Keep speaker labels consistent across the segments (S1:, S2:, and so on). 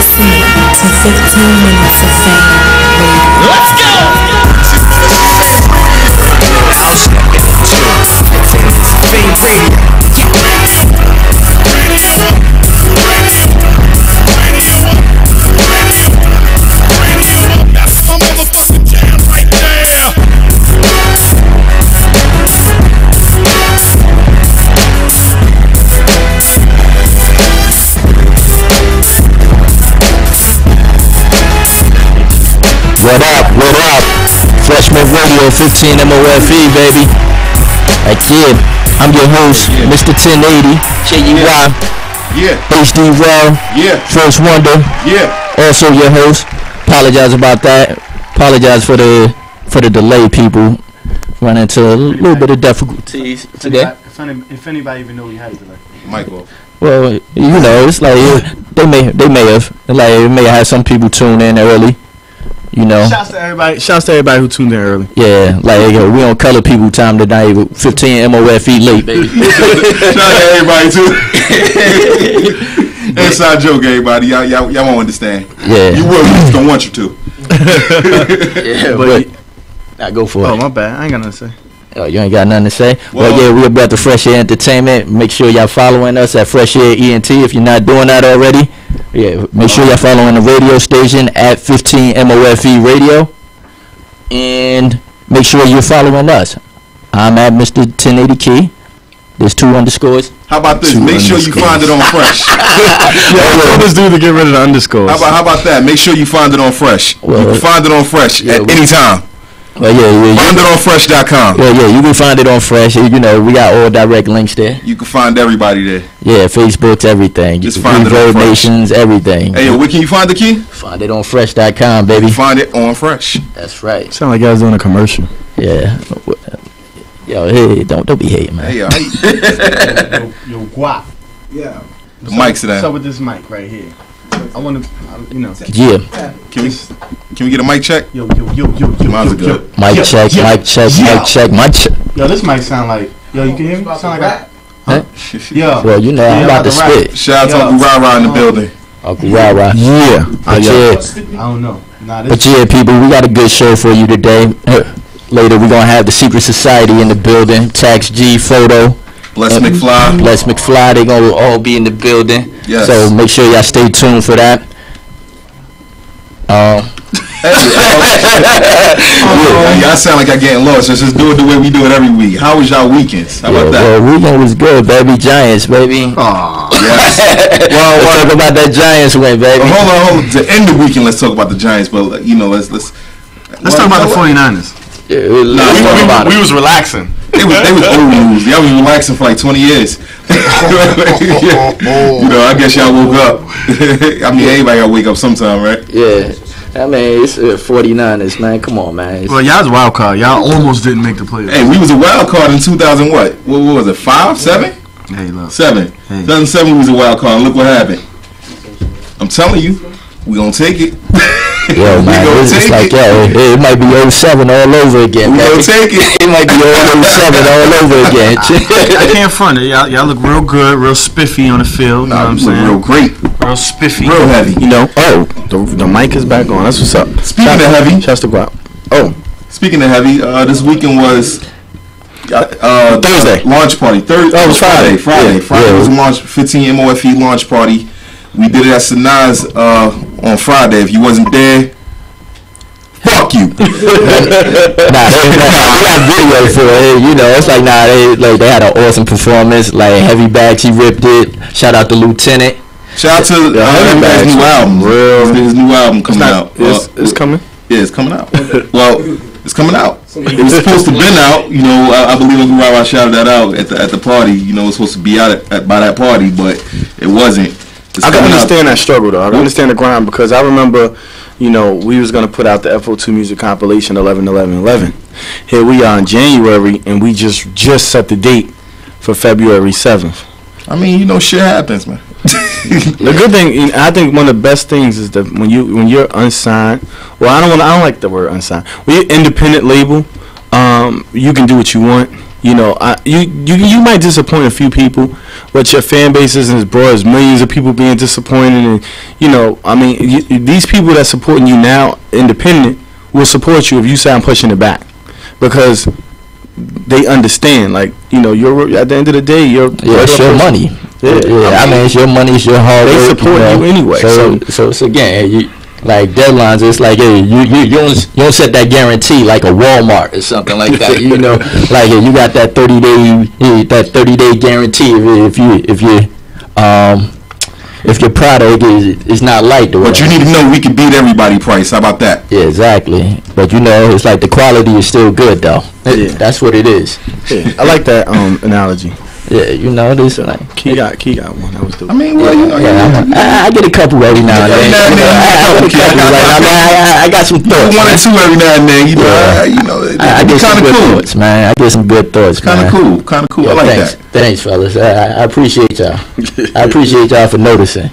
S1: listening to 15 Minutes of Fame.
S2: Let's go! Fame Radio.
S3: Radio 15 MOFE, baby. Again, I'm your host, Mr. 1080, J-U-Y,
S4: Yeah,
S3: HD Raw,
S4: yeah,
S3: First Wonder,
S4: yeah.
S3: also your host. Apologize about that. Apologize for the for the delay, people. Run into a little bit of difficulties today.
S5: If, any, if anybody even know we had it today.
S4: Michael.
S3: Well, you know, it's like they may they may have like it may have some people tune in early. You know.
S5: Shouts to everybody. Shouts to everybody who tuned in early.
S3: Yeah, like uh, we on color people time tonight. with 15 MOFE late, baby.
S4: Shout out to everybody too. Inside joke, everybody. Y'all, y'all, y'all won't understand.
S3: Yeah, you
S4: will, we just don't want you to.
S3: yeah,
S5: But-
S3: but nah, go for
S5: Oh
S3: it.
S5: Oh my bad. I ain't got nothing to say.
S3: Oh, you ain't got nothing to say. Well,
S4: Well-
S3: yeah, we're about the Fresh Air Entertainment. Make sure y'all following us at Fresh Air ENT if you're not doing that already. Yeah, make sure y'all following the radio station at 15 MOFE E Radio, and make sure you're following us. I'm at Mr. 1080 Key. There's two underscores.
S4: How about this?
S5: Two
S4: Make sure you find it on Fresh.
S5: Yeah, told this dude to get rid of the underscores.
S4: How about how about that? Make sure you find it on Fresh. you can find it on Fresh
S3: yeah,
S4: at
S3: we-
S4: any time.
S3: Well, yeah, yeah,
S4: Find
S3: yeah.
S4: it on Fresh.com.
S3: Well, yeah, you can find it on Fresh. You know, we got all direct links there.
S4: You can find everybody there.
S3: Yeah, Facebook's everything.
S4: Just find it on Fresh.
S3: Nations, everything.
S4: Hey, yo, where can you find the key?
S3: Find it on fresh.com, baby.
S4: Find it on Fresh.
S3: That's right.
S5: Sound like you guys doing a commercial.
S3: Yeah. Yo, hey, don't don't be hating, man.
S4: Hey, yo, hey,
S5: yo, yo, guap.
S6: Yeah.
S4: the mic's
S5: What's up
S4: down.
S5: with this mic right here? I want to, you know.
S3: Yeah.
S4: Can we can we get a mic check?
S5: Yo, yo, yo, yo, yo,
S4: Mine's
S5: yo,
S4: good.
S5: yo.
S3: Mic
S5: Yo,
S3: check,
S5: yo,
S3: mic check,
S5: yo.
S3: mic check, mic check.
S5: Yo, this mic sound like. Yo, you can hear me? Sound like a. Yo.
S3: Well, you know, I'm about to
S5: about to
S3: spit.
S4: Shout out to
S5: Yo.
S4: Uncle Ra Ra in the building.
S3: Uncle Rah Rah.
S5: Yeah.
S3: But yeah,
S5: I don't know. Nah,
S3: but yeah, people, we got a good show for you today. Later, we're gonna have the Secret Society in the building. Tax G, Photo,
S4: Bless
S3: And-
S4: McFly.
S3: Bless McFly. They gonna all be in the building.
S4: Yes.
S3: So make sure y'all stay tuned for that. Um,
S4: Yeah, y'all sound like y'all getting lost. Let's just do it the way we do it every week. How was y'all weekends? How
S3: yeah,
S4: about that?
S3: well, weekend was good, baby. Giants, baby.
S4: Oh, Yes.
S3: well, let's talk about that Giants win, baby.
S4: Well, hold on, hold on. To end the weekend, let's talk about the Giants. But you know, let's let's
S5: Let's talk about the 49ers.
S3: Yeah, we-
S4: Nah,
S3: let's
S4: we-
S3: talk
S4: we-
S3: about
S5: was relaxing.
S4: They was they was old news. Y'all was relaxing for like twenty years. yeah. you know, I guess y'all woke up. I mean, everybody gotta wake up sometime, right?
S3: Yeah. I mean, it's uh, 49ers, man. Come on, man. It's-
S5: Well, y'all's wild card. Y'all almost didn't make the playoffs.
S4: Hey, we was a wild card in two thousand. What? What, what was it? Five, seven,
S5: Hey, look.
S4: seven.
S5: Hey.
S4: Two thousand seven was a wild card. Look what happened. I'm telling you, we gonna take it.
S3: Yo, man,
S4: gonna
S3: it's, it's like,
S4: it.
S3: yo, it, it might be 07 all over again.
S4: We
S3: man.
S4: gonna take it.
S3: It might be 07 all over again.
S5: I can't front it. Y'all, y'all look real good, real spiffy on the field. You know what I'm saying?
S4: real great,
S5: Real spiffy.
S4: real heavy.
S5: You know. Oh, the, the mic is back on. That's what's up.
S4: Speaking of heavy,
S5: Shouts to Guap. Oh,
S4: Speaking of heavy, uh, this weekend was uh, uh,
S5: Thursday.
S4: launch party. Thursday.
S5: Oh, it was Friday.
S4: Friday.
S5: Yeah,
S4: Friday
S3: yeah.
S4: was a launch 15 MOFE launch party. We did it at Sanaz uh, on Friday. If you wasn't there, fuck you.
S3: nah, nah, we got video for it. You know, it's like, nah, they like they had an awesome performance. Like heavy bags, he ripped it. Shout out to Lieutenant.
S4: Shout out to uh,
S5: Heavy Bags
S4: new album.
S5: real-
S4: His, new album coming out.
S5: it's,
S4: Uh,
S5: it's coming.
S4: yeah, it's coming out. well, it's coming out. It was supposed to been out. You know, I, I believe Uncle Rara shouted that out at the at the party. You know, it was supposed to be out at, at, by that party, but it wasn't. It's
S5: I can understand that struggle though. I can understand the grind because I remember, you know, we was gonna put out the FO2 music compilation 11 11 11. Here we are in January and we just just set the date for February 7th.
S4: I mean, you know, shit happens, man.
S5: The good thing, I think one of the best things is that when you when you're unsigned, well, I don't want I don't like the word unsigned. When you're independent label, um, you can do what you want. You know, I, you, you you might disappoint a few people, but your fan base isn't as broad as millions of people being disappointed. And you know, I mean, you, these people that supporting you now, independent, will support you if you sound pushing it back, because they understand. Like you know, you're at the end of the day, you're
S3: Yeah, it's your money.
S5: Yeah,
S3: Yeah, I mean, it's your money, it's your hard
S5: They
S3: work.
S5: support
S3: know.
S5: you anyway,
S3: So,
S5: so-
S3: so, it's again, you like deadlines. It's like, hey, you you you don't you don't set that guarantee like a Walmart or something like that. You know, like hey, you got that thirty day that thirty day guarantee if, if you if you um if your product is is not liked or
S4: But you need to know we can beat everybody price. How about that?
S3: Yeah, exactly. But you know, it's like the quality is still good though.
S5: Yeah.
S3: That's what it is.
S5: Yeah, I like that um analogy.
S3: Yeah, you know, this like.
S5: Key got Key got one. That was the.
S4: I mean, well, you know,
S3: Yeah, I'm, I, I get a couple every now and then.
S4: Every now and
S3: You
S4: then,
S3: I, I get a couple. Right? I, mean, I, I, I got some thoughts.
S4: one or
S3: man.
S4: two every now and then. You know,
S3: Yeah.
S4: uh, you know, it,
S3: I, I get some good
S4: cool.
S3: thoughts, man. I get some good thoughts,
S4: Kind
S3: man.
S4: of cool. Kind of cool.
S3: Yeah,
S4: I like
S3: thanks,
S4: that.
S3: thanks, fellas. I, I I appreciate y'all. I appreciate y'all for noticing.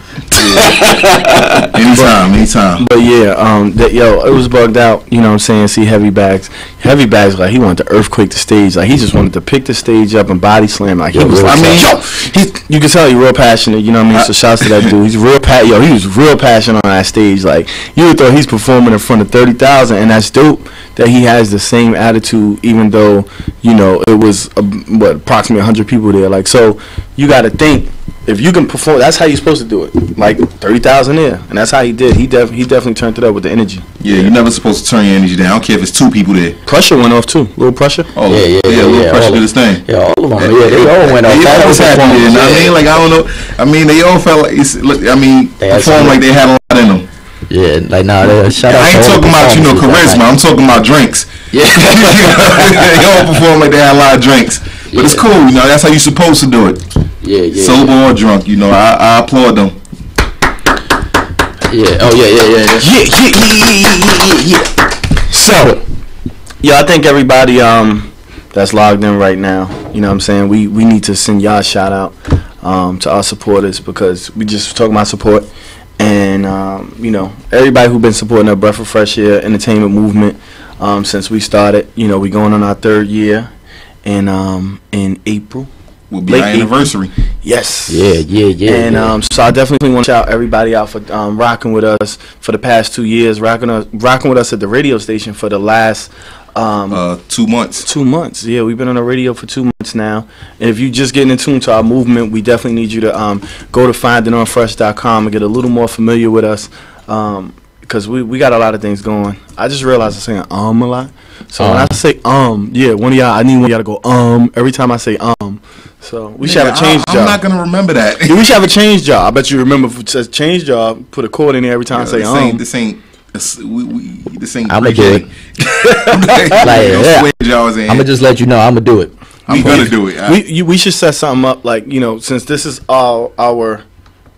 S4: Anytime, anytime.
S5: But yeah, um, that yo, it was bugged out. You know what I'm saying? See heavy bags, heavy bags. Like he wanted to earthquake the stage. Like he just wanted to pick the stage up and body slam. Like he
S3: Yeah,
S5: was. I mean, yo, he, you can tell he's real passionate. You know what I mean? So shouts to that dude. He's real pa- Yo, he was real passionate on that stage. Like you would thought he's performing in front of thirty thousand, and that's dope. That he has the same attitude, even though you know it was uh, what approximately hundred people there. Like so, you got to think if you can perform, that's how you're supposed to do it. Like thirty thousand there, and that's how he did. He def he definitely turned it up with the energy.
S4: Yeah, you're never supposed to turn your energy down. I don't care if it's two people there.
S5: Pressure went off too. A little pressure.
S4: Oh,
S3: Yeah, yeah, yeah,
S4: Little
S3: yeah,
S4: pressure
S3: all
S4: did his thing.
S3: Yeah, all of them. Yeah, they all went off.
S4: They
S3: That
S4: all was
S3: was
S4: happy there.
S3: performance,
S4: know what I
S3: yeah.
S4: mean, like I don't know. I mean, they all felt like it's. I mean,
S3: They had
S4: performed like they had a lot in them.
S3: Yeah, like nah, they- shout out.
S4: I ain't
S3: to all the
S4: talking about you know
S3: performances
S4: charisma.
S3: night.
S4: I'm talking about drinks.
S3: Yeah.
S4: they all perform like they had a lot of drinks, but it's cool. You know, that's how you're supposed to do it.
S3: Yeah, yeah.
S4: Sober or drunk, you know, I, I applaud them.
S3: Yeah. Oh yeah, yeah, yeah. yeah.
S5: Yeah, yeah, yeah, yeah, yeah, yeah, yeah. So, yeah, I think everybody um that's logged in right now, you know what I'm saying? We we need to send y'all a shout out um to our supporters because we just talking about support and um, you know, everybody who been supporting our Breath of Fresh Air entertainment movement um since we started. You know, we going on our third year and um in April.
S4: Will be
S5: Late
S4: our
S5: April.
S4: anniversary.
S5: Yes.
S3: Yeah, yeah, yeah.
S5: And
S3: yeah.
S5: um, so I definitely want to shout everybody out for um, rocking with us for the past two years, rocking us, rocking with us at the radio station for the last um,
S4: Uh, two months.
S5: two months. Yeah, we've been on the radio for two months now. And if you're just getting in tune to our movement, we definitely need you to um, go to findingonfresh.com and get a little more familiar with us. Um, because we, we got a lot of things going. I just realized I'm saying um a lot. So when I
S3: Um.
S5: say um, yeah, one of y'all, I need one of y'all to go um every time I say um. So we should have a change
S4: I,
S5: job.
S4: I'm not gonna remember that.
S5: Yeah, we should have a change job. I bet you remember if it says change job, put a chord in there every time I say
S4: this ain't, this ain't, this, we, we, this ain't.
S3: I'ma do it.
S4: like,
S3: yeah.
S4: switch y'all's in.
S3: I'm gonna just let you know. I'm gonna do it.
S4: I'm we gonna do it.
S5: We you, we should set something up like you know since this is our our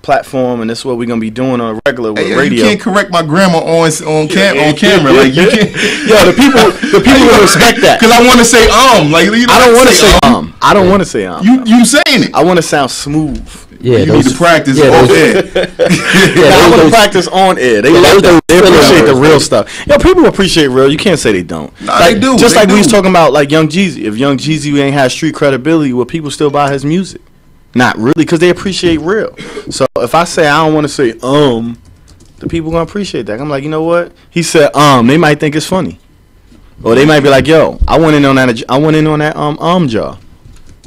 S5: platform and this is what we're gonna be doing on a regular with
S4: Hey, yo,
S5: radio.
S4: You can't correct my grandma on on cam on camera. Like you can't.
S5: Yo, the people the people will respect that.
S4: Because I want to say um. Like you know,
S5: I don't want to say
S4: um.
S5: um. I don't want to say um.
S4: You you saying it?
S5: I want to sound smooth.
S3: Yeah,
S4: you
S3: those,
S4: need to practice
S3: yeah,
S4: off air.
S3: yeah,
S5: I want to practice on air. They
S3: Yeah,
S5: love
S3: those-
S5: that. They appreciate the real stuff. Yo, people appreciate real. You can't say they don't.
S4: Nah,
S5: like,
S4: they do.
S5: Just
S4: They
S5: like we was talking about, like Young Jeezy. If Young Jeezy ain't had street credibility, will people still buy his music? Not really, because they appreciate real. So if I say I don't want to say um, the people gonna appreciate that. I'm like, you know what? He said um. They might think it's funny, or they might be like, yo, I went in on that. I went in on that um um jaw.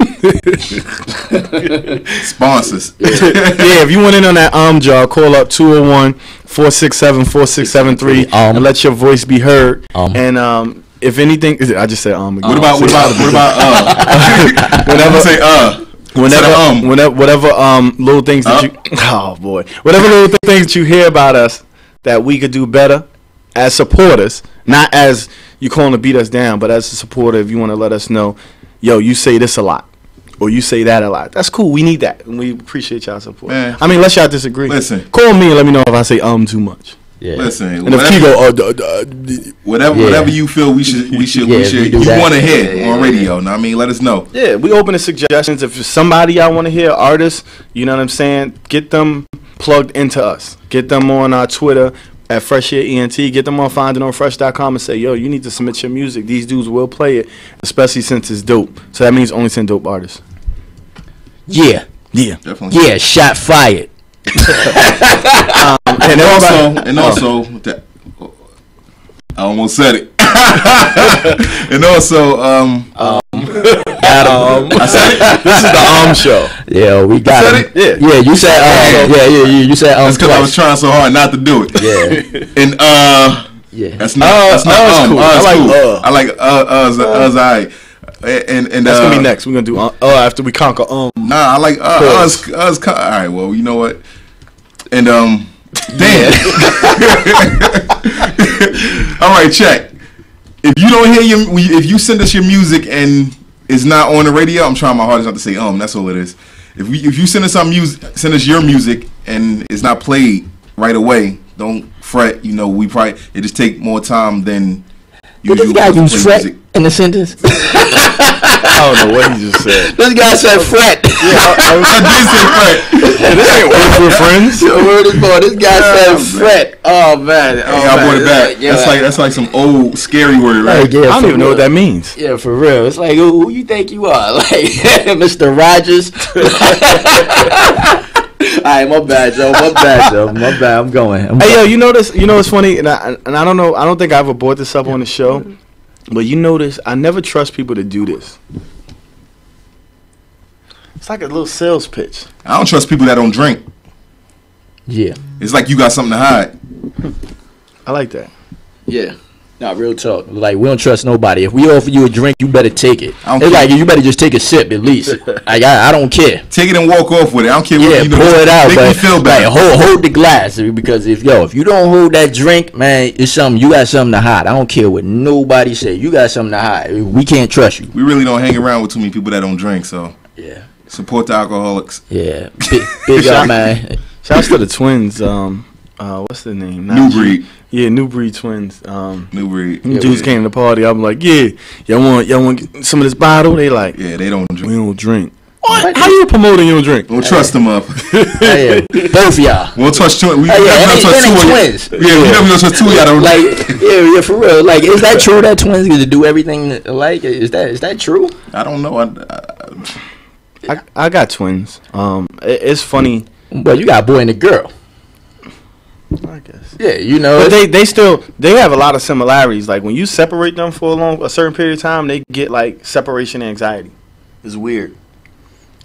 S4: Sponsors.
S5: yeah, if you went in on that um jar, call up 201-467-4673
S3: Um.
S5: and let your voice be heard.
S3: Um.
S5: And um, if anything, I just said um.
S4: What about what about what about uh? Whenever say uh.
S5: Whenever
S4: um.
S5: whenever whatever um little things that
S4: Uh.
S5: you oh boy whatever little th- things that you hear about us that we could do better as supporters, not as you calling to beat us down, but as a supporter, if you want to let us know, yo, you say this a lot. Or you say that a lot. That's cool. We need that, and we appreciate y'all support.
S4: Man.
S5: I mean, unless y'all disagree.
S4: Listen.
S5: call me and let me know if I say um too much.
S3: Yeah.
S4: Listen,
S5: And if
S4: whatever,
S5: he go, uh, duh, duh, d-
S4: whatever,
S3: Yeah.
S4: whatever you feel we should, we should,
S3: Yeah,
S4: we
S3: we
S4: should,
S3: do
S4: you want to hear
S3: Yeah, yeah,
S4: on
S3: yeah.
S4: radio. Now, I mean, let us know.
S5: yeah, we open to suggestions. If there's somebody I want to hear, artists, you know what I'm saying, get them plugged into us. Get them on our Twitter. at Fresh Air ENT. Get them on Find It on Fresh.com and say, yo, you need to submit your music. These dudes will play it, especially since it's dope. So that means only send dope artists.
S3: Yeah,
S5: Yeah.
S4: Definitely.
S3: yeah, shot fired.
S4: And also, and also, that, I almost said it. and also, um,
S3: Adam.
S4: I said it.
S5: This is the Arm Show.
S3: Yeah, we got
S4: said it?
S5: Yeah.
S3: Yeah, you said um, yeah, yeah, yeah, you said um,
S4: That's because I was trying so hard not to do it.
S3: Yeah,
S4: And uh,
S3: yeah.
S4: that's not.
S5: Uh,
S4: that's not.
S5: uh
S4: um,
S5: cool.
S4: uh
S5: I like
S4: cool.
S5: uh.
S4: I like uh, uh, is, uh, is alright. And and
S5: That's
S4: uh,
S5: gonna be next. We're gonna do uh, uh after we conquer um.
S4: Nah, I like uh,
S5: Pause.
S4: us. Us. All right. Well, you know what? And um, damn. All right, check. If you don't hear your, if you send us your music and it's not on the radio, I'm trying my hardest not to say um. That's all it is. If we, if you send us some music, send us your music and it's not played right away, don't fret. You know, we probably it just take more time than.
S3: Did this guy
S4: to
S3: use fret
S4: music.
S3: in the sentence?
S5: I don't know what he just said.
S3: this guy said fret.
S4: Yeah, I did say fret.
S5: this ain't words with friends.
S3: Yo, word is born. This guy
S4: Yeah,
S3: said fret. Oh man. Oh,
S4: Hey, I
S3: man.
S4: brought it back.
S3: yeah,
S4: that's like that's like some old scary word, right?
S3: Like, yeah,
S5: I don't
S3: for
S5: even know what that means.
S3: Yeah, for real. It's like who, who you think you are, like Mr. Rogers. All right, my bad, Joe. My bad, Joe. My bad. I'm going. I'm
S5: Hey yo, you know this? You know what's funny? And I and I don't know. I don't think I ever brought this up on the show, but you notice I never trust people to do this. It's like a little sales pitch.
S4: I don't trust people that don't drink.
S3: Yeah,
S4: It's like you got something to hide.
S5: I like that.
S3: yeah. Not real talk. Like we don't trust nobody. If we offer you a drink, you better take it.
S4: I don't
S3: It's
S4: care.
S3: like you better just take a sip at least. like I, I don't care.
S4: Take it and walk off with it. I don't care what
S3: Yeah,
S4: you know.
S3: pour it out,
S4: Make
S3: but
S4: me feel
S3: like hold hold the glass because if yo if you don't hold that drink, man, it's something you got something to hide. I don't care what nobody say. You got something to hide. We can't trust you.
S4: we really don't hang around with too many people that don't drink. So
S3: Yeah,
S4: support the alcoholics.
S3: yeah. Big, big up, man.
S5: Shouts to the twins. Um, uh, what's the name?
S4: New
S5: Not G-
S4: breed.
S5: Yeah, new breed twins. Um,
S4: New breed.
S5: them dudes
S4: yeah.
S5: came to the party. I'm like, yeah, y'all want y'all want some of this bottle? They like,
S4: Yeah, they don't drink.
S5: we don't drink. What? How you promoting your don't drink?
S4: Don't trust them up.
S3: Hey, both y'all.
S4: We'll touch two. We
S3: Hey, yeah,
S4: never
S3: and
S4: trust two
S3: twins.
S4: you. Yeah, we never gonna trust two of y'all. Don't
S3: Like, yeah, yeah, for real. Like, is that true that twins get to do everything alike? Is that is that true?
S4: I don't know. I, I,
S5: I, I got twins. Um, it, it's funny.
S3: Well, you got a boy and a girl.
S5: I guess.
S3: Yeah, you know.
S5: But they, they still they have a lot of similarities. Like when you separate them for a long a certain period of time, they get like separation anxiety. It's weird.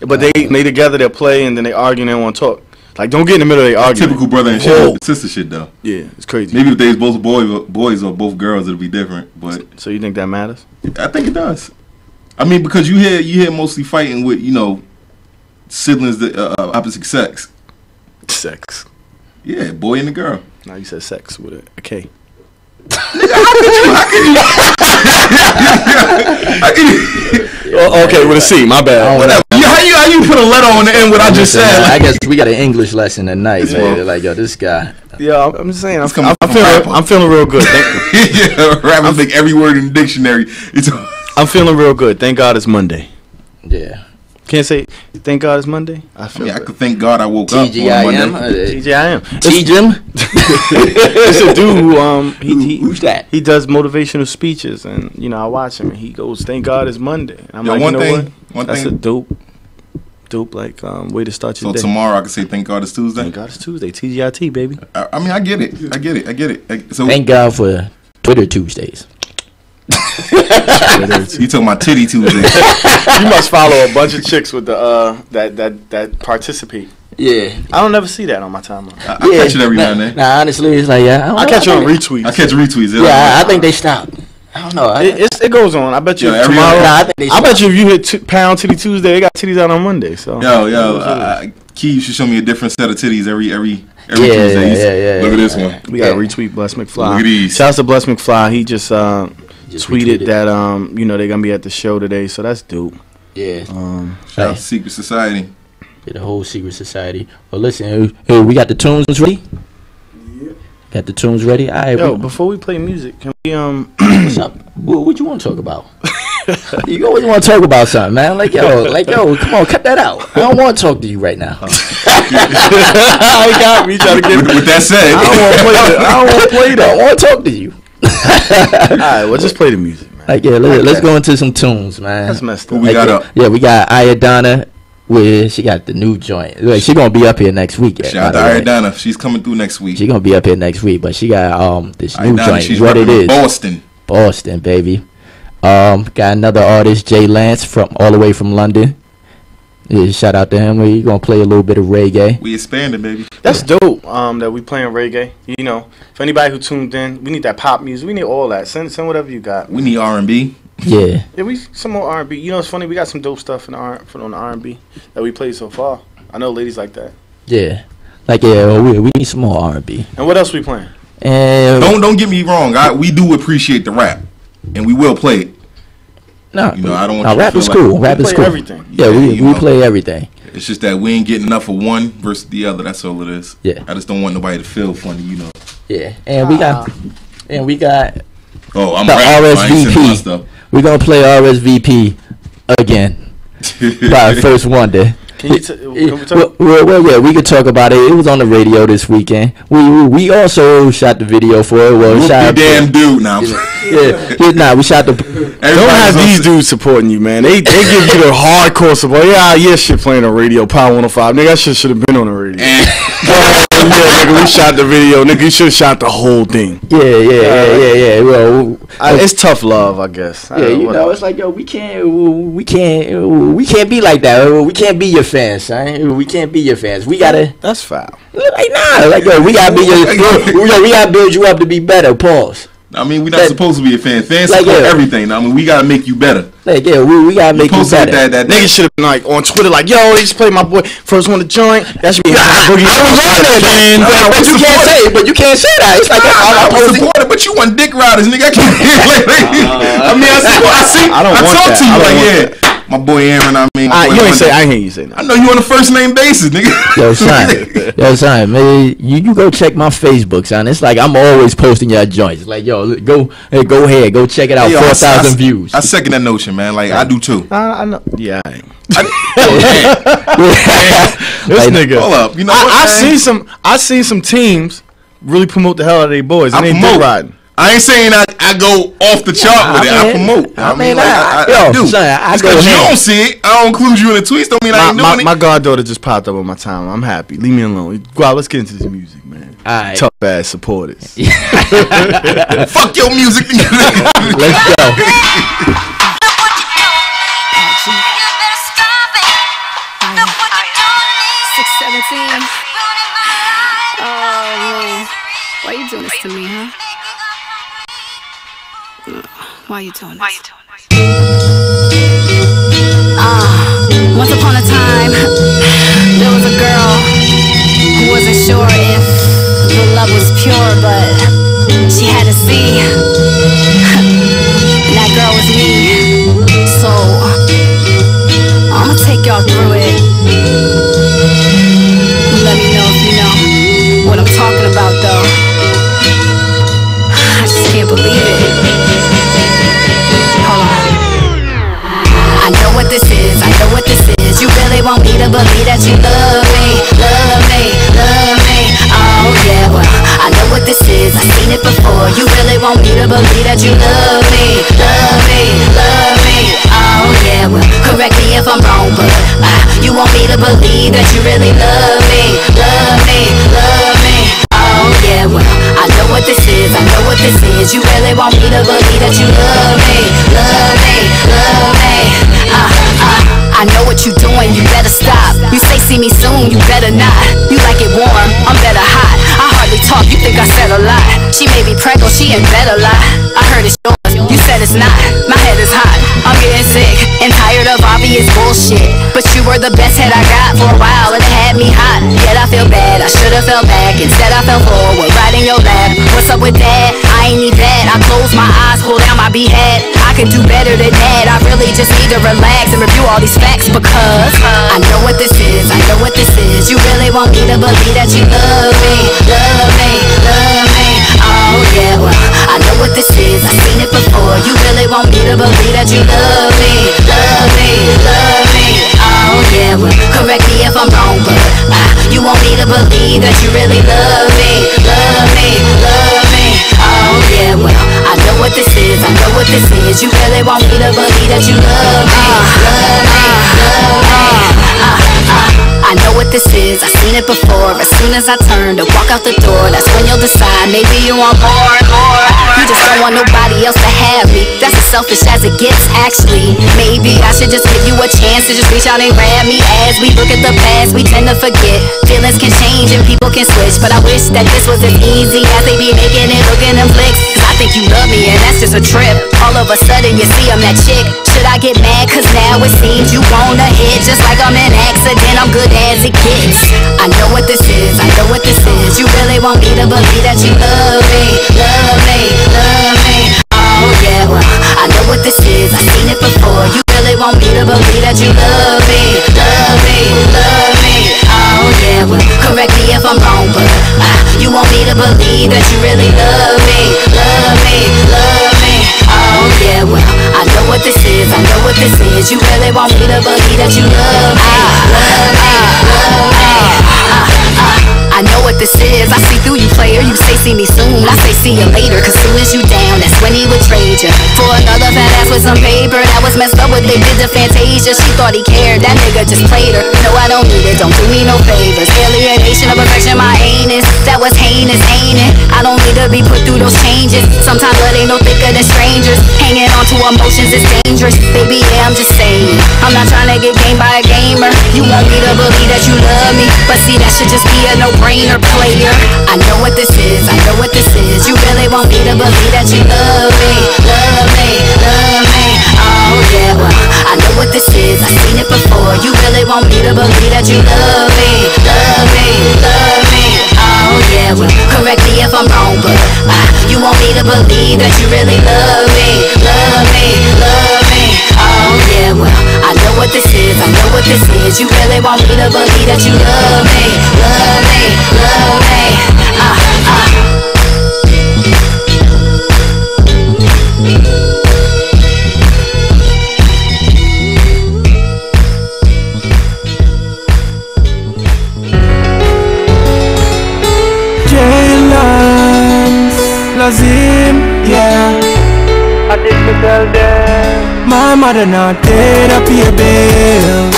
S5: But they they together they play and then they argue and they want to talk. Like don't get in the middle of their argument.
S4: typical brother and
S5: Whoa.
S4: shit, sister shit though.
S5: Yeah, it's crazy.
S4: Maybe if they was both boy, boys or both girls, it'll be different. But
S5: So you think that matters?
S4: I think it does. I mean, because you hear you hear mostly fighting with you know siblings that uh, uh, opposite sex.
S5: Sex.
S4: Yeah, boy and the girl.
S5: Now you said sex with a, a K.
S4: I can,
S5: Oh, okay, with a C. My bad.
S4: whatever. You, how you how you put a letter on the end? What I just said.
S3: man, I guess we got an English lesson tonight, man.
S4: well-
S3: like, yo, this guy.
S5: Yeah, I'm, I'm just saying. I'm,
S4: It's coming
S5: I'm, I'm feeling. I'm feeling real good. Thank,
S4: yeah, rappers think every word in the dictionary. It's,
S5: I'm feeling real good. Thank God it's Monday.
S3: Yeah.
S5: Can't say thank God it's Monday. I
S4: I mean, I could thank God I woke up on
S3: TGIM.
S4: Monday.
S3: uh,
S5: TJ, I am.
S3: T Jim.
S5: It's a dude who um he, he
S3: Who's that?
S5: he does motivational speeches and you know I watch him and he goes thank God it's Monday. And I'm
S4: Yo,
S5: like
S4: one
S5: you know
S4: thing-
S5: what?
S4: one
S5: That's
S4: thing-
S5: a dope, dope like um way to start your
S4: So
S5: day.
S4: tomorrow I can say thank God it's Tuesday.
S5: Thank God it's Tuesday. TGIT baby.
S4: I, I mean, I get it. I get it. I get it. I- So
S3: Thank God for Twitter Tuesdays.
S4: you took my Titty Tuesday?
S5: you must follow a bunch of chicks with the uh that that that participate.
S3: Yeah.
S5: I don't ever see that on my timeline.
S4: I, I
S3: yeah.
S4: catch it every
S3: nah,
S4: now and then.
S3: Nah, honestly, it's like yeah. I, don't
S5: I
S3: know,
S5: catch it on
S3: think-
S5: retweets.
S4: I catch retweets.
S3: Yeah, I, I think they stopped. I don't know. I,
S5: It, it goes on. I bet you
S4: Yeah, every
S5: tomorrow.
S4: other-
S3: nah, I think they
S5: I bet you if you hit t- pound titty Tuesday, they got titties out on Monday. So
S4: Yo, yo, uh, Key, you should show me a different set of titties every every every
S3: Yeah,
S4: Tuesday.
S3: yeah, yeah, yeah,
S4: Look at
S3: yeah.
S4: this one.
S5: we got to
S3: Yeah.
S5: retweet Bless McFly.
S4: Look at these.
S5: Shouts to Bless McFly. He just uh,
S3: Just
S5: tweeted
S3: retweeted.
S5: that um you know they're gonna be at the show today, so that's dope.
S3: Yeah.
S5: Um,
S4: Shout out to Secret Society.
S3: Yeah, the whole secret society. Well, listen, hey, hey, we got the tunes ready. Yeah. Got the tunes ready. All right,
S5: yo,
S3: we-
S5: before we play music, can we um
S3: what's up? What, what you want to talk about? You always want to talk about something, man. Like yo, like yo, come on, cut that out. I don't want to talk to you right now.
S5: I got me trying to get.
S4: With, with that said,
S5: I don't want to play. The, I don't want to play
S3: I don't want to talk to you.
S5: All right, well, just play the music, man.
S3: Like yeah, let, let's go into some tunes, man.
S5: That's messed
S4: Who
S5: up.
S4: we
S3: Like,
S4: got
S3: yeah,
S4: up?
S3: Yeah, we got Ayadana. Where she got the new joint. Like, she gonna be up here next week.
S4: Shout out to
S3: by the way.
S4: Aridana. She's coming through next week.
S3: She gonna be up here next week, but she got um this new
S4: Aridana,
S3: joint.
S4: she's
S3: what it is?
S4: Boston.
S3: Boston, baby. Um, got another artist, Jay Lance, from all the way from London. Yeah, shout out to him. We gonna play a little bit of reggae.
S4: We expanding, baby.
S5: That's dope. Um, that we playing reggae. You know, for anybody who tuned in, we need that pop music. We need all that. Send send whatever you got.
S4: We need R and B.
S3: Yeah,
S5: Yeah, we some more R and B. You know, it's funny. We got some dope stuff in R on the R and B that we played so far. I know ladies like that.
S3: yeah. Like yeah, we, we need some more R and B.
S5: And what else we playing?
S3: And
S4: Don't don't get me wrong. I we do appreciate the rap, and we will play it.
S3: No,
S4: You know, I don't want
S3: no,
S4: you
S3: rap
S4: feel
S3: is
S4: like-
S3: cool. Rap is
S5: play
S3: cool.
S5: everything.
S3: Yeah,
S4: Yeah,
S3: we we
S4: know.
S3: play everything.
S4: It's just that we ain't getting enough of one versus the other. That's all it is.
S3: Yeah.
S4: I just don't want nobody to feel funny, you know.
S3: Yeah, and we got ah. and we got
S4: Oh, I'm
S3: The
S4: rapping, I ain't sending my
S3: RSVP.
S4: stuff.
S3: we gonna play RSVP again by First Wonder.
S5: Can you? T- can we talk?
S3: well, well, yeah, we could talk about it. It was on the radio this weekend. We we, we also shot the video for it. Well,
S4: Whoop
S3: shot
S4: your damn dude now.
S3: yeah, yeah, nah, we shot the
S5: Don't have these dudes supporting you, man. They they give you the hardcore support. Yeah, yeah, shit playing on radio, Power 105. Nigga, that shit should have been on the radio. yeah, nigga, we shot the video. Nigga, you should have shot the whole thing.
S3: yeah, yeah, yeah, yeah, yeah. Well,
S5: I, it's tough love, I guess. I
S3: yeah,
S5: don't
S3: you know, it's like yo, we can't, we can't, we can't be like that. We can't be your fans, son. We can't be your fans. We gotta.
S5: that's foul.
S3: Like nah, like yo, we gotta be your, yo, yo, we gotta build you up to be better. Pause.
S4: I mean, we're not
S3: That-
S4: supposed to be a fan. Fans
S3: Like,
S4: support
S3: yeah.
S4: everything. I mean, we gotta make you better.
S3: Like yeah, we, we gotta make you better.
S4: that, that,
S5: Niggas should have been like on Twitter, like, yo, they just played my boy first one to join. That should be boogie.
S3: I was on there, man.
S4: Nah,
S3: But you can't
S4: it.
S3: say, but you can't say that. It's like
S4: I,
S3: I'm
S4: I, I
S3: posting-
S4: support it, but you want dick riders, nigga. I can't. I mean, I see. I see.
S5: I don't want
S4: talk
S5: that.
S4: to you
S5: I
S4: like, yeah, my boy Aaron. I mean,
S5: I,
S4: boy
S5: you ain't
S4: Wonder.
S5: say. I ain't hear you say That.
S4: I know you on a first name basis, nigga.
S3: Yo, son. Yo, son, man, you, you go check my Facebook, son. It's like I'm always posting your joints. Like, yo, go, hey, go ahead, go check it out.
S4: Yo,
S3: Four thousand views.
S4: I second that notion, man. Like I do too.
S5: I, I know. Yeah, I ain't.
S3: this
S5: nigga.
S4: Hold up, you know what?
S5: I, I
S4: man?
S5: see some. I see some teams really promote the hell out of their boys.
S4: I
S5: And they dick
S4: promote.
S5: riding.
S4: I ain't saying I, I go off the chart with it. I promote.
S3: I mean,
S4: like,
S3: I-
S4: I, I,
S3: yo,
S4: do.
S3: son, I
S4: Just
S3: go
S4: 'cause you don't see it, I don't include you in the tweets. Don't mean I
S5: My,
S4: ain't
S5: my,
S4: doing
S5: my
S4: it.
S5: goddaughter just popped up on my time. I'm happy. Leave me alone. Go out. Let's get into this music, man.
S3: Alright.
S5: Tough ass supporters.
S4: Fuck your music.
S3: Let's go.
S6: Six seventeen. Oh man, why you doing this to me, huh? Why are you doing this? Ah, once upon a time, there was a girl who wasn't sure if the love was pure, but she had to see. And that girl was me. So, I'ma take y'all through it. Let me know if you know what I'm talking about, though. I just can't believe it. What this is, I know what this is. You really want me to believe that you love me, love me, love me. Oh yeah, well, I know what this is, I've seen it before. You really want me to believe that you love me, love me, love me. Oh yeah, well, correct me if I'm wrong, but uh, you want me to believe that you really love me, love me, love me. Oh yeah, well, I know what this is, I know what this is. You really want me to believe that you love me, love me, love me. I know what you're doing, you better stop. You say see me soon, you better not. You like it warm, I'm better hot. I hardly talk, you think I said a lot. She may be pregnant, she ain't better lie. I heard it's yours, you said it's not. My head is hot, I'm getting sick and tired of obvious bullshit. But you were the best head I got for a while, and it had me hot. Yet I feel bad, I should've fell back. Instead, I fell forward, right in your lap. What's up with that? I ain't need that. I close my eyes, pull down my behead. I can do better than that. I really just need to relax and review all these facts because I know what this is. I know what this is. You really want me to believe that you love me, love me, love me. Yeah, well, I know what this is. I've seen it before. You really want me to believe that you love me, love me, love me. Oh yeah, well, correct me if I'm wrong, but uh, you want me to believe that you really love me, love me, love me. Oh yeah, well, I know what this is. I know what this is. You really want me to believe that you love me, love me, love me. Uh, I know what this is, I've seen it before. As soon as I turn to walk out the door, that's when you'll decide maybe you want more more. You just don't want nobody else to have me. That's as selfish as it gets, actually. Maybe I should just give you a chance to just reach out and grab me. As we look at the past, we tend to forget. Feelings can change and people can switch, but I wish that this was as easy as they be making it look in them flicks. I think you love me and that's just a trip. All of a sudden you see I'm that chick. Should I get mad? Cause now it seems you wanna hit just like I'm an accident. I'm good as it gets. I know what this is, I know what this is. You really want me to believe that you love me, love me, love me. Oh yeah, well, I know what this is, I've seen it before. You really want me to believe that you love me, love me, love me. Oh yeah, well, correct me if I'm wrong, but uh, you want me to believe that you really love me, love me, love me. Oh yeah, well, I know what this is, I know what this is. You really want me to believe that you love me, love me, I know what this is. I see through you, player. You say see me soon. I say see you later. Cause soon as you down, that's when he would trade you for another fat ass with some paper. That was messed up what they did to Fantasia. She thought he cared. That nigga just played her. No, I don't need it. Don't do me no favors. Alienation of affection, my anus. That was heinous, ain't it? I don't need to be put through those changes. Sometimes love ain't no thicker than strangers. Hanging on to emotions is dangerous. Baby, yeah, I'm just saying. I'm not trying to get gamed by a gamer. You want me to believe that you love me. But see, that should just be a no-brainer player. I know what this is, I know what this is. You really want me to believe that you love me, love me, love me. Oh yeah, well, I know what this is, I've seen it before. You really want me to believe that you love me, love me, love me. Oh yeah, well, correct me if I'm wrong, but uh, you want me to believe that you really love me, love me, love me. Well, I know what this is, I know what this is. You really want me to believe that you love me, love me, love me. Uh, uh.
S7: My mother not dead up here, bills.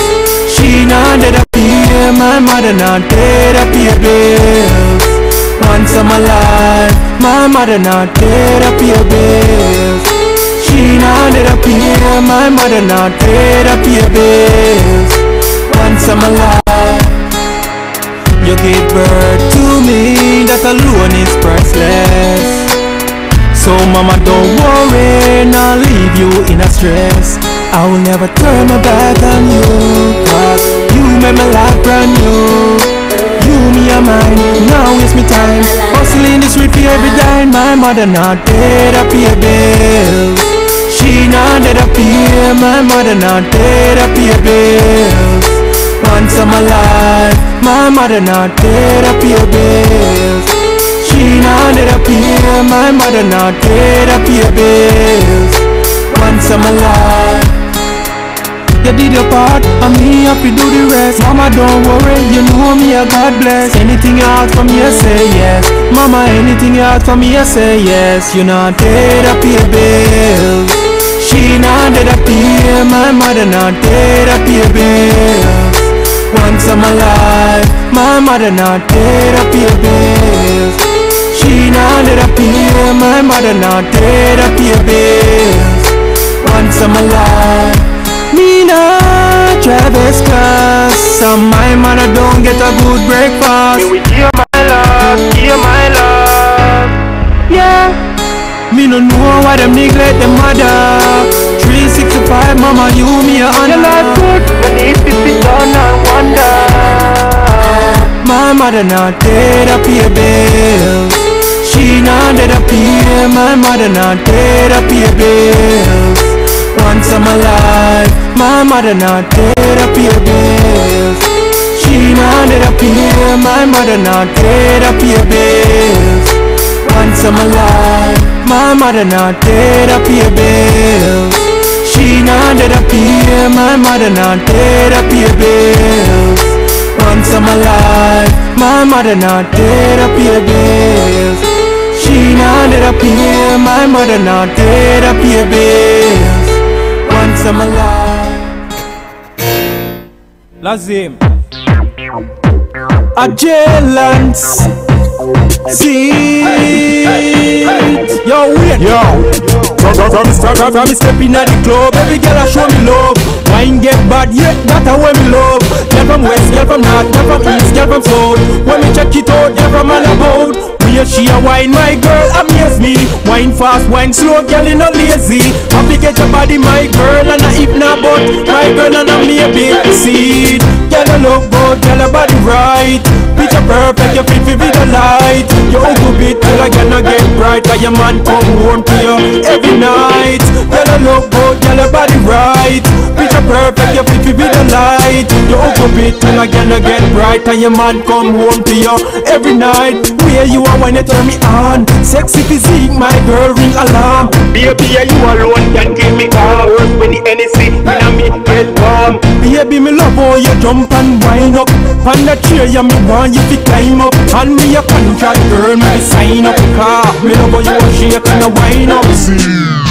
S7: She not dead up here. My mother not dead up here, bills. Once I'm alive, my mother not dead up here, bills. She not dead up here. My mother not dead up here, bills. Once I'm alive. You gave birth to me, that alone is priceless. So mama don't worry, I'll leave you in a stress. I will never turn my back on you, cause you made my life brand new. You, me, and mine, now waste me time. Hustling the street for every dime, my mother not dead up here, bills. She not dead up here, my mother not dead up here, bills. Once I'm alive, my mother not dead up here, bills. Not dead up here, my mother not dead up here, bills. Once I'm alive. You did your part, and me have to do the rest. Mama, don't worry, you know me, a God bless. Anything you ask from me, I say yes. Mama, anything you ask from me, I say yes. You not dead up here, bills. She not dead up here, my mother not dead up here, bills. Once I'm alive, my mother not dead up here, bills. She not dead up here, my mother not dead up here, bills. Once I'm alive, me not drive S class, so my mother don't get a good breakfast. Me with you, my love, you, my love, yeah. Me no know why them neglect them mother 365 mama you me a honor Your life good when it be done and wonder My mother not dead up here bills She not dead up here My mother not up here bills Once I'm alive My mother not up here bills She not dead up here My mother not up here bills once in my life. My mother not I pay bills. She not dead, I pay. My mother not I pay bills. Once in my life, my mother not dead, I pay bills. She not dead, I pay. My mother not dead, I pay bills. Once in my life. Lazim. A Jay Lance. See, yo, wait, yo. From, from, from, from, from, from stepping at the club, every girl a show me love. Wine get bad, yeah, that a way me love. Girl from west, girl from north, girl from east, girl from south. When me check it out, girl from all about. Where she a wine, my girl, amaze me. Wine fast, wine slow, girl, you no lazy. Happy get your body, my girl, and a if not but my girl and a maybe seed. Girl, you look good, girl, your body right. Picture perfect, you fit fit the light. You go bit till I cannot get bright. Cause your man come home to you every night. Girl, you look good, girl, your body right. Picture perfect, you fit fit the light. You go bit till I cannot get bright. Cause your man come home to you every night. Where you are when you turn me on. Sexy physique, my girl, ring alarm.
S8: Baby, are you alone can give me calm when the Hennessy in a me get warm
S7: Baby, me love how you jump and wind up On the chair, yeah, me want you to climb up And me a contract girl, me sign up Car, me love how you shake and a wind up
S8: This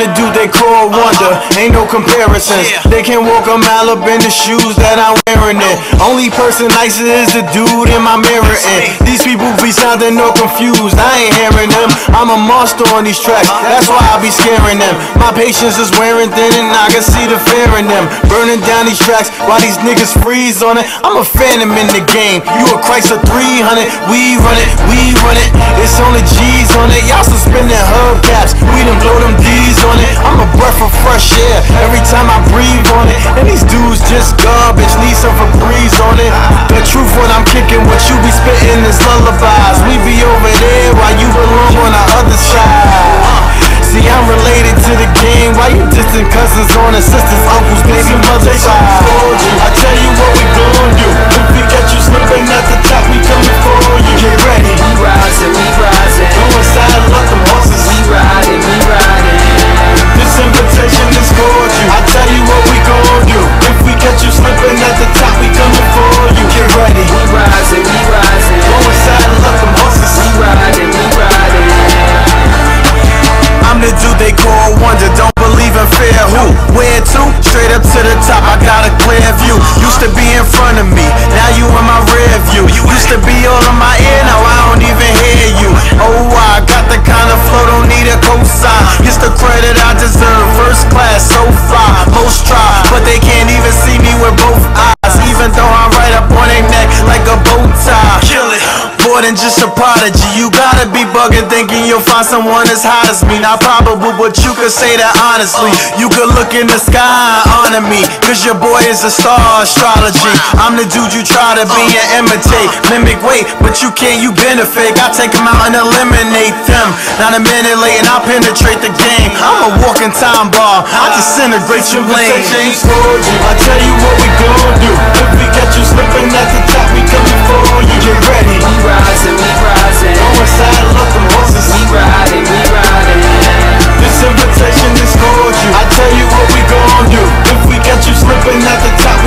S8: I'm the dude they ain't no comparisons. They can walk a mile up in the shoes that I'm wearing it. Oh. Only person nicer is the dude in my mirror. And these people be sounding all confused. I ain't hearing them. I'm a monster on these tracks, that's why I be scaring them. My patience is wearing thin and I can see the fear in them. Burning down these tracks while these niggas freeze on it. I'm a phantom in the game. You a Chrysler 300, we run it, we run it. It's only G's on it. Y'all suspending hubcaps. We done blow them D's on it. I'm a breath of fresh air every time I breathe on it. And these dudes just garbage, need some Febreze on it. The truth when I'm kicking, what you be spitting is lullabies. We be over there while you belong on the other side. Uh, see, I'm related to the game. Why you distant cousins on the sisters, uncles, baby mother side? I tell you what we gon' do. If we catch you slipping at the top, we coming for tell you what we gon' do. If we catch you slipping at the top, we coming for you. Get ready.
S2: We rising, we rising.
S8: Going saddle up them horses.
S2: We riding, we riding.
S8: I'm the dude they call Wonder. Don't believe in fear. Who? Where to? Straight up to the top. I got a clear view. Used to be in front of me. Now you in my rear view. Used to be all in my ear. Now I don't even hear you. Oh, I got the kind of flow. Don't need a cosign. It's the credit I deserve. First class, so fly. Most try, but they can't even see me with both eyes. Even though I'm right up on their neck like a bow tie. Kill it. More than just a prodigy. You gotta be bugging thinking you'll find someone as hot as me. Not probable, but you could say that honestly. You could look in the sky and honor me. Cause your boy is a star astrology. I'm the dude you try to be and imitate. Mimic weight, but you can't, you been a fake. I take them out and eliminate them. Not a minute late and I penetrate the game. I'm a walking time bomb. I disintegrate your lane. I tell you what we gon' do. If we catch you slipping at the top, we coming for you. Get ready.
S2: We rising, we rising.
S8: Going saddle up them horses.
S2: We riding, we riding.
S8: This invitation is cordial. I tell you what we gon' do. If we catch you slipping at the top,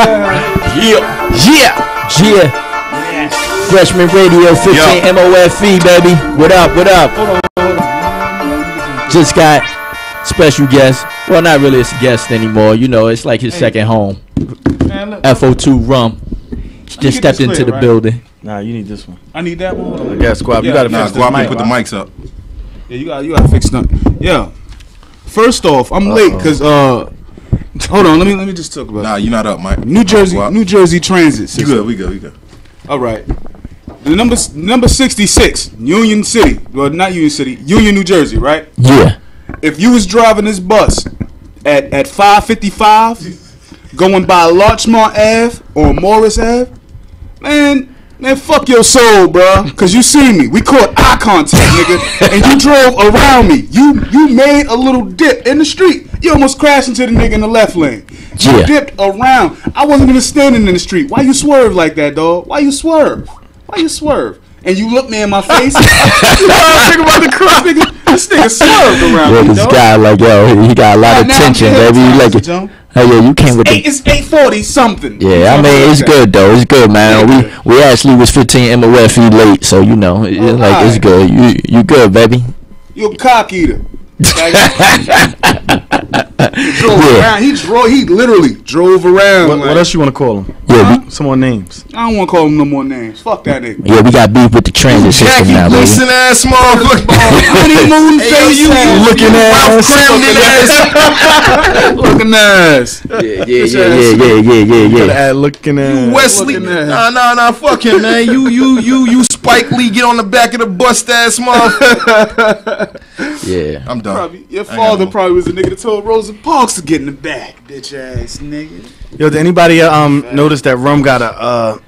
S5: Yeah, yeah.
S3: Yeah. Freshman Radio 15
S4: Yo.
S3: MOFE, E, baby. What up? What up? Just got special guest. Well, not really a guest anymore. You know, it's like his second home.
S9: Man, look,
S3: FO2 Rum. Just stepped into
S9: clear,
S3: the
S9: right?
S3: building.
S5: Nah, you need this one.
S9: I need that one. Hold on.
S5: Yeah, Squab, you gotta
S4: Nah,
S5: fix
S4: go out
S5: this
S4: and
S5: mic.
S4: put the mics up.
S9: Yeah, you got you got to fix them. Yeah. First off, I'm late because uh, hold on. Let me let me just talk about
S4: Nah, you're not up, Mike.
S9: New Jersey
S4: Go out.
S9: New Jersey Transit
S4: You
S9: system.
S4: good? We good? We good?
S9: All right. The number number 66, Union City. Well, not Union City, Union, New Jersey, right?
S3: Yeah.
S9: If you was driving this bus at at 555 going by Larchmont Ave or Morris Ave, man, man, fuck your soul, bro. Cause you see me. We caught eye contact, nigga. and you drove around me. You you made a little dip in the street. You almost crashed into the nigga in the left lane. You
S3: Yeah.
S9: dipped around. I wasn't even standing in the street. Why you swerve like that, dog? Why you swerve? Why you swerve? And you look me in my face. you know I'm about to cry. This nigga, this nigga swerved around
S3: Yeah,
S9: me,
S3: this
S9: dog.
S3: guy, like, yo, he got a lot of tension, baby. You like it.
S9: Joe.
S3: Hey, yeah, you came with
S9: Eight,
S3: the.
S9: it's eight forty something.
S3: Yeah, I mean it's good though. It's good, man. We we actually was 15 MOFE E late, so you know, it's
S9: Oh,
S3: like it's good. You you good, baby.
S9: You a cock eater. Like, he drove
S3: Yeah.
S9: around. He drove. He literally drove around.
S5: What,
S9: like-
S5: what else you want to call them?
S3: Yeah, we,
S5: Some more names.
S9: I don't want to call him no more names. Fuck that nigga.
S3: yeah, we got beef with the transit system
S4: Jackie
S3: now, baby.
S4: Gleason ass motherfucker.
S9: Honeymoon
S4: Hey, yo,
S9: face.
S4: you-
S9: ass.
S5: looking
S4: Ralph
S5: ass.
S4: Kramden ass.
S9: looking ass.
S3: Yeah, yeah, yeah, yeah, yeah, yeah, yeah,
S5: Gotta
S3: yeah.
S5: add looking at.
S4: Wesley.
S9: Looking at-
S4: Nah, nah, nah. Fuck him, man. You, you, you, you. Spike Lee, get on the back of the bus, ass motherfucker.
S3: Yeah.
S4: I'm done.
S9: Probably, your father probably was the nigga that told Rosa Parks to get in the back, bitch ass nigga.
S5: Yo, did anybody uh, um notice that Rum got a uh,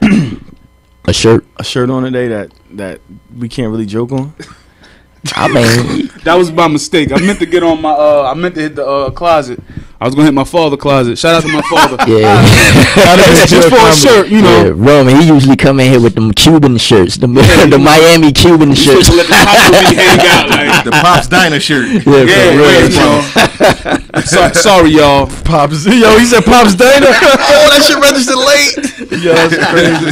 S3: A shirt.
S5: a shirt on today that that we can't really joke on?
S3: I mean,
S9: That was by mistake. I meant to get on my. uh I meant to hit the uh, closet. I was gonna hit my father closet. Shout out to my father.
S3: yeah.
S9: Just for a shirt, you know.
S3: Yeah, Roman, he usually come in here with them Cuban shirts, the, the Miami Cuban shirts.
S9: Let the compliment hang out like.
S4: The Pops Diner shirt.
S3: Yeah,
S9: Yeah,
S3: for real.
S9: yeah, y'all. so, sorry, y'all.
S5: Pops, yo, he said Pops Diner.
S4: Oh, that shit registered late.
S5: yo, that's crazy.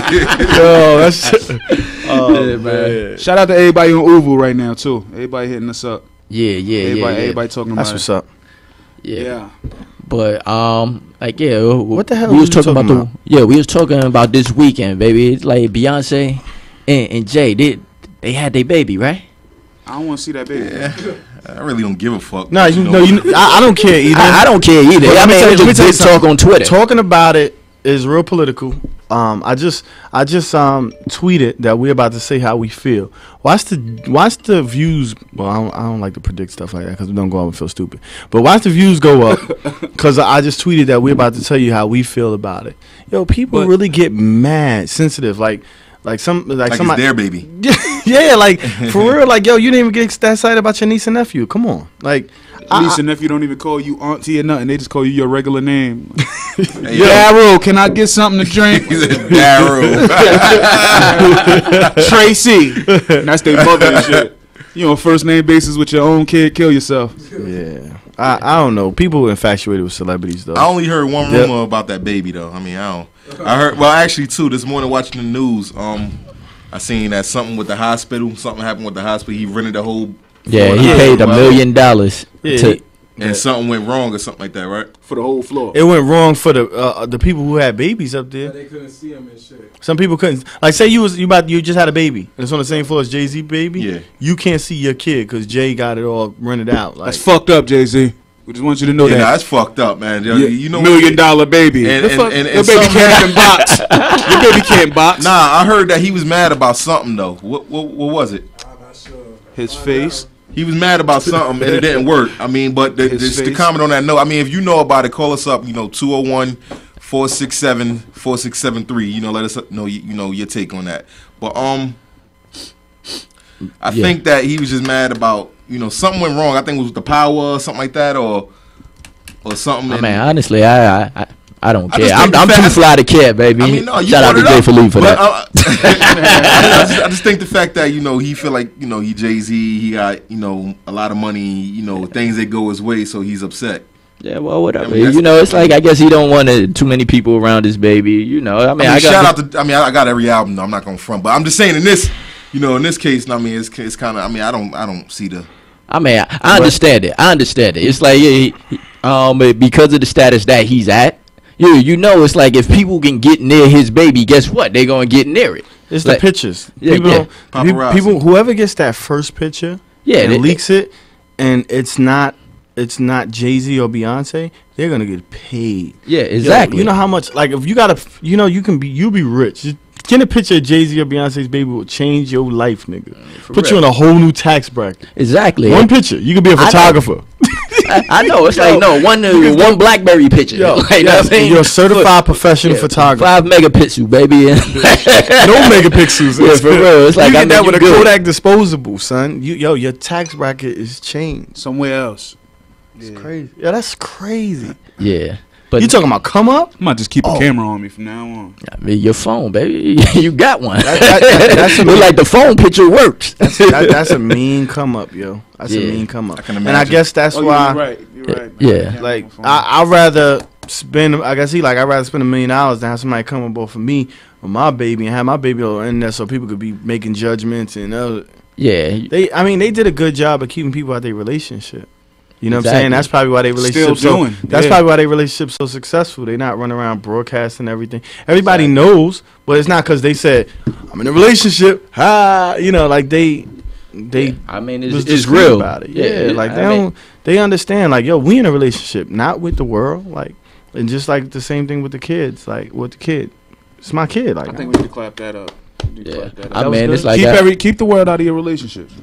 S5: Yo, that's. Oh
S9: Yeah, man. Shout out to everybody on Uvu right now too. Everybody hitting us up.
S3: Yeah, yeah,
S9: Everybody,
S3: yeah, yeah.
S9: everybody talking about
S5: That's
S9: it.
S5: what's up.
S3: yeah.
S9: Yeah.
S3: But um, like yeah, what
S5: the hell
S3: we
S5: was
S3: was talking,
S5: talking
S3: about, the yeah we was talking about this weekend, baby. It's like Beyonce and, and Jay did they had their baby, right?
S9: I don't want to see that baby.
S4: I really don't give a fuck.
S5: No, you know, you, I, I don't care either.
S3: I, I don't care either.
S5: But
S3: I
S5: let me
S3: mean,
S5: tell
S3: it
S5: you- let me tell
S3: just talk on Twitter.
S5: Talking about it is real political. Um, I just I just um tweeted that we're about to say how we feel. Watch the watch the views. Well, I don't, I don't like to predict stuff like that because we don't go out and feel stupid. But watch the views go up because I just tweeted that we're about to tell you how we feel about it. Yo, people
S9: But-
S5: really get mad, sensitive, like like some like,
S4: Like
S5: somebody.
S4: their baby.
S5: yeah, like for real, like yo, you didn't even get that excited about your niece and nephew. Come on, like. I-
S9: Niece and nephew don't even call you auntie or nothing. They just call you your regular name.
S4: Hey, yo,
S9: Daryl, can I get something to drink?
S4: He said, Daryl.
S9: Tracy. That's their mother and shit. You know, first name basis with your own kid, kill yourself.
S5: Yeah, I, I don't know. People infatuated with celebrities though.
S4: I only heard one
S5: Yeah.
S4: rumor about that baby though. I mean, I don't. I heard. Well, actually, too. This morning watching the news, um, I seen that something with the hospital. Something happened with the hospital. He rented the whole.
S3: Yeah, he paid a million dollars.
S5: Yeah,
S3: to,
S5: he-
S4: and something went wrong or something like that, right?
S9: For the whole floor.
S5: It went wrong for the uh, the people who had babies up there.
S10: They couldn't see him and shit.
S5: Some people couldn't. Like, say you was you about you just had a baby and it's on the same floor as Jay Z baby.
S4: Yeah.
S5: You can't see your kid because Jay got it all rented out. Like,
S9: That's fucked up, Jay Z. We just want you to know
S4: Yeah, nah,
S9: that.
S4: that's fucked up, man. Yo,
S9: Yeah,
S4: You know,
S9: million dollar baby.
S4: And-
S9: The
S4: and-
S9: fuck-
S4: and-
S9: your baby can't even box. Your baby can't box.
S4: Nah, I heard that he was mad about something though. What what, what was it?
S9: His face.
S4: He was mad about something and it didn't work. I mean, but the,
S9: His
S4: just to
S9: face.
S4: comment on that note, I mean, if you know about it, call us up. You know, 201 467 4673. You know, let us know you, you know your take on that. But um, I
S3: Yeah.
S4: think that he was just mad about you know something went wrong. I think it was the power or something like that, or or something.
S3: I
S4: and-
S3: mean, honestly, I I, I, I don't care.
S4: just
S3: I'm,
S4: think the
S3: I'm too fly to care, baby.
S4: I mean, no, you
S3: Shout out to Jay Philippe for that.
S4: uh, I, just, I just think the fact that you know he feel like you know he Jay Z, he got you know a lot of money, you know things that go his way, so he's upset.
S3: Yeah, well, whatever.
S4: I mean,
S3: you know, it's like I guess he don't want to, too many people around his baby. You know, I mean,
S4: I mean,
S3: I, got
S4: shout out to. I mean, I, I got every album. though. I'm not gonna front, but I'm just saying in this, you know, in this case, I mean, it's, it's kind of. I mean, I don't, I don't see the.
S3: I mean, I, I understand it. I understand it. It's like yeah, he- um, because of the status that he's at. You, you know, it's like if people can get near his baby, guess what? They're gonna get near it.
S5: It's
S3: Like-
S5: the pictures.
S3: Yeah,
S5: people,
S3: yeah.
S5: don't-
S4: Paparazzi.
S5: people, whoever gets that first picture,
S3: Yeah,
S5: and
S3: they-
S5: leaks it, and it's not, it's not Jay Z or Beyonce, they're gonna get paid.
S3: Yeah,
S5: Yo,
S3: exactly.
S5: you know how much? Like, if you got to, you know, you can be, you be rich. Just Getting a picture of Jay Z or Beyonce's baby will change your life, nigga. Put you in a whole new tax bracket.
S3: exactly.
S5: One picture, you could be a
S3: know.
S5: photographer.
S3: I, I know. It's like no one, uh, one BlackBerry picture.
S5: Yo,
S3: like, you know
S5: yes,
S3: what I mean?
S5: you're a certified professional
S3: Yeah,
S5: photographer.
S3: Five megapixel, baby.
S5: no megapixels.
S3: Yeah, for real. It's like,
S5: you
S3: I
S5: get that
S3: mean,
S5: with
S3: you
S5: a
S3: good.
S5: Kodak disposable, son. You yo, your tax bracket is changed.
S9: Somewhere else.
S5: It's crazy. Yeah, that's crazy.
S3: yeah, but
S5: you talking about come up?
S9: I might just keep
S5: Oh.
S9: a camera on me from now on.
S3: I mean, your phone, baby. you got one.
S5: That- that- that- that's a-
S3: Look like the phone picture works.
S5: That's that, that's a mean come up, yo. That's
S3: Yeah.
S5: a mean come up.
S4: I can
S5: and I guess that's
S9: oh,
S5: why,
S9: you're right. You're right.
S3: Yeah.
S5: like, I, I'd rather spend. I guess he like I'd rather spend a million dollars than have somebody come aboard for me with my baby and have my baby in there so people could be making judgments and uh,
S3: yeah,
S5: they. I mean, they did a good job of keeping people out their relationship. You know what I'm saying? That's probably why they relationship
S9: Still
S5: so.
S9: doing,
S5: That's
S9: yeah.
S5: probably why they relationship so successful. They not running around broadcasting everything. Everybody knows, but it's not because they said I'm in a relationship. Ha, you know, like they they
S3: I mean, it's,
S5: was
S3: it's real.
S5: about it. Yeah, like
S3: I
S5: they
S3: mean,
S5: don't they understand like yo, we in a relationship, not with the world. Like and just like the same thing with the kids, like with the kid. It's my kid. Like
S9: I think we need to clap that up. We need to
S3: Yeah,
S9: clap that
S3: I
S9: up.
S3: mean, it's like
S9: keep
S3: I-
S9: every keep the world out of your relationships.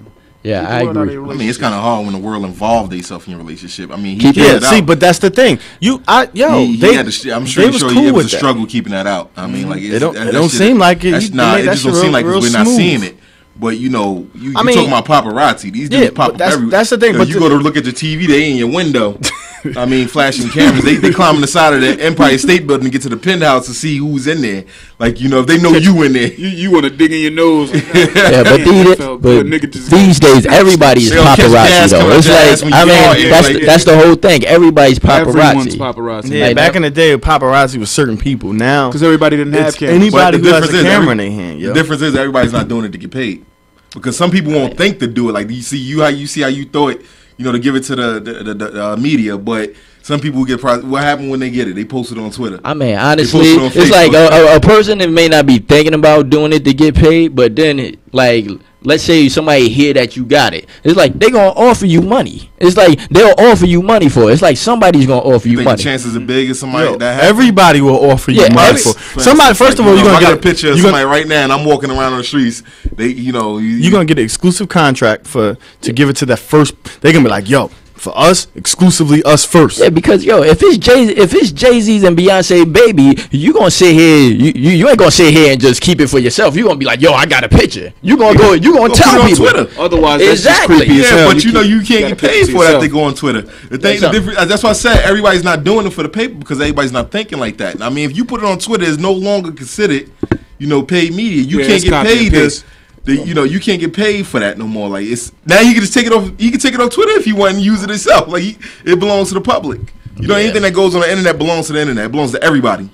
S9: Man.
S3: yeah, I
S9: world out of
S3: agree.
S4: I mean, it's kind of hard when the world involved themselves in your relationship. I mean, he
S3: Keep-
S4: kept
S5: yeah,
S4: it
S5: see, but that's the thing. You, I, yo,
S4: he, he
S5: they,
S4: had to, I'm sure,
S5: they
S4: he
S5: was
S4: sure
S5: cool
S4: it
S5: with
S4: was a
S5: that.
S4: struggle keeping that out. I mean, like mm-hmm.
S5: It don't-
S4: that-
S5: it don't
S4: shit-
S5: seem like it.
S4: That's
S5: You-
S4: not. It just don't
S5: shit
S4: seem like
S5: real-
S4: we're
S5: real
S4: not seeing it. But you know, you, you
S5: I mean-
S4: talking about paparazzi? These
S5: Yeah,
S4: dudes pop up
S5: that's-
S4: every-
S5: that's the thing, but
S4: you
S5: the-
S4: go to look at your TV, they in your window. I mean, flashing cameras. They they climbing the side of the Empire State Building to get to the penthouse to see who's in there. Like you know, if they know you in there.
S9: You you want to dig in your nose? Like,
S3: Yeah, but, these,
S9: that
S3: but
S9: good.
S3: These days everybody is
S4: They don't
S3: paparazzi though. It's
S4: out your ass
S3: like I mean
S4: are, yeah,
S3: that's
S4: like-
S3: the, that's the whole thing. Everybody's paparazzi.
S9: Everyone's
S3: paparazzi.
S9: paparazzi.
S5: Yeah,
S3: Like
S5: back in the day, paparazzi was certain people. Now
S9: Because everybody didn't have cameras.
S5: anybody
S4: But
S5: who has a camera
S4: every-
S5: in their hand. Yo.
S4: The difference is everybody's not doing it to get paid. Because some people won't think to do it. Like you see you how you see how you throw it, you know, to give it to the the, the, the uh, media. But some people get pri- what happened when they get it? They post it on Twitter.
S3: I mean, honestly,
S4: it
S3: it's like a, a, a person that may not be thinking about doing it to get paid, but then, it, like, let's say somebody hear that you got it. It's like they're gonna offer you money. It's like they'll offer you money for it. It's like somebody's gonna offer you
S4: think
S3: money.
S4: the chances are big if somebody
S5: Yo,
S4: that happens?
S5: everybody will offer you
S3: Yeah,
S5: money
S3: every-
S5: for somebody. First of all,
S4: you
S5: you're gonna
S4: if I
S5: get
S4: got a picture of somebody
S5: gonna,
S4: right now, and I'm walking around on the streets. They, you know, you,
S5: you're gonna get an exclusive contract for to give it to that first. They're gonna be like, yo, for us, exclusively us first.
S3: Yeah, because yo, if it's Jay, if it's Jay Z's and Beyonce baby, you gonna sit here, you, you you ain't gonna sit here and just keep it for yourself. You gonna be like, yo, I got a picture. You gonna go, you gonna
S4: Go
S3: tell
S4: put it on
S3: people.
S4: Twitter.
S9: Otherwise, that's just
S3: Exactly.
S9: creepy as
S4: Yeah,
S9: hell.
S4: but you know you can't get paid for that.
S9: yourself.
S4: They go on Twitter. The thing, the
S3: something.
S4: difference. That's why I said everybody's not doing it for the paper because everybody's not thinking like that. I mean, if you put it on Twitter, it's no longer considered, you know, paid media. You
S9: Yeah,
S4: can't get paid. To,
S9: paste.
S4: The, you know, you can't get paid for that no more. Like it's now you can just take it off. You can take it off Twitter if you want and use it yourself. Like you- it belongs to the public. You know,
S3: Yeah.
S4: anything that goes on the internet belongs to the internet. It belongs to everybody.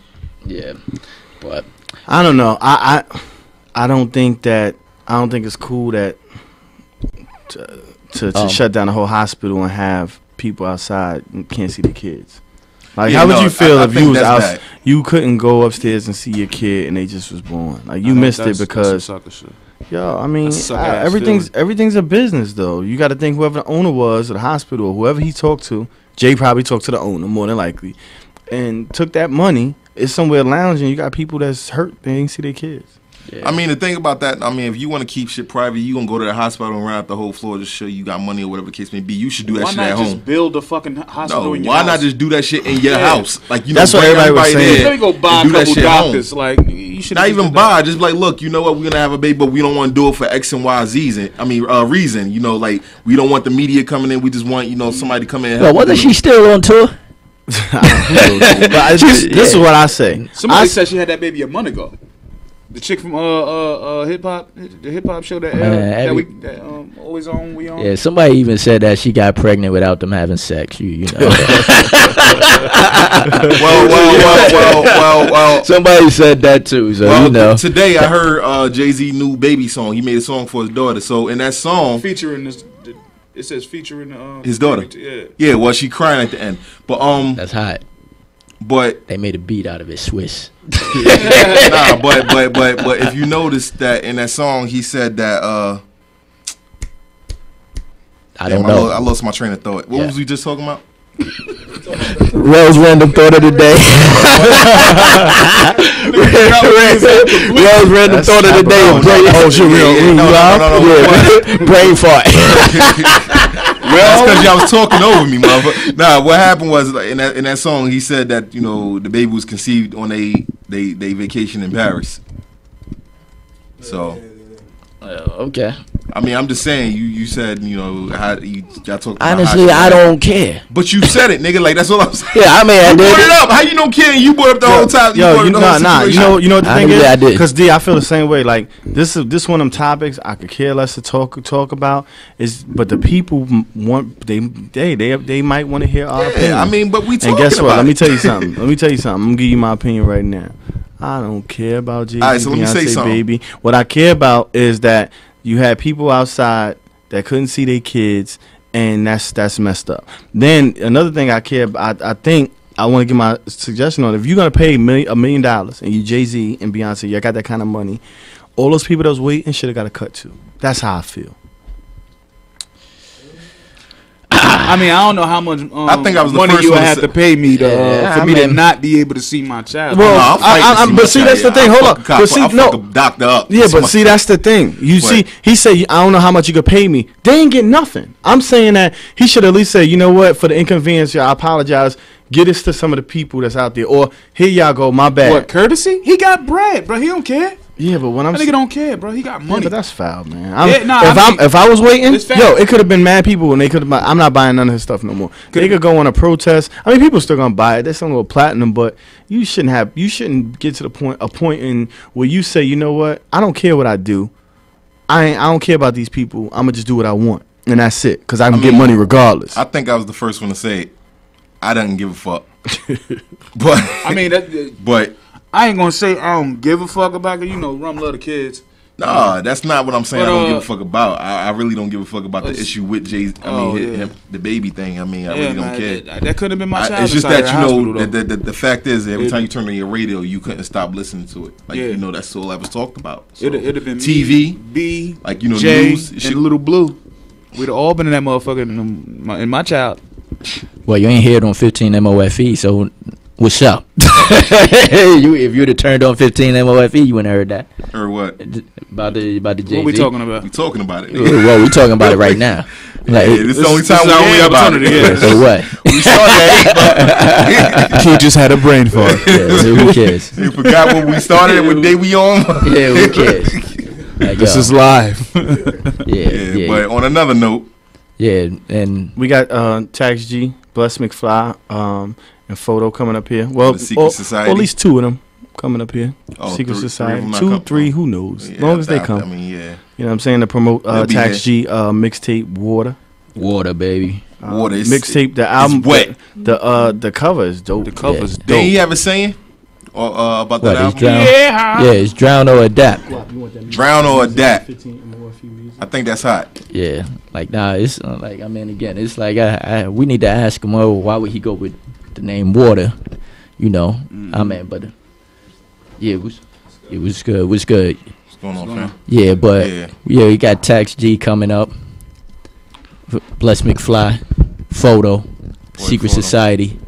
S3: Yeah, but
S5: I don't know. I, I I don't think that I don't think it's cool that to to, to
S3: Um,
S5: shut down the whole hospital and have people outside and can't see the kids. Like,
S4: Yeah,
S5: how would
S4: no,
S5: you feel
S4: I- I
S5: if you was out,
S4: bad.
S5: you couldn't go upstairs and see your kid and they just was born? Like you missed it because Yo, I mean,
S9: That's a suck ass
S5: everything's
S9: feeling.
S5: everything's a business though. You got to think whoever the owner was of the hospital or whoever he talked to. Jay probably talked to the owner more than likely, and took that money. It's somewhere lounging. You got people that's hurt. They ain't see their kids.
S4: I mean, the thing about that, I mean, if you want to keep shit private, you gonna go to the hospital and run out the whole floor to show you got money or whatever the case may be. You should do that
S9: Why
S4: shit
S9: not
S4: at
S9: just
S4: home.
S9: build a fucking hospital
S4: No,
S9: in your
S4: why
S9: house?
S4: not just do that shit in your
S9: Yeah.
S4: house? Like you know,
S5: That's what
S4: bring
S5: everybody was saying.
S9: Let me go buy a couple
S4: shit home.
S9: doctors. Like you should
S4: Not even buy, just like, look, you know what? We're gonna have a baby, but we don't want to do it for X and Y reason. I mean, uh, reason. You know, like we don't want the media coming in. We just want you know somebody to come in. And
S3: well,
S4: help
S3: wasn't she still on tour?
S5: but I, this, this is what I say.
S9: Somebody
S5: I,
S9: said she had that baby a month ago. The chick from uh uh uh hip hop, the hip hop show that uh,
S3: Man,
S9: that
S3: every-
S9: we that um always on we on.
S3: Yeah, somebody even said that she got pregnant without them having sex. You, you know.
S4: well, well, well, well, well, well.
S3: somebody said that too. So
S4: Well,
S3: you know.
S4: today I heard uh, Jay Z new baby song. He made a song for his daughter. So in that song,
S9: Featuring this, it says featuring uh
S4: his daughter.
S9: Yeah.
S4: Yeah, well, she crying at the end. But um,
S3: That's hot.
S4: But
S3: They made a beat out of it. Swiss.
S4: nah, but but but but if you notice that in that song, he said that uh,
S3: I don't
S4: I,
S3: know.
S4: lo- I lost my train of thought. What
S3: Yeah.
S4: was we just talking about?
S3: Rose random thought of the day. Rose random
S5: That's
S3: thought of the day.
S4: no,
S3: Brain, oh shit,
S4: yeah,
S3: real, brain fart.
S4: That's because y'all was talking over me, motherfucker. Nah, what happened was like, in that in that song, he said that you know the baby was conceived on a they they vacation in Paris. So
S3: okay.
S4: I mean, I'm just saying you you said you know how you y'all talked.
S3: Honestly,
S4: how-
S3: I don't care.
S4: But you said it, nigga. Like that's all I'm saying.
S3: Yeah, I mean, I
S4: You brought
S3: did.
S4: it up. How you don't care? You brought up the whole time.
S5: Yo,
S4: brought
S5: you
S4: up
S5: nah, nah. You know, you know what the thing
S3: Honestly, I
S5: is?
S3: did.
S5: Because D, I feel the same way. Like this is this one of them topics I could care less to talk talk about. Is but the people want they they they they might want to hear our opinion.
S4: I mean, but we talking
S5: and guess what?
S4: about
S5: Let me tell you something. Let me tell you something. I'm gonna give you my opinion right now. I don't care about Jay Z,
S4: Alright, so let me say
S5: Beyonce, baby. What I care about is that you had people outside that couldn't see their kids, and that's that's messed up. Then another thing I care about, I, I think I want to give my suggestion on. If you're gonna pay million, a million dollars and you Jay Z and Beyonce, you got that kind of money, all those people that was waiting should have got a cut too. That's how I feel.
S9: I mean, I don't know how much. Um,
S4: I think I was the
S9: money you would
S4: to
S9: have to pay me to, uh, for
S3: I
S9: me to not be able to see my child.
S5: Well,
S4: No, I'm
S5: I- I-
S4: see
S5: but see, that's the thing. Hold
S4: fuck
S5: up. But see, no.
S4: doctor up.
S5: Yeah, but see, that's the thing. You see, he said, "I don't know how much you could pay me." They ain't get nothing. I'm saying that he should at least say, "You know what? For the inconvenience, I apologize. Get this to some of the people that's out there, or here y'all go. My bad."
S9: What courtesy? He got bread, bro. He don't care.
S5: Yeah, but when I'm
S9: That nigga don't care, bro. He got
S5: Yeah,
S9: money.
S5: but that's foul, man. I'm,
S9: Yeah, nah,
S5: if
S9: I
S5: I
S9: mean,
S5: am if I was waiting, yo, it could have been mad people, and they could have. I'm not buying none of his stuff no more. They could go on a protest. I mean, people still gonna buy it. They're still gonna go platinum, but you shouldn't have. You shouldn't get to the point a point in where you say, you know what? I don't care what I do. I ain't, I don't care about these people. I'm gonna just do what I want, and that's it. Cause I can
S4: I
S5: get money regardless.
S4: I think I was the first one to say it. I didn't give a fuck. but
S9: I mean, that,
S4: but
S9: I ain't gonna say I don't give a fuck about it. You know, Rum love the kids.
S4: nah, that's not what I'm saying.
S9: But,
S4: I don't
S9: uh,
S4: give a fuck about. I, I really don't give a fuck about the issue with Jay. I
S9: Oh,
S4: mean, hi-
S9: yeah.
S4: him, the baby thing. I mean, I
S9: yeah,
S4: really don't
S9: man,
S4: care.
S9: That, that could have been my
S4: I-
S9: child.
S4: it's just that you know
S9: hospital,
S4: the, the, the, the fact is every
S9: It-
S4: time you turn on your radio you couldn't stop listening to it like
S9: Yeah.
S4: you know that's all I was talked about so,
S9: It'd, it'd have been
S4: TV
S9: me, B,
S4: like you know
S9: Jay,
S4: news
S9: and
S4: shit.
S9: Little Blue. We'd have all been in that motherfucker in, my, in my child.
S3: Well, you ain't heard on 15 MOFE, E, so what's up? you, if you'd have turned on 15 MOFE, you wouldn't have heard that
S4: or what
S3: about the about the Jay
S9: What we talking about?
S4: we talking about it
S3: Well, we talking about it right now. Like,
S4: yeah, this is the only time
S9: is
S4: we
S9: our
S4: hear
S9: only
S4: about it
S9: opportunity, yeah.
S3: so what?
S4: we started at eight,
S5: Kid just had a brain fart.
S3: Yeah, so who cares?
S4: we forgot what we started and what day we on
S3: Yeah, who cares? Like,
S5: this
S3: yo,
S5: is live.
S3: yeah,
S4: yeah,
S3: yeah,
S4: but on another note
S3: yeah, and
S5: We got uh, Tax G, Bless McFly, um, and Photo coming up here. Well, or- or at least two of them coming up here.
S4: Oh,
S5: Secret
S4: three- three
S5: Society,
S4: of them not
S5: two, three, who knows?
S4: yeah,
S5: as long as they come.
S4: I mean yeah
S5: you know what I'm saying? To promote uh,
S4: They'll be
S5: Tax G uh, mixtape Water.
S3: water, baby.
S5: Uh,
S4: Water is-
S5: mixtape. The album.
S4: wet.
S5: The, the uh the cover is dope.
S9: The cover's
S4: Did
S9: dope.
S4: he have a saying or, uh, about
S3: What?
S4: that album
S3: drown.
S9: Yeah.
S3: Yeah, it's drown or adapt.
S4: drown or adapt I think that's hot
S3: Yeah, like nah, it's uh, like I mean again, it's like I, I we need to ask him, oh, why would he go with the name Water? You know, I mean, but uh, yeah, it was it was good, it was good.
S4: what's going on fam
S3: Yeah, but
S4: Yeah.
S3: yeah, we got Tax G coming up, Bless McFly, Photo, Secret
S4: Photo.
S3: Society,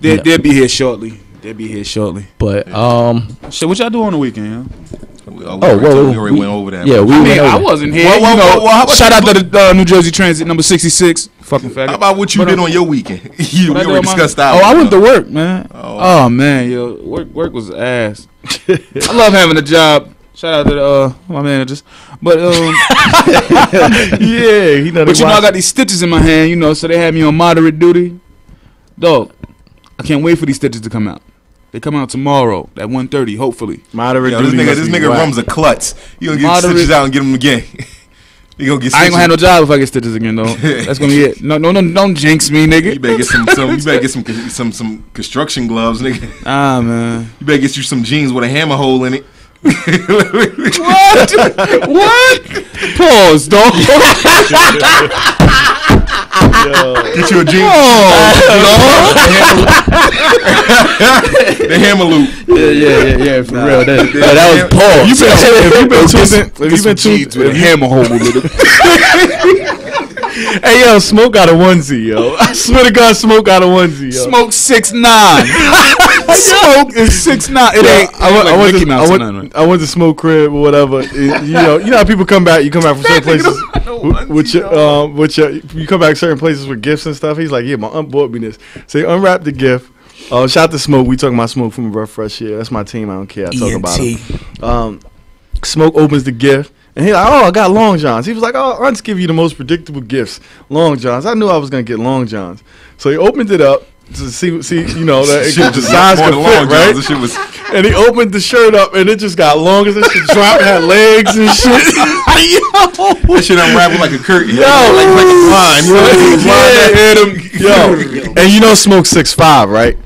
S9: They,
S3: No.
S9: They'll be here shortly. They'll be here shortly.
S3: but um,
S9: Shit, what y'all do on the weekend? Huh?
S4: We, uh, we
S3: oh,
S4: already, we already
S3: we-
S4: went over that
S3: yeah, we
S9: I
S3: went
S9: mean, I wasn't here.
S4: Whoa, whoa,
S9: you know,
S4: whoa, whoa, how about
S9: shout out to the uh, New Jersey Transit number 66. Fucking faggot.
S4: How about what you
S9: But,
S4: did on your weekend? you, we already discussed that.
S9: Oh, I went to work, man.
S4: Oh.
S9: Oh, man, yo, work work was ass. I love having a job. Shout out to the, uh, my managers, but um,
S5: yeah, he know
S9: but you know I got these stitches in my hand, you know, so they had me on moderate duty. Dog, I can't wait for these stitches to come out. They come out tomorrow at 1.30, hopefully.
S5: Moderate
S4: Yo, this nigga, this nigga
S5: whack.
S4: rums a klutz. You gonna get
S9: Moderate-
S4: stitches out and get him again. you gonna get.
S9: I ain't gonna have no job if I get stitches again, though. That's gonna be it. No, no, no, don't jinx me, nigga.
S4: You better get some, some. You better get some, some, some construction gloves, nigga.
S9: Ah, man.
S4: You better get you some jeans with a hammer hole in it.
S9: What? what? Pause, dog.
S4: Get you a jeans. the hammer loop.
S3: Yeah, yeah, yeah, yeah, for real. That, yeah, that was Paul.
S5: You been, if you been tuned if you
S9: Get
S5: been tuned,
S9: jeans with a hammer hole with it.
S5: hey yo, smoke got a onesie, yo. I swear to God, smoke out a onesie, yo.
S9: Smoke six nine. Smoke is six nine. It ain't.
S5: I went,
S9: like
S5: I, went
S9: Mickey
S5: to, I,
S9: Mouse
S5: went,
S9: or right?
S5: I went to smoke crib or whatever. It- you know, you know how people come back. You come back from certain places with, with your, um, with your, you come back certain places with gifts and stuff. He's like, yeah, my aunt bought me this. So he unwrapped the gift. Uh, shout out to Smoke. We talking about Smoke from Rough Fresh Air. That's my team. I don't care. I talk about him. Um, Smoke opens the gift. And he's like, oh, I got Long Johns. He was like, oh, aunts give you the most predictable gifts. Long Johns. I knew I was going to get Long Johns. So he opened it up to see, see you know, that it, the size could fit, right?
S4: johns. Shit was.
S5: And he opened the shirt up, and it just got long as it shit dropped, had legs and shit.
S4: That shit unraveled like a curtain.
S5: Yo,
S4: like, like a blind. You know, like a blind
S5: yeah, hit. Yo, and you know, Smoke six five, right?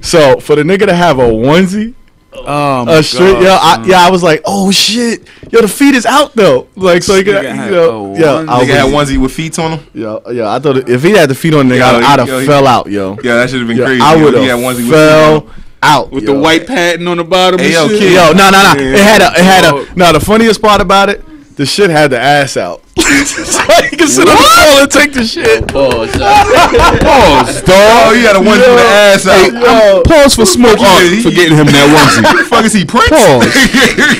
S5: So for the nigga to have a onesie,
S9: Oh um, my
S5: a shirt,
S9: God,
S5: yeah, I, yeah, I was like, oh shit, yo, the feet is out though, like so he could,
S9: Nigga
S5: you
S9: had
S5: know, yeah. I
S4: Nigga had onesie with feet on him.
S5: yeah, yeah. I thought if he had the feet on, nigga,
S4: Yo,
S5: I'd, I'd have
S4: yo, he-
S5: fell out, yo.
S4: Yeah, that should have been
S5: Yeah,
S4: crazy.
S5: I would
S4: He had
S5: have
S4: onesie with feet
S5: fell out
S9: With
S5: yo.
S9: the white padding on the bottom
S4: Hey, yo,
S9: shit.
S4: kid.
S5: Yo, no, no, no. It had a, it had a. No, the funniest part about it, the shit had the ass out. So you can sit on the floor and take the shit.
S3: Pause.
S4: Pause, dog. You had a onesie with the ass out.
S5: Yo.
S9: Pause for smoke
S4: Yeah,
S9: Art
S4: he-
S9: for getting him that onesie.
S4: Who the fuck is he, Prince?
S9: Pause.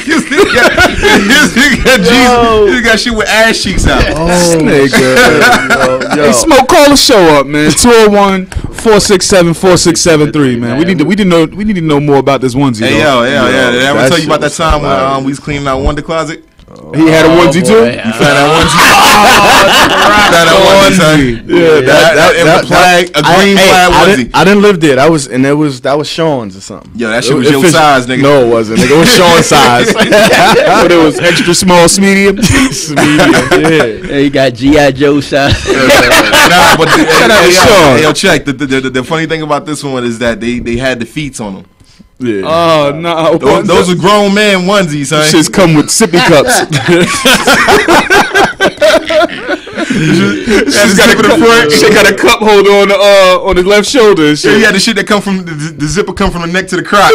S4: this nigga got, this nigga got, Jesus, this got shit with ass cheeks out.
S9: This nigga. Hey, Smoke, call the show up, man. 201 467 4673, man. We need to we need to know we need to know more about this onesie.
S4: Hey,
S9: dog.
S4: yo, yo, yeah. Did I ever tell you about that time when um, we was cleaning out Wonder Closet?
S9: He had a oh, onesie too.
S3: boy.
S4: You found that onesie? Oh, found that onesie, son.
S5: Yeah,
S4: that, that, it was a flag, a
S5: I-
S4: green
S5: hey,
S4: flag
S5: I
S4: onesie.
S5: didn't, I didn't live there. That was and it was that was Sean's or something.
S4: Yeah, that shit
S5: It-
S4: was
S5: it
S4: your size, nigga.
S5: No, it wasn't. Nigga, it was Sean's size.
S9: but it was extra small, medium.
S5: yeah.
S3: Hey, you got G.I. Joe shot.
S4: nah, but the,
S9: Shout out
S4: hey,
S9: to
S4: yo,
S9: Sean.
S4: hey, yo, check. The, the, the, the funny thing about this one is that they, they had the feet on them.
S5: Yeah.
S9: Oh no,
S4: Those, those are grown man onesies, son.
S9: shits come with sippy cups. She's got a
S4: zip the
S9: cup,
S4: front.
S9: she got a cup holder on the uh on his left shoulder and shit.
S4: you had the shit that come from the, the zipper come from the neck to the crotch.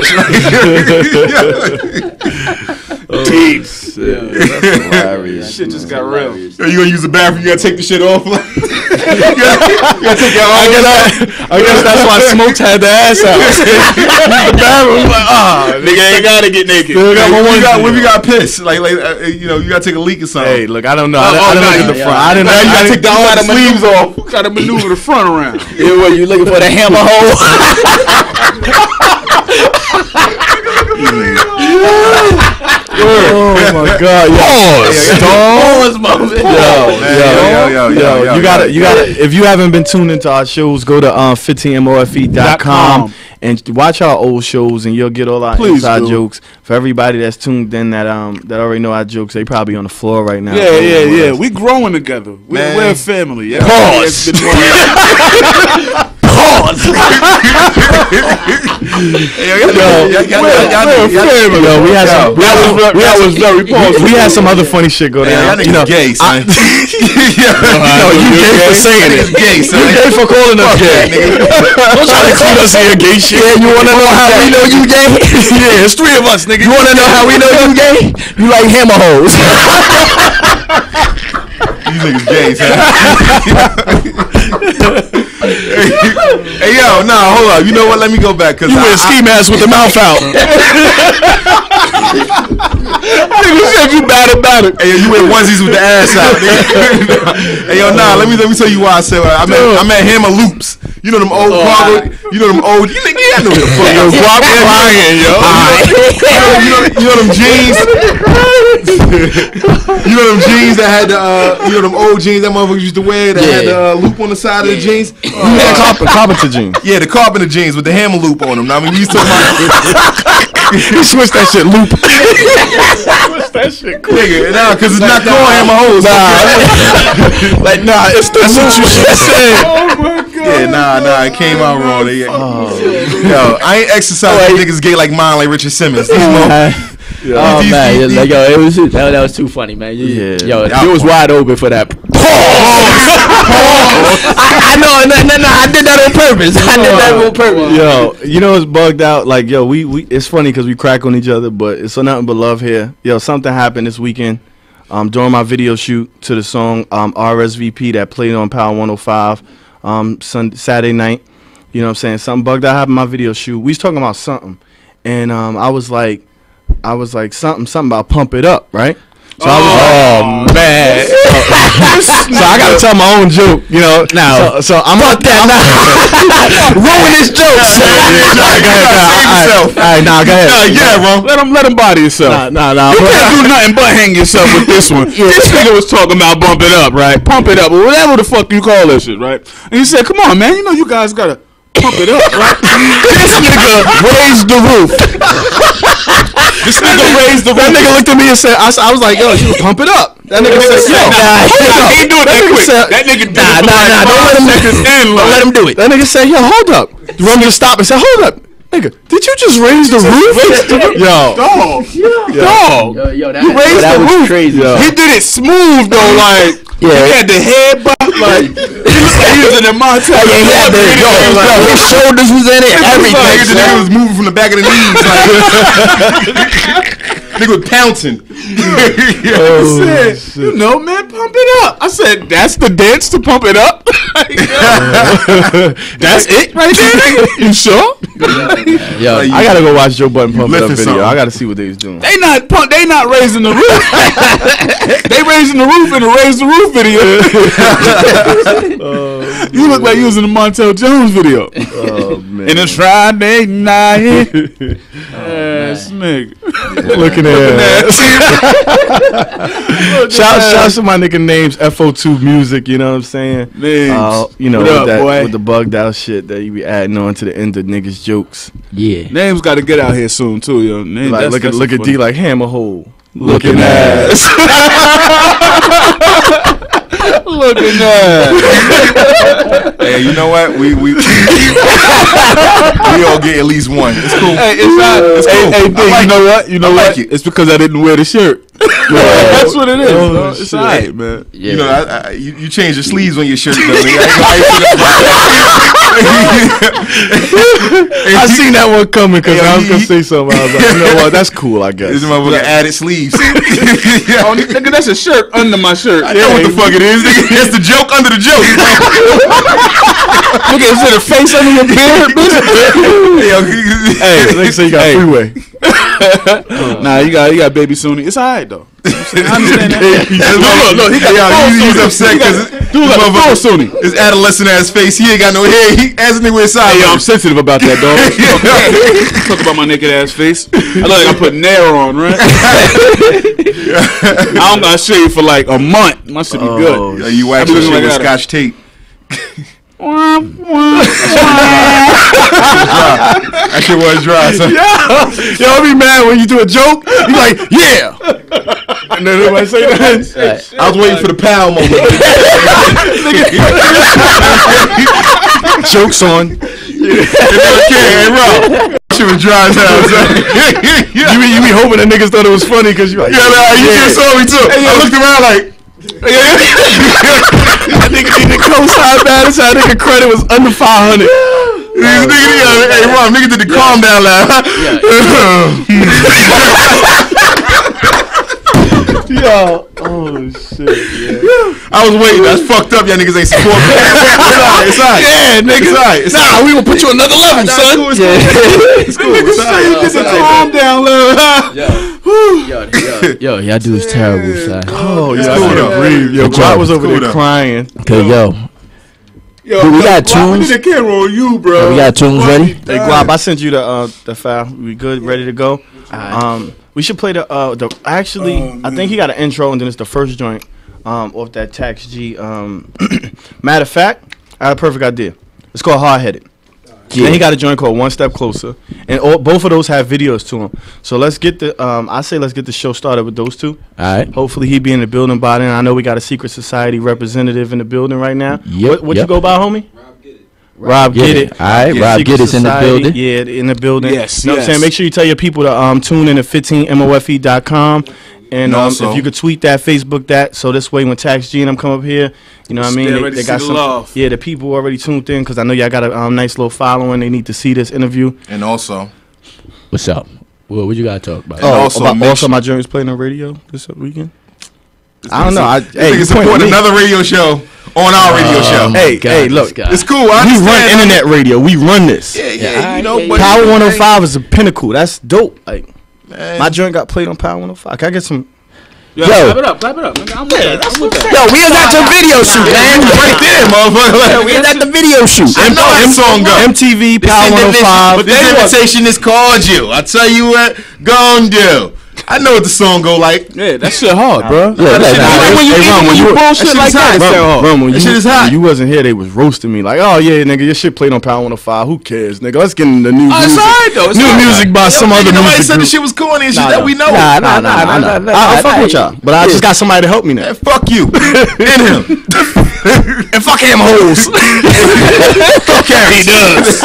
S5: Deep. That's hilarious.
S9: Shit just got real.
S4: Yo, you gonna use the bathroom? You gotta take the shit off. you, gotta, you gotta take your
S5: I guess, I guess that's why Smokes had the ass out. the bathroom was like, ah,
S9: Nigga ain't gotta get naked.
S5: Still got my
S4: What if you got,
S5: onesie
S4: what if you got pissed? Like, like uh, you know, you gotta take a leak or something.
S5: Hey, look, I don't know. I,
S9: Oh,
S5: didn't- I
S9: oh,
S5: didn't
S9: nah,
S5: look at the
S3: yeah,
S5: front. I didn't.
S4: Now you gotta take the all the sleeves off.
S9: Gotta maneuver the front around.
S3: yeah, what, you looking for the hammer hole?
S5: Oh my god! Yo,
S3: Pause, moment.
S5: yo,
S4: Man, yo, yo, yo, yo, yo,
S5: you gotta, you gotta. If you haven't been tuned into our shows, go to um, 15mofe.com and watch our old shows, and you'll get all our
S9: Please
S5: inside
S9: do.
S5: jokes. For everybody that's tuned in, that um, that already know our jokes, they probably on the floor right now.
S9: Yeah, yeah, yeah. We growing together. We,
S4: Man.
S9: we're a family. Yeah.
S5: Pause.
S9: It's been one-
S4: Hey, yo,
S5: we had some. We had some, we had some,
S9: very
S5: we, we had some other funny shit go down. You know,
S4: gay, son.
S5: no, you gay for saying it. You gay for calling us gay. Don't try to clean us here, gay shit. Yeah, you wanna know how we know you gay? yeah, it's three of us, nigga. You wanna know how we know you gay? You like hammer hoes.
S4: These niggas gay, son. Hey, yo, nah, hold up. You know what? Let me go back because
S5: You wear ski mask with the mouth out.
S9: Nigga said you bad about it.
S4: Hey, yo, you wear onesies with the ass out. nigga. hey, yo, nah, let me let me tell you why I said I met I met Hammer Loops. You know them old barber, you know them old. You nigga, I know the fuck. Yo, crying, yo. You know, you know, you know them jeans. you know them jeans that had the, uh, you know them old jeans that motherfuckers used to wear that had the
S3: Yeah.
S4: uh, loop on the side of the jeans.
S5: Yeah, carpenter, carpenter jeans.
S4: Yeah, the carpenter jeans with the hammer loop on them. I mean, we used to
S5: He switched that shit loop. Switch that shit, quick.
S4: nigga, nah, because it's not going in my hammer holes.
S5: like, nah, it's the That's what you should say.
S4: Oh yeah, nah, nah, it came out wrong. They- Yo, I ain't exercising niggas gay like mine, like Richard Simmons. Mo-
S3: Oh
S4: these-
S3: man,
S4: these-
S3: yeah, like, yo, it was that, that was too funny, man. You,
S5: Yeah.
S3: Yo,
S4: Yeah.
S3: you was wide open for that. I, I know, no, no, no, I on purpose. I did that on purpose.
S5: Yo, you know it's bugged out. Like, yo, we, we it's funny because we crack on each other, but it's so nothing but love here. Yo, something happened this weekend um, during my video shoot to the song um, RSVP that played on Power 105 um, Sunday, Saturday night. You know what I'm saying? Something bugged out happened in my video shoot. We was talking about something, and um, I was like, I was like something, something about pump it up, right? So I was like, oh man. so I gotta tell my own joke, you know. Now, so, so I'm
S3: Fuck that, nah. Ruin his jokes.
S5: All right, go ahead, go ahead. All right, all right, nah, go ahead.
S9: yeah, bro. Let him let him body yourself.
S5: Nah, nah, nah.
S9: You
S5: bro.
S9: can't do nothing but hang yourself with this one. This nigga was talking about bump it up, right? Pump it up, or whatever the fuck you call that shit, right? And he said, "Come on, man, you know you guys gotta pump it up, right?" this nigga raised the roof. this nigga raised the
S5: That nigga looked at me and said, I, I was like, yo, you pump it up. That nigga said, yo,
S9: Nah,
S5: hold up.
S9: he ain't do it that,
S5: That nigga
S9: quick.
S5: said-
S9: that nigga did
S3: Nah,
S9: it
S3: nah,
S9: like
S3: nah, don't let him-
S9: in,
S3: Don't let him do it.
S5: That nigga said, yo, hold up. You want me to stop and say, hold up. Nigga, did you just raise the roof? Yo.
S9: Dog, dog.
S3: Yo, yo, that,
S9: You raised
S3: that
S9: the
S3: was
S9: roof.
S3: crazy.
S9: He did it smooth though, like
S3: Yeah.
S9: he had the head bop, like he looked like he was in the Montana.
S3: Yeah, he had the, yo, yo, his shoulders was in it, everything.
S4: Nigga, the nigga was moving from the back of the knees. Like, nigga was pouncing.
S9: I oh, said, you know, man, pump it up. I said, that's the dance to pump it up. that's it right there. You sure?
S3: Yo,
S4: Like,
S5: I gotta go watch Joe Budden pump it up video.
S4: something.
S5: I gotta see what they was doing.
S9: They not pump. They not raising the roof. they raising the roof in the raise the roof video. you look like you was in the Montel Jones video.
S5: Oh, man.
S9: In a Friday night. Oh, Ass nigga.
S5: looking at shout, shout to my nigga names FO2 Music, you know what I'm saying?
S9: Names.
S5: Uh, you know,
S9: What
S5: with,
S9: up,
S5: that, with the bugged out shit that you be adding on to the end of niggas' jokes.
S3: yeah.
S9: Names got to get out here soon too, yo. Names,
S5: Like,
S9: that's-
S5: look at look at. D like hammer hole.
S9: looking ass. looking that.
S4: Hey, you know what? We we we all get at least one. It's cool.
S9: Hey, it's not.
S4: It's cool.
S9: hey,
S4: I
S9: D,
S4: like
S9: you know what? You know
S4: I
S9: what?
S4: like it.
S9: It's because I didn't wear the shirt. That's what it is.
S5: Oh.
S9: It's
S5: shit.
S9: alright, man.
S3: Yeah.
S4: You know, I, I, you, you change your sleeves on your shirt. Though, nigga. I,
S5: I seen that one coming because
S4: Hey,
S5: I was
S4: he-
S5: gonna
S4: he-
S5: say something. I was like, you know what? That's cool, I guess.
S4: this is motherfucker added sleeves.
S9: Oh, nigga, that's a shirt under my shirt.
S4: I know what the fuck it is. nigga. That's the joke under the joke.
S9: Nigga, is it a face under your beard, bitch?
S5: Hey, they say you got freeway.
S9: nah, you got you got baby Sunni. It's alright though. I understand that.
S4: look, look, he got he's, he's upset because
S9: dude got the full Sunni.
S4: his adolescent ass face. He ain't got no hair. He ass nigga with side.
S9: Hey, yo, I'm sensitive about that, dog. Talk about my naked ass face. I look like I put Nair on, right? I don't gotta shave for like a month. My shit be
S5: Oh,
S9: good.
S4: Yo, you wax
S9: I looking
S4: shit with
S9: like that.
S4: scotch tape.
S9: Wah, wah.
S4: That shit was dry. Son.
S5: Yo, I be mad when you do a joke. You like, yeah. And then everybody say that.
S4: I was waiting for the pound moment.
S5: Jokes on.
S4: hey, bro. Shit was dry now. son.
S5: You be, you be hoping that niggas thought it was funny because you like,
S4: Yeah, nah, you just saw me too. I looked around like.
S5: That nigga need to co-sign bad as that nigga credit was under 500.
S4: These niggas, yeah, hey, Ron, nigga did the calm down laugh.
S5: Yo, oh shit.
S4: I was waiting. That's fucked up. Y'all niggas ain't support me. It's alright. It's alright.
S5: Yeah, nigga.
S4: It's alright. It's
S5: Nah, we gonna put you another level,
S4: Nah,
S5: son.
S4: it's cool. It's cool. It's cool. It's alright. It's alright.
S9: Calm down, love.
S3: Yo, yo, yo, y'all do is terrible, son.
S5: Oh, yeah, I
S4: cool,
S5: couldn't
S4: though.
S5: breathe. Yo,
S3: It's
S5: Glock was over
S4: cool,
S5: there
S4: though.
S5: crying.
S3: Okay, yo,
S9: Yo,
S3: Dude, we got
S9: Glock, we
S3: tunes.
S9: need a camera on you, bro.
S3: we got tunes ready.
S5: Hey, Glob, I sent you the uh, the file. We good, ready to go? Um, We should play the uh the actually
S9: Oh,
S5: I think he got an intro and then it's the first joint um off that Tax G um matter of fact, I had a perfect idea. It's called Hard Headed. Then he got a joint called One Step Closer, and all, both of those have videos to them. So let's get the um I say let's get the show started with those two.
S3: All right.
S5: Hopefully he be in the building by then. I know we got a secret society representative in the building right now.
S3: Yep,
S5: What, what
S3: yep.
S5: you go by, homie? Rob
S3: Get
S5: Get
S3: It.
S5: It.
S3: All right,
S5: Yeah,
S3: Rob
S5: Secret
S3: Get It's in the building.
S5: Yeah, in the building.
S9: Yes,
S5: You know what I'm saying? Make sure you tell your people to um, tune in to 15mofe.com. And
S4: And
S5: um,
S4: also-
S5: if you could tweet that, Facebook that, so this way when Tax G and them come up here, you know what I mean?
S9: They, ready to see the love.
S5: Yeah, the people already tuned in because I know y'all got a um, nice little following. They need to see this interview.
S4: And also,
S3: What's up? What, what you got to talk about?
S4: And also
S5: about,
S4: make
S5: also my journey's playing on radio this weekend. I don't know. I,
S4: hey,
S5: hey,
S4: you
S5: you
S4: support another radio show on our radio show.
S3: Oh my
S5: Hey,
S3: God,
S5: hey, look,
S3: guy.
S4: It's cool. I
S5: We run internet radio. We run this.
S4: Yeah, yeah,
S3: Yeah,
S4: you know,
S3: yeah,
S4: but
S5: Power 105 is a pinnacle. That's dope. Like
S4: Man.
S5: my joint got played on Power 105. Can I get some?
S9: Yo,
S3: Yo.
S9: clap it up, clap it up. nigga. I'm with that. I'm with that.
S3: Yo, we was at your video shoot, man.
S4: right there, motherfucker.
S3: we was at the video shoot.
S4: I know that song go.
S5: MTV Power
S4: invitation-
S5: 105.
S4: But this invitation is called you. I tell you what, gon' do. I know what the song go like.
S9: Yeah, that shit hard, bro.
S3: Yeah, like,
S4: shit
S3: nah,
S4: is- when you-
S5: Hey, Ron,
S4: when
S5: when
S4: you
S5: you
S4: bullshit
S5: that
S4: like
S5: shit is
S4: that,
S5: hot.
S4: it's
S5: Ron, Ron, when
S4: That
S5: you,
S4: shit is hot.
S5: when you wasn't here, they was roasting me like, oh yeah, nigga, your shit played on Power 105. Who cares, nigga? Let's get in the new
S9: Oh,
S5: music.
S9: alright though. It's
S5: New
S9: alright.
S5: music by some other
S4: Nobody
S5: music
S4: said the
S5: group.
S4: shit was corny and shit that we know.
S3: Nah, nah,
S5: Nah, nah, nah, nah.
S3: nah,
S5: I, I fuck with y'all, but I just got somebody to help me now.
S4: Fuck you. and him.
S5: And fuck him hoes. fuck Harry does.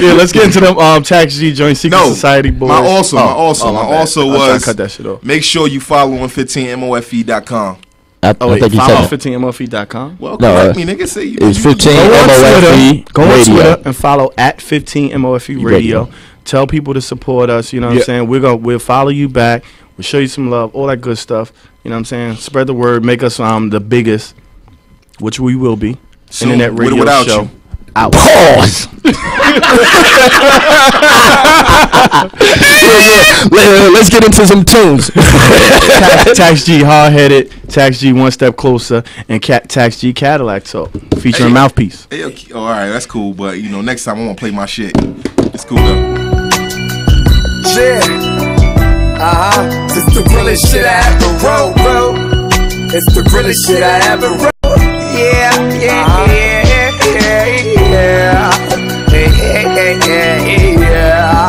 S5: yeah, let's get into them um tax G joint secret
S4: No,
S5: society boys.
S4: my also, my
S5: Oh,
S4: also,
S5: oh,
S4: my
S5: bad.
S4: Also
S5: I was
S4: was
S5: cut that shit off.
S4: make sure you follow on 15mofe.com.
S3: I,
S5: Oh
S3: I
S5: wait,
S3: think you
S5: follow
S3: said that.
S5: 15mofe.com.
S4: Well,
S3: No,
S4: correct
S3: uh,
S4: me, nigga. Say you.
S3: It's
S4: you-
S3: 15
S5: Go on Twitter, go on. Twitter and follow at 15MOFE Radio.
S3: Radio.
S5: Tell people to support us. You know what
S9: Yeah.
S5: I'm saying? We're gonna we'll follow you back. We'll show you some love, all that good stuff. You know what I'm saying? Spread the word. Make us um the biggest, which we will be.
S4: Soon,
S5: internet radio
S4: without
S5: show.
S4: you.
S5: Out.
S3: Pause. Let, us get into some tunes.
S5: Tax, Tax G hard headed, Tax G one step closer, and Cat Tax G Cadillac talk featuring
S4: Hey.
S5: mouthpiece.
S4: Hey, okay, all right, that's cool. But you know, next time I'm gonna play my shit. It's cool though.
S11: Yeah. Uh huh. This the realest shit I ever wrote, bro. It's the realest shit I ever wrote. Yeah, yeah, yeah, yeah, yeah. Hey, hey, yeah.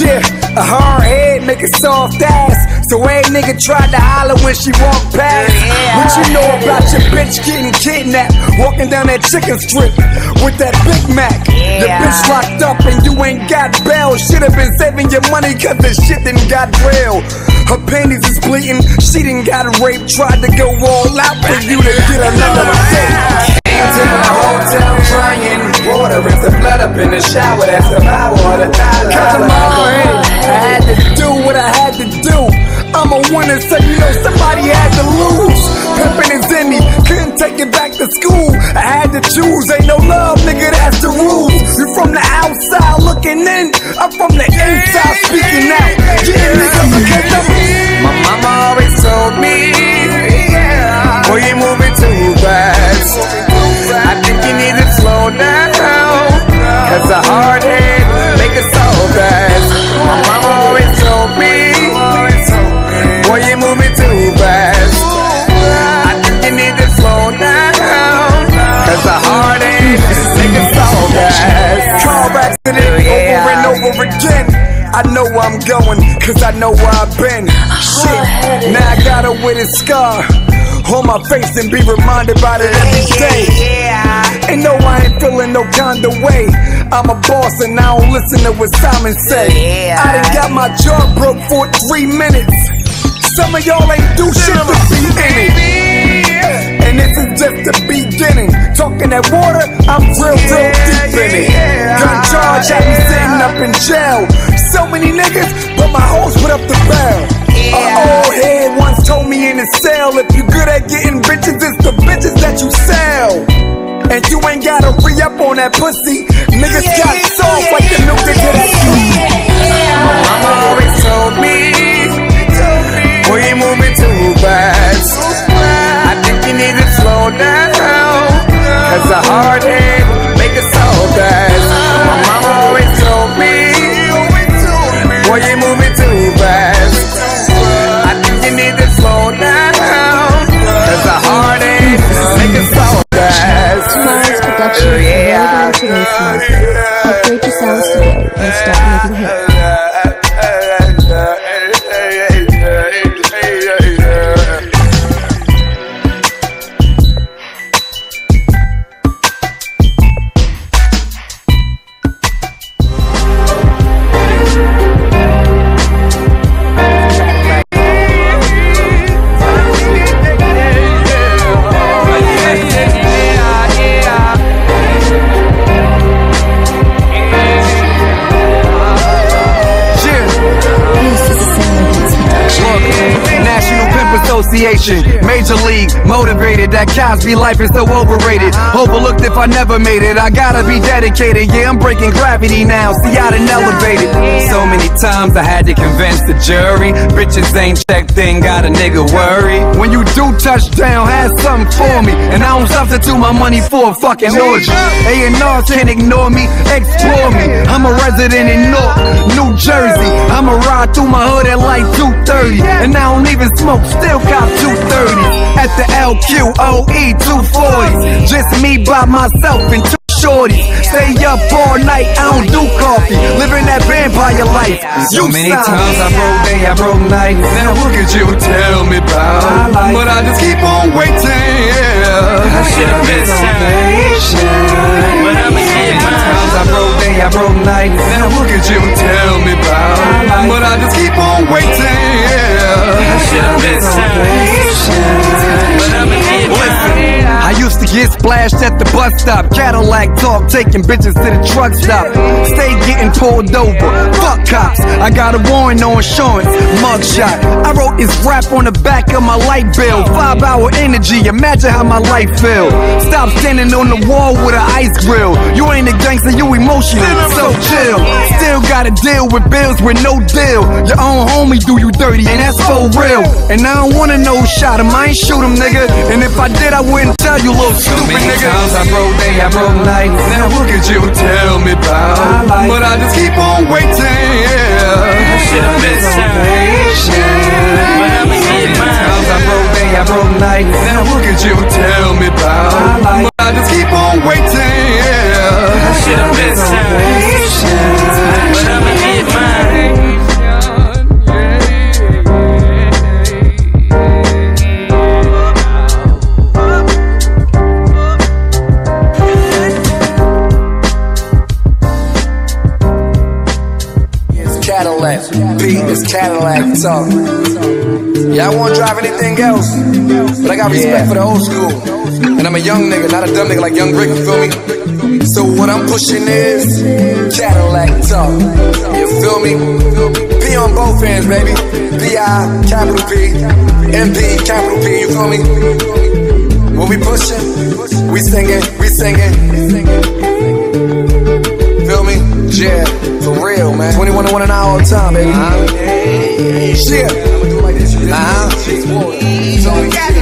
S11: Yeah, a hard head make a soft ass. So every nigga tried to holler when she walked past. What you know about your bitch getting kidnapped? Walking down that chicken strip with that Big Mac. The bitch locked up and you ain't got bail. Should've been saving your money cause the shit didn't got real. Her panties is bleeding, she didn't got raped. Tried to go all out for you to get another date. Came to my hotel crying. Water is the blood up in the shower. That's the power of the dollar. Cause I'm all in. I had to do what I had to do. I'm a winner, so you know somebody had to lose. Pimpin' is in me, couldn't take it back to school. I had to choose, ain't no love, nigga, that's the rules. You from the outside looking in, I'm from the inside speaking out. Yeah, nigga, because I'm. My mama always told me, boy, you moving too fast. I think you need to slow down, cause a hard head make it so fast. My mama I know where I'm going, cause I know where I've been. Shit, now I gotta wear this scar on my face and be reminded about it every day. And no, I ain't feeling no kind of way. I'm a boss and I don't listen to what Simon say. I done got my jaw broke for three minutes. Some of y'all ain't do shit to be in it. And this is just the beginning. Talking that water, I'm real, real deep in it. Gun charge had me sitting up in jail. So many niggas, but my hoes put up the bail. A old head once told me in the cell, if you good at getting bitches, it's the bitches that you sell. And you ain't gotta re up on that pussy. Niggas got soft like the milk that you. My mama always told me, boy, you moving too fast. I think you need to slow down, a hard head make a soul dance. My mama always told me, boy, you moving too fast. I think you need to slow down. Cause a hard head make a soul dance.
S10: Mars Production is available in today's market. Upgrade your sounds today and start making hits.
S11: Association, Major league, motivated, that Cosby life is so overrated. Overlooked if I never made it, I gotta be dedicated. Yeah, I'm breaking gravity now, see, I done elevated. So many times I had to convince the jury. Bitches ain't checked in, got a nigga worried. When you do touchdown, have something for me. And I don't substitute my money for a fucking orgy. A&R can't ignore me, explore me. I'm a resident in North, New Jersey. I'ma ride through my hood at like 2.30. And I don't even smoke, still cop 2.30 ladies at the LQOE 240. Just me by myself and two shorties. Stay up all night, I don't do coffee. Living that vampire life.
S8: So
S11: you
S8: many times I broke day, I broke night. Now what could you tell me about? Like but I just keep on waiting. Yeah. I should have I'm many times I broke day, I broke night. Now look at you tell me about? But I just keep on waiting. I should have been patient. But I'm
S11: Listen, I used to get splashed at the bus stop. Cadillac talk, taking bitches to the truck stop. Stay getting pulled over. Fuck cops. I got a warrant, on insurance. Mugshot. I wrote this rap on the back of my light bill. Five hour energy. Imagine how my life feel. Stop standing on the wall with an ice grill. You ain't a gangster, you emotional. So chill. Still gotta deal with bills with no deal. Your own homie do you dirty, and that's for real. And I don't wanna know shot him. I ain't shoot him, nigga. And if I did, I wouldn't tell you, little
S8: So
S11: stupid
S8: many
S11: nigga.
S8: times I broke day, I broke night. Now what could you tell me about? But I just keep on waiting. I should have been patient. But I'm times I broke day, I broke night. Now what could you tell me about? But I just keep on waiting. I should have been patient. But I'ma
S11: Cadillac. Beat is Cadillac talk. Yeah, I won't drive anything else. But I got respect for the old school. And I'm a young nigga, not a dumb nigga like Young Rick, you feel me? So what I'm pushing is Cadillac talk. You feel me? P on both ends, baby. B-I, capital P. M-P, capital P, you feel me? What we pushing? We singing, we singing. Yeah, for real, man. 21 to 1 an hour all time, baby. Yeah. Uh-huh.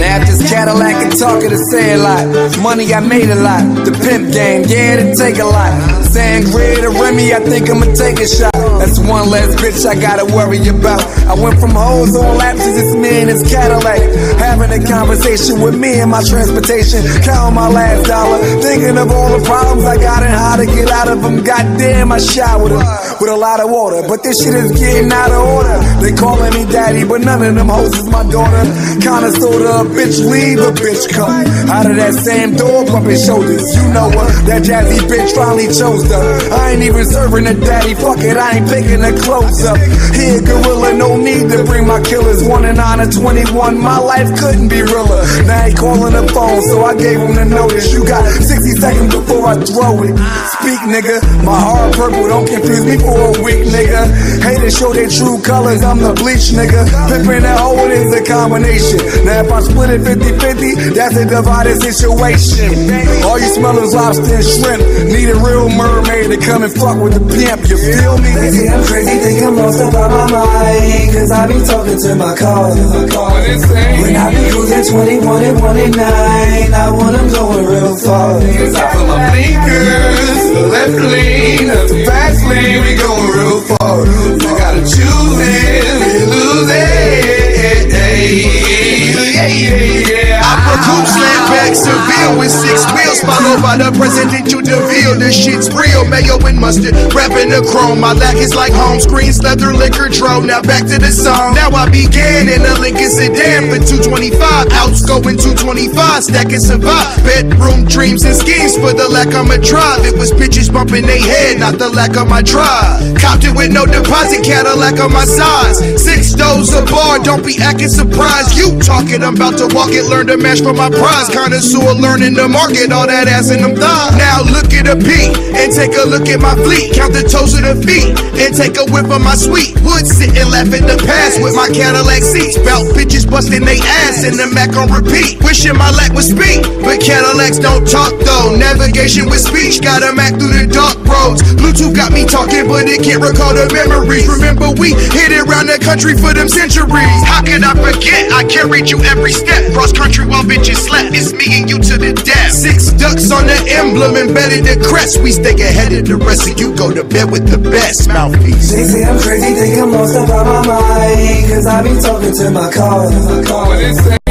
S11: Now if this Cadillac and talking to say a lot. Money I made a lot. The pimp game, yeah, it take a lot. Sangria to Remy, I think I'ma take a shot. That's one less bitch I gotta worry about. I went from hoes on laps to this man, this Cadillac. Having a conversation with me and my transportation. Counting my last dollar. Thinking of all the problems I got and how to get out of them. Goddamn, I showered with a lot of water. But this shit is getting out of order. They calling me daddy, but none of them hoes is my daughter. Kinda sorta a bitch leave, a bitch come. Out of that same door, pumping shoulders. You know her, that jazzy bitch finally chose her. I ain't even serving a daddy, fuck it, I ain't picking the clothes up. Here, gorilla, no need to bring my killers. One and nine and 21, my life couldn't be realer. Now he calling the phone, so I gave him the notice. You got 60 seconds before I throw it. Speak, nigga, my heart purple, don't confuse me for a weak nigga. Haters show their true colors, I'm the bleach nigga. Pippin' that hole is a combination. Now if I split it 50-50, that's a divided situation. All you
S12: smell is lobster and shrimp. Need a real mermaid to come and fuck with the pimp. You feel me?
S8: Say I'm crazy, think I'm lost about my mind. Cause I be talking to my car. When I be cruising 21 and 1 and 9, I want them going real far.
S13: Cause I put my blinkers, left lane, up the fast lane, we going real far. You gotta choose it, lose it. Yeah, yeah, yeah.
S14: Back Seville with six wheels, followed by the president presidential DeVille. This shit's real, mayo and mustard, wrapping the chrome. My lack is like home screen, leather liquor drove. Now back to the song. Now I began in a Lincoln sedan for 225, outs going 225, stacking survive. Bedroom dreams and schemes for the lack of my drive. It was bitches bumping they head, not the lack of my drive. Copped it with no deposit, Cadillac on my size. Six doors a bar, don't be acting surprised. You talking, I'm about to walk it, learn to match for my prize. Connoisseur learning the market, all that ass in them thighs. Now look at a P and take a look at my fleet. Count the toes of the feet and take a whiff of my sweet. Would sit and laugh at the past with my Cadillac seats. Bout bitches busting they ass in the Mac on repeat. Wishing my lack would speak, but Cadillacs don't talk though. Navigation with speech, got a Mac through the dark roads. Bluetooth got me talking, but it can't recall the memories. Remember we hit it round the country for them centuries. How could I forget? I carried you every step. Cross country while bitches slept. It's me and you to the death. Six ducks on the emblem embedded the crest. We stay ahead of the rest of you. Go to bed with the best mouthpiece.
S8: They say I'm crazy, I'm lost about my mind. Cause I be talking to my car.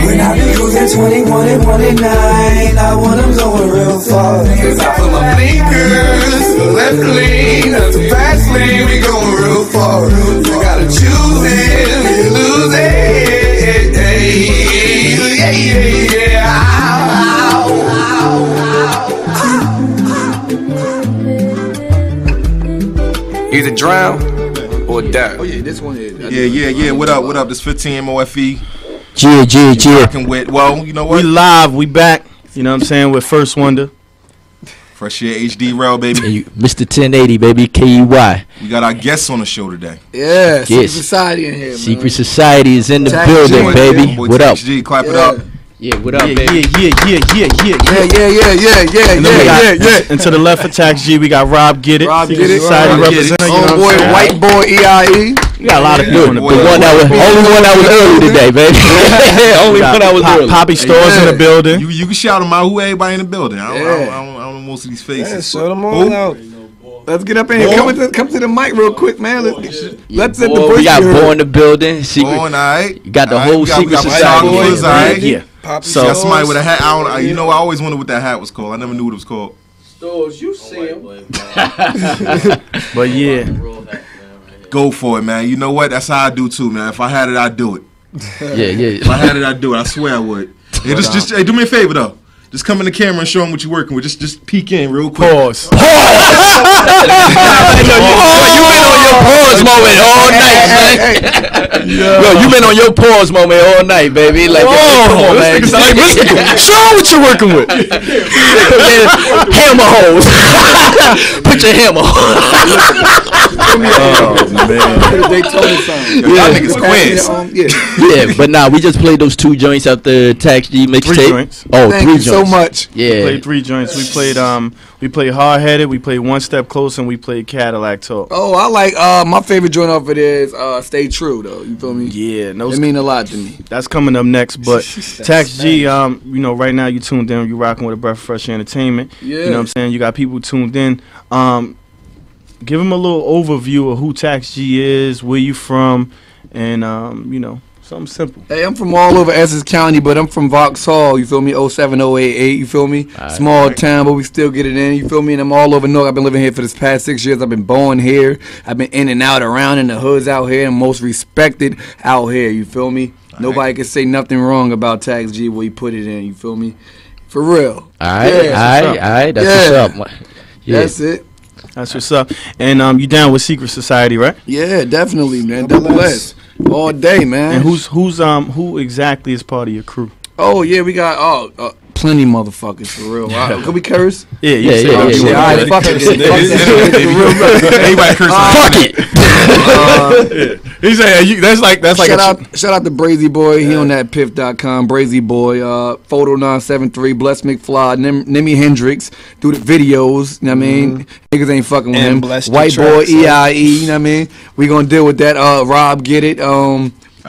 S8: When I be cruising 21 and 1 and 9, I want them going real far.
S13: Cause I put my blinkers, left lane, up the fast lane, we going real far. You gotta choose it, you lose it.
S15: Either drown or die.
S11: Oh yeah, this one is.
S4: Yeah, yeah, yeah. What up? What up? This 15 MOFE.
S3: Yeah, yeah, yeah.
S4: Rocking with. Well, you know what?
S5: We live, we back. You know what I'm saying? With First Wonder.
S4: Fresh Air HD Rail, baby.
S3: You- Mr. 1080, baby, KUY.
S4: We got our guests on the show today.
S11: Yeah, secret
S3: Yes.
S11: society in here, man.
S3: Secret Society is in the
S11: Tax
S3: building,
S11: G.
S3: baby.
S4: Boy,
S3: What up?
S4: Tax G, clap it up.
S3: Yeah, what up,
S5: Yeah,
S3: baby?
S5: yeah, yeah, yeah, yeah, yeah,
S11: Yeah, yeah, yeah, yeah, yeah,
S5: And
S11: yeah,
S5: got,
S11: yeah, yeah.
S5: And to the left of Tax G, we got Rob Get It.
S11: Rob Get It.
S5: Society
S4: Rob Get It.
S5: representative.
S11: Oh boy,
S5: saying?
S11: white boy EIE.
S5: We got a lot of
S4: Yeah,
S5: people in the
S4: boy.
S3: The
S5: building.
S3: one that was only one that was early today, baby. only one that was
S5: Pop-
S3: early.
S5: Poppy Stores in the building.
S4: You you can shout them out. Who everybody in the building? I don't, I don't,
S11: Yeah.
S4: I don't, I don't know most of these faces.
S15: Yeah, show them all
S4: Who?
S15: out.
S11: Let's get up in here. Come, with the, come to the mic real quick, man. Let's, let's let the
S3: Boy,
S11: voice
S3: we got
S11: be.
S3: Bo in the building. Secret.
S4: Going, all right.
S3: You got the
S4: All right,
S3: whole
S4: we got- we
S3: Secret
S4: got
S3: Society.
S4: photographers, all right.
S5: Yeah.
S15: Poppy
S4: So got somebody with a hat. I, don't, I, you know, I always wondered what that hat was called. I never knew what it was called.
S15: Stores, you see him.
S5: But yeah.
S4: Go for it, man. You know what? That's how I do too, man. If I had it, I'd do it.
S3: Yeah, yeah.
S4: If I had it, I'd do it. I swear I would. Hey, just, just, hey, do me a favor though. Just come in the camera and show them what you're working with. Just, just peek in real quick.
S5: Pause.
S3: you been on your pause moment all night, man. Yo, you been on your pause moment all night, baby. Like, yo, come on, man.
S5: Show them what you're working with.
S3: hammer holes. Put your hammer.
S11: Daytona song.
S4: Y'all niggas quiz.
S11: Um, yeah.
S3: yeah, but nah, we just played those two joints out the Tax G
S5: Three
S3: mixtape.
S5: joints.
S3: Oh,
S11: Thank
S3: three
S11: you so
S3: joints.
S11: much.
S5: We
S3: Yeah.
S5: played three joints. We played um we played Hard Headed, we played One Step Closer, and we played Cadillac Talk.
S11: Oh, I like uh my favorite joint off it is uh Stay True though. You feel me?
S5: Yeah, no,
S11: It mean a lot to me.
S5: that's coming up next. But Tax G, um, you know, right now you tuned in, you rocking with a breath of fresh entertainment.
S11: Yeah.
S5: You know what I'm saying? You got people tuned in. Um, give them a little overview of who Tax G is, where you from, and um, you know, something simple.
S11: Hey, I'm from all over Essex County, but I'm from Vauxhall. You feel me? 07088. You feel me? Small town, but we still get it in. You feel me? And I'm all over North. I've been living here for this past six years. I've been born here. I've been in and out around in the hoods out here, and most respected out here. You feel me? Nobody can say nothing wrong about Tax G where he put it in. You feel me? For real.
S3: All right,
S11: Yeah,
S3: all right, all right. That's
S11: Yeah.
S3: what's up. Yeah.
S11: That's it.
S5: That's what's up. And um, you down with Secret Society, right?
S11: Yeah, definitely, man. Double S. All day, man.
S5: And who's who's um who exactly is part of your crew?
S11: Oh yeah, we got oh uh, plenty motherfuckers for real. Could we curse?
S5: Yeah,
S3: Yeah,
S5: say
S3: yeah,
S5: whatever
S3: yeah,
S11: Yeah, all right, fuck it. then. Fuck it.
S4: Everybody curse.
S3: Fuck it.
S11: Uh,
S5: He said you, that's like that's like
S11: shout
S5: a,
S11: out shout out to Brazy Boy. He on that piff.com. Brazy Boy, uh, photo nine seven three, Bless McFly, Nim, Nimi Hendrix, do the videos. You know what I mean? Niggas ain't fucking with
S15: And
S11: him.
S15: Bless
S11: White Boy. EIE. You know what I mean? We gonna deal with that. Uh, Rob get it. Um, uh,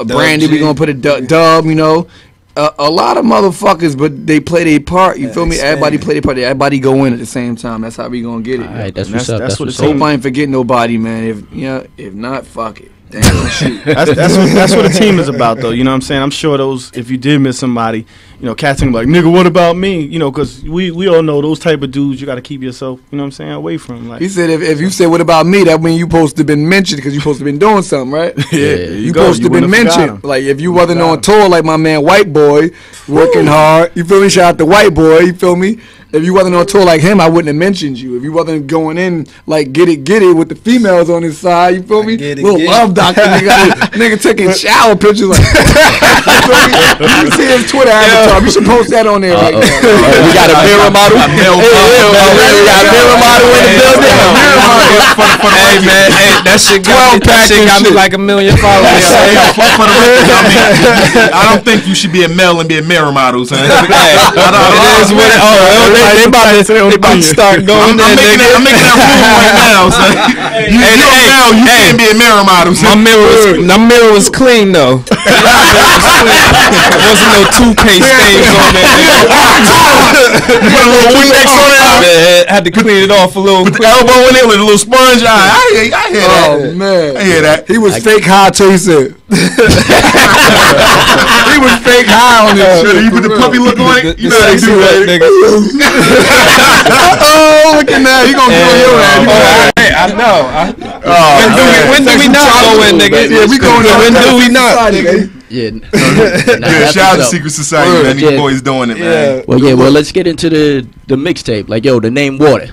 S11: uh, Brandy. We gonna put a du- dub. You know. Uh, a lot of motherfuckers, but they play their part. You feel me? Everybody play their part. Everybody go in at the same time. That's how we gonna get it.
S3: All right, that's
S5: And
S3: what's
S5: that's-
S3: up.
S5: that's
S3: That's,
S5: what
S3: what's
S5: it's
S3: up.
S11: Hope I ain't forget nobody, man. If you know, if not, fuck it. Damn, shoot.
S5: that's that's what that's what a team is about, though. You know what I'm saying? I'm sure those if you did miss somebody, you know, cats gonna be like, nigga, what about me? You know, because we we all know those type of dudes. You got to keep yourself, you know what I'm saying, away from. Like,
S11: He said if, if you say what about me, that mean you supposed to been mentioned because you supposed to been doing something, right?
S5: Yeah,
S11: you,
S5: you go.
S11: supposed
S5: You
S11: to been
S5: have forgot
S11: mentioned. Like if you wasn't on tour like my man White Boy, working hard. You feel me? Shout out to White Boy. You feel me? If you wasn't on tour like him, I wouldn't have mentioned you. If you wasn't going in like get it, get it with the females on his side, you feel me?
S15: get it,
S11: Little
S15: get it.
S11: love doctor nigga, nigga taking shower pictures like. you? You see his Twitter avatar. You should post that on there right now.
S3: we got a mirror model.
S4: A male
S3: Hey, yeah,
S4: model.
S3: man, we got a mirror model in the building.
S15: Hey man, hey, that shit got me, that shit got me like a million followers.
S4: Yeah, for, for the record, I, mean, I don't think you should be a male and be a mirror model, son. I don't- I don't-
S15: It is what it- oh, they, they about to, they about to start
S4: I'm,
S15: going
S4: I'm, making that,
S15: nigga.
S4: I'm making that rule right now, son. You,
S15: Hey,
S4: you're
S15: hey,
S4: a male, you
S15: hey.
S4: can't be a mirror model,
S15: My
S4: son.
S15: mirror was my mirror was clean though. there wasn't no toothpaste stains on there.
S4: You put a little Windex on it.
S15: Yeah, had to clean it off a little.
S4: Put the elbow in there with a little sponge. I, I, hear, I hear that.
S11: Oh man,
S4: I hear that.
S11: He was fake high till he said. He was fake high on this
S4: Shit,
S11: shit.
S4: you put the puppy look on it. You know how they do that.
S15: nigga.
S11: oh, look at that. He gonna get on your ass. Oh,
S15: hey, I know. I,
S4: Oh,
S15: when do we, when do we not go in, nigga?
S11: Yeah, we going to
S15: When do we not?
S3: Yeah. nah,
S4: Yeah, shout out to. Secret Society, man. These
S3: Yeah.
S4: boys doing it, man.
S3: Well, yeah. Well, let's get into the the mixtape. Like, yo, the name Water.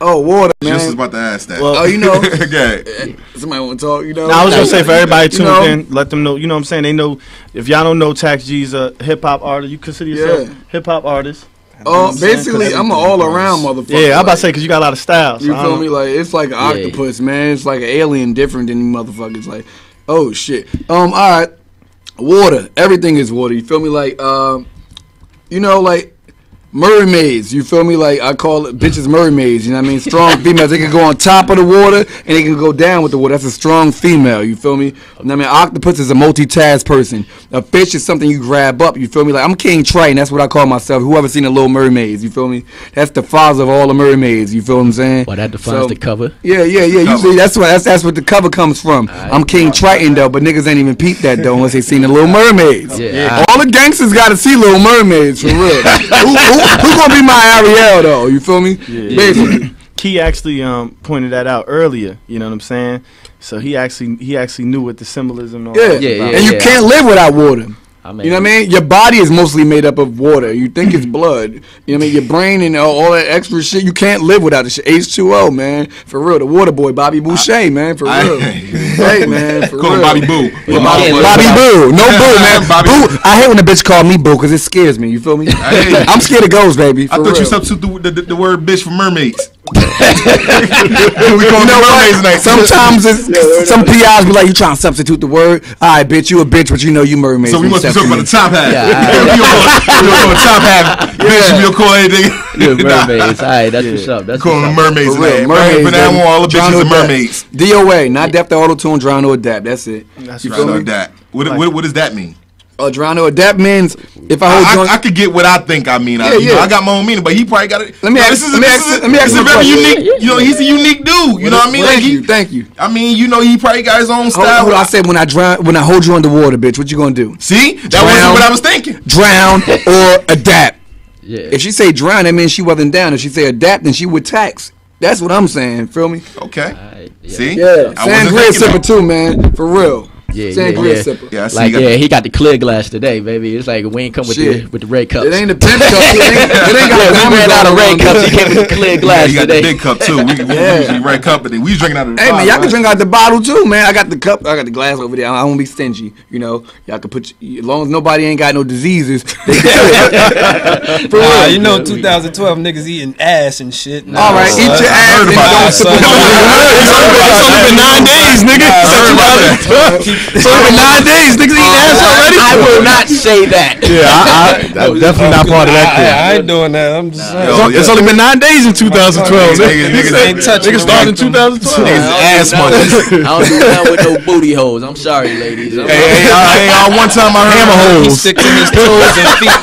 S11: Oh, water, man.
S4: Just was
S11: man.
S4: about to ask that.
S11: Oh, you know.
S4: okay.
S11: Somebody want to talk? You know.
S5: Now, I was gonna say for everybody
S11: you know,
S5: in, let them know. You know what I'm saying? They know if y'all don't know, Tax G's a hip hop artist. You consider yourself
S11: Yeah.
S5: hip hop artist.
S11: Oh, basically, I'm an all around motherfucker.
S5: Yeah, I'm about to say because you got a lot of styles.
S11: You
S5: so I
S11: feel me? Like it's like an octopus, man. It's like an alien, different than you motherfuckers. Like, oh shit. Um, all right, water. Everything is water. You feel me? Like, um, you know, like mermaids. You feel me? Like I call it bitches mermaids. You know what I mean? Strong females. They can go on top of the water and they can go down with the water. That's a strong female. You feel me? You know what I mean, octopus is a multitask person. A fish is something you grab up. You feel me? Like I'm King Triton. That's what I call myself. Whoever seen the Little Mermaids? You feel me? That's the father of all the mermaids. You feel what I'm saying?
S3: Well, that defines
S11: So-
S3: the cover.
S11: Yeah, yeah, yeah. Usually that's what that's that's what the cover comes from. I'm King Triton though, but niggas ain't even peeped that though unless they seen the Little Mermaids.
S3: Yeah.
S11: All the gangsters got to see Little Mermaids for real. who, who, who gonna be my Ariel though? You feel me? Basically.
S5: Key actually um, pointed that out earlier. You know what I'm saying? So he actually he actually knew what the symbolism. and all
S11: Yeah,
S5: that was about.
S11: and you can't live without water.
S3: I mean,
S11: You know what I mean? Your body is mostly made up of water. You think it's blood. You know what I mean? Your brain and all, all that extra shit. You can't live without the shit. H2O, man. For real. The water boy, Bobby Boucher, man. For
S4: I-
S11: real. hey, man. For
S4: Call him
S11: real.
S4: Bobby Boo.
S11: Yeah,
S4: Bobby
S11: Bobby,
S4: Boo.
S11: No Boo, man.
S4: Bobby
S11: Boo. I hate when a bitch call me Boo because it scares me. You feel me? I'm scared of ghosts, baby.
S4: I thought you
S11: real.
S4: substitute the, the, the word bitch for mermaids. We call
S11: You know
S4: mermaids
S11: what?
S4: tonight.
S11: Sometimes it's, some PIs be like, you trying to substitute the word? All right, bitch, you a bitch, but you know you mermaid.
S4: So we must be talking about the top half.
S3: Yeah,
S4: we don't call, we don't call the top half. Bitch, we'll call anything.
S3: Yeah, mermaids. All right, that's what's up. That's
S4: Call
S3: what's
S4: them
S3: up.
S4: mermaids.
S11: For real,
S4: tonight.
S11: mermaids,
S4: From now on, all the
S11: Drown
S4: bitches
S11: or
S4: are mermaids.
S11: DOA, not depth to auto tune, drown or adapt. That's it.
S5: That's
S11: you
S5: right.
S11: feel me?
S4: adapt. What, what, what does that mean?
S11: Uh, drown or adapt means if I hold
S4: I,
S11: joint-
S4: I, I could get what I think I mean. I,
S11: Yeah,
S4: know. I got my own meaning, but he probably got it.
S11: Let me
S4: Yo,
S11: ask-
S4: This is
S11: let me
S4: this
S11: ask-
S4: is-
S11: let me ask
S4: this is a
S11: a
S4: very
S11: question.
S4: unique. You know, he's a unique dude. You know what I mean?
S11: Thank
S4: Like he,
S11: you, thank you.
S4: I mean, you know, he probably got his own style.
S11: hold on, I said when I drown, when I hold you underwater, bitch, what you gonna do?
S4: See, that
S11: Drown.
S4: wasn't what I was thinking.
S11: Drown or adapt.
S3: Yeah.
S11: If she say drown, that means she wasn't down. If she say adapt, then she would tax. That's what I'm saying. Feel me?
S4: Okay.
S3: All right, yeah.
S4: See,
S11: Yeah.
S4: I wasn't
S11: Sangria
S4: thinking
S11: sipper too, man. For real.
S3: Yeah,
S11: Sangria
S3: yeah.
S11: sipper.
S4: Yeah, I see
S3: like
S4: you got
S3: yeah,
S4: the-
S3: he got the clear glass today, baby. It's like we ain't come with
S11: Shit.
S3: the with the red cups.
S11: It ain't the pimp cup. It ain't, it ain't got
S3: yeah, we ran out of red
S11: around
S3: cups.
S11: it.
S3: He came with the clear
S4: Yeah,
S3: glass
S4: you got the
S3: today.
S4: big cup too. We, we
S11: Yeah.
S4: usually red cup, but we drinking out of the
S11: Hey
S4: bottle,
S11: man, y'all can drink out the bottle too, man. I got the cup, I got the glass over there. I won't be stingy, you know. Y'all can put, as long as nobody ain't got no diseases. They can For
S15: Nah,
S11: real.
S15: you know, 2012 niggas eating ass and shit.
S11: All right, eat your ass
S4: heard
S11: and
S4: about
S11: don't
S4: that.
S11: sip
S15: Son,
S11: it.
S15: it's only been- it's only been nine days, nigga.
S11: It's only been nine days. Niggas eating ass already.
S3: I will not say that.
S5: Yeah, I, I, I'm definitely not part of that
S15: I. I ain't doing that. I'm just saying.
S4: Yo,
S5: It's
S4: yeah.
S5: only been nine days in 2012.
S4: Niggas- niggas
S15: ain't touching
S5: Niggas started in 2012.
S4: Niggas ass munchers.
S3: I don't do nothing with no booty holes. I'm sorry, ladies. I'm
S4: Hey, hey, uh, hey, uh, one time I heard
S5: Hammer
S15: He
S5: holes.
S15: sticks in his toes and feet.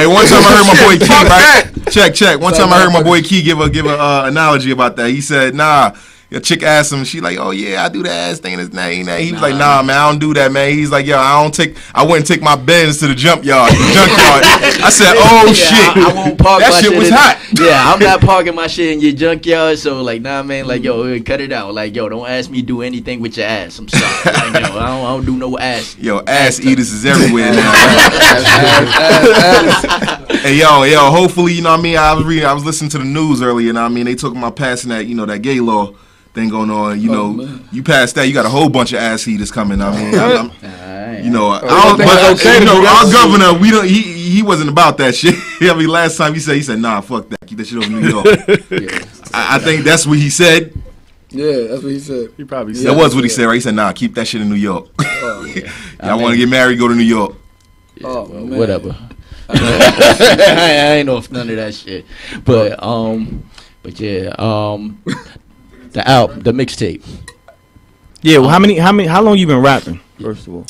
S4: Hey, one time I heard my boy Key, right? Check, check. One time I heard my boy Key give a give a uh, analogy about that. He said, "Nah." A chick asked him, she like, oh yeah, I do the ass thing. His name, that. He was like, nah, man, I don't do that, man. He's like, yo, I don't take, I wouldn't take my Benz to the jump yard, the junkyard. I said, oh
S3: Yeah,
S4: shit,
S3: I, I won't park
S4: that
S3: my
S4: shit was
S3: in,
S4: hot.
S3: Yeah, I'm not parking my shit in your junkyard. So like, nah, man, like yo, uh, cut it out. Like yo, don't ask me to do anything with your ass. I'm sorry. like, yo, I don't, I don't do no ass.
S4: Yo, ass eaters is everywhere now. hey, yo, yo. Hopefully, you know what I mean. I was reading, I was listening to the news earlier. You know I mean. They talking about passing that, you know, that gay law thing going on. You know, you pass that, you got a whole bunch of ass eaters coming. I mean, I'm- I'm- you know, I don't, but,
S11: okay
S4: you know, our governor, we don't. He he wasn't about that shit. I mean, last time he said, he said, nah, fuck that, keep that shit over New York. I, I think that's what he said.
S11: Yeah, that's what he said.
S5: He probably
S4: that was what he said, right? He said, nah, keep that shit in New York. Y'all want to get married, go to New York.
S11: Oh,
S3: Well,
S11: man.
S3: whatever. I, I ain't off none of that shit. But um, but yeah, um, the album, the mixtape.
S5: Yeah, well, how many, how many, how long you been rapping? First of all,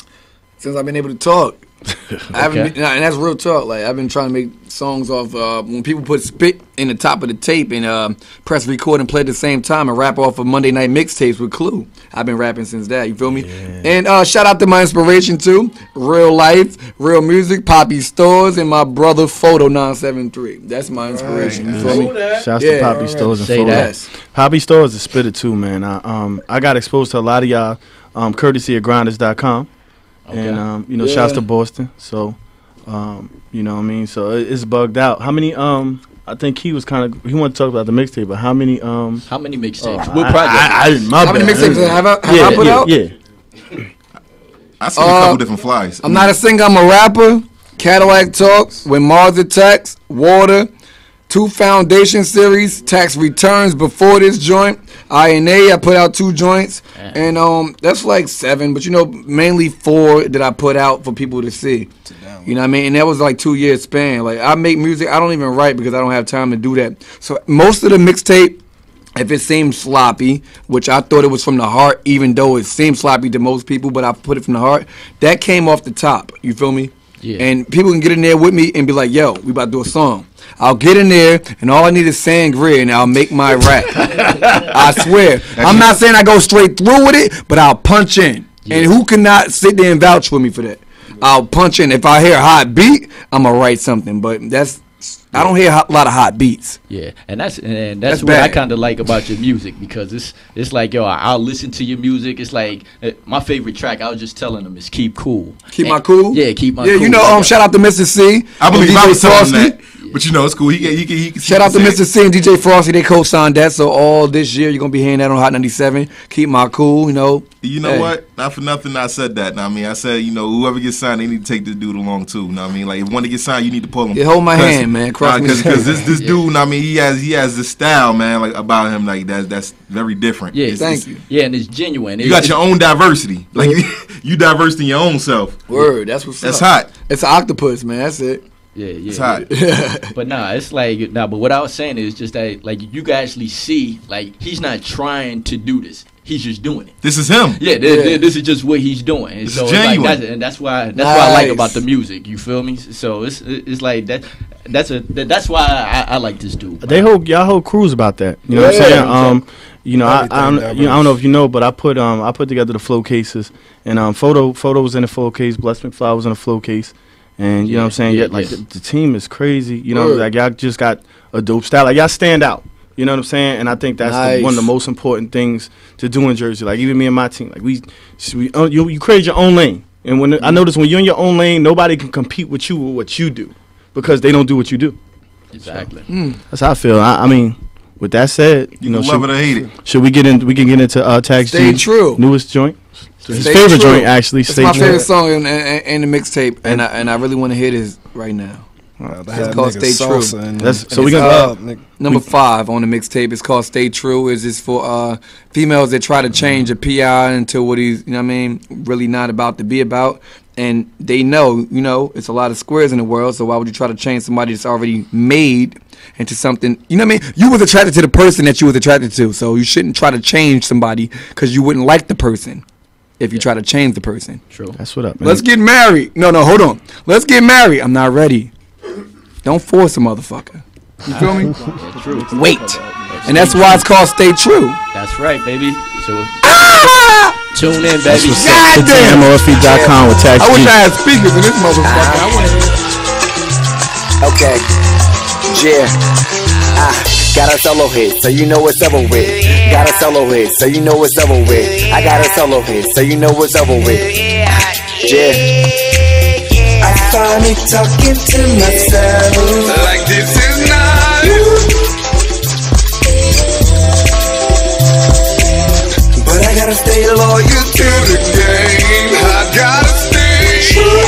S11: Since I've been able to talk. I haven't been, and that's real talk. Like I've been trying to make songs off uh, when people put spit in the top of the tape and uh, press record and play at the same time and rap off of Monday night mixtapes with Clue. I've been rapping since that. You feel me? And uh, shout out to my inspiration too, real life, real music, Poppy Stores, and my brother Photo Nine Seven Three. That's my inspiration. You feel me?
S5: shouts
S11: Yeah.
S5: to Poppy Stores and
S3: Say
S5: Photo.
S3: that.
S5: Poppy Stores is a spitter too, man. I um I got exposed to a lot of y'all, um, courtesy of grinders.com. And um, you know, shouts to Boston. So um, you know what I mean? So it, it's bugged out. How many um I think he was kind of he wanted to talk about the mixtape, but how many um
S3: How many mixtapes?
S5: Oh,
S3: what project?
S5: I, I, my
S11: How many mixtapes have I, have
S5: yeah,
S11: I put
S5: yeah,
S11: out?
S5: Yeah.
S4: I seen a
S11: Uh,
S4: couple different flies.
S11: I'm not a singer, I'm a rapper. Cadillac Talks, with Mars Attacks, Water, two Foundation series, tax returns before this joint. INA, I put out two joints. And um that's like seven, but you know, mainly four that I put out for people to see. You know what I mean? And that was like two years span. Like I make music, I don't even write because I don't have time to do that. So most of the mixtape if it seems sloppy, which I thought it was from the heart, even though it seems sloppy to most people, but I put it from the heart, that came off the top. You feel me?
S3: Yeah.
S11: And people can get in there with me and be like, yo, we about to do a song. I'll get in there and all I need is sangria and I'll make my rap. I swear. I'm not saying I go straight through with it, but I'll punch in. And who cannot sit there and vouch for me for that? I'll punch in. If I hear a hot beat, I'm gonna write something. But that's I don't hear a lot of hot beats.
S3: Yeah, and that's and that's,
S11: That's
S3: what I kind of like about your music because it's it's like yo, I- I'll listen to your music. It's like uh, my favorite track. I was just telling them is "Keep Cool."
S11: Keep
S3: And-
S11: my cool.
S3: Yeah, keep my cool.
S11: yeah,
S3: cool.
S11: you know, um, shout out to Mr. C.
S4: I believe
S11: and
S4: I
S11: DJ
S4: was
S11: Frosty.
S4: him that, but you know it's cool. He can, he can, he can
S11: Shout out to
S4: he
S11: Mr. C and DJ Frosty. They co-signed that, so all this year you're gonna be hearing that on Hot 97. Keep my cool, you know.
S4: You know
S11: Hey.
S4: what? Not for nothing, I said that. Know what I mean, I said you know whoever gets signed, they need to take this dude along too. Know what I mean, like if one to get signed, you need to pull him.
S11: Yeah, hold my hand, man. Cross me.
S4: because this this dude, I mean, he has he has this style, man, like about him, like that's that's very different.
S3: Yeah,
S4: It's-
S11: Thank
S4: it's-
S11: you.
S3: Yeah, and it's genuine.
S4: You got your own diversity, like you diverse in your own self.
S11: Word, that's what's
S4: That's
S11: up.
S4: hot.
S11: It's an octopus, man. That's it.
S3: Yeah, yeah.
S4: It's hot.
S3: yeah. but nah, it's like nah. But what I was saying is just that like you can actually see like he's not trying to do this. He's just doing it.
S4: This is him.
S3: Yeah, this,
S11: Yeah.
S3: this is just what he's doing. And
S4: This
S3: so
S4: is
S3: it's like
S4: genuine.
S3: that's, and that's why that's what I like about the music. You feel me? So it's it's like that. That's a that, that's why I, I like this dude.
S5: They hold y'all hold crews about that. You know what I'm
S11: Yeah.
S5: saying? Um, you know, I, I,
S15: Everything
S5: don't, you know, I don't know if you know, but I put um I put together the flow cases and um photo photo was in the flow case, Bless McFly was in the flow case, and you know what I'm saying?
S3: yeah,
S5: Yeah, like
S3: yeah.
S5: the, the team is crazy. You know,
S11: Word.
S5: like y'all just got a dope style. Like y'all stand out. You know what I'm saying? And I think that's the, one of the most important things to do in Jersey. Like even me and my team, like we, we uh, you, you create your own lane. And when I notice when you're in your own lane, nobody can compete with you with what you do because they don't do what you do.
S3: Exactly.
S5: That's how I feel. I, I mean, with that said, you, know,
S4: can
S5: should,
S4: love it or hate it.
S5: should we get in? We can get into uh, Tax
S15: Stay
S5: G
S15: True.
S5: newest joint. His
S15: Stay
S5: favorite
S15: True.
S5: joint actually.
S15: It's
S5: Stay
S15: my
S5: True.
S15: favorite song in, in, in the mixtape, and I, and I really want to hear this right now. It's called Stay True.
S5: That's- so we got
S15: uh,
S5: Nigga.
S15: number
S5: We-
S15: five on the mixtape. It's called Stay True. Is this for uh, females that try to change a PI into what he's you know what I mean really not about to be about, and they know you know it's a lot of squares in the world. So why would you try to change somebody that's already made? Into something, you know what I mean? You was attracted to the person that you was attracted to, so you shouldn't try to change somebody because you wouldn't like the person if you try to change the person.
S3: True.
S5: That's what up. Man.
S15: Let's get married. No, no, hold on. Let's get married. I'm not ready. Don't force a motherfucker. You feel me?
S3: True.
S15: Wait. And that's why it's called Stay True.
S3: That's right, baby. So tune in, baby.
S5: That's what's up. It's at MOFE.com with Tax
S15: I wish I had speakers in this motherfucker. I wanna-
S16: Okay. Yeah. Ah, got a solo hit, so you know it's over with. Got a solo hit, so you know it's over with. I got a solo hit, so you know it's over with. Yeah.
S8: I find me talking to myself.
S11: Like this is not you.
S8: But I gotta stay loyal
S11: To the game, I gotta stay true.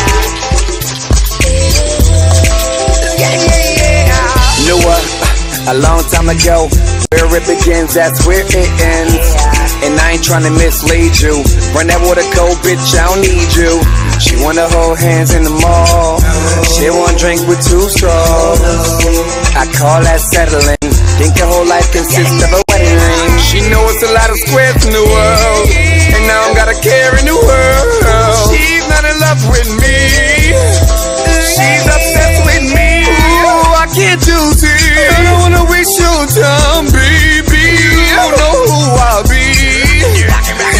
S16: Knew her a long time ago. Where it begins, that's where it ends. And I ain't tryna mislead you. Run that water cold, bitch, I don't need you. She wanna hold hands in the mall. She wanna drink with two straws. I call that settling. Think your whole life consists of a wedding ring.
S11: She know it's a lot of squares in the world, and now I'm got a care in the world. She's not in love with me. She's obsessed with me. Ooh, I can't choose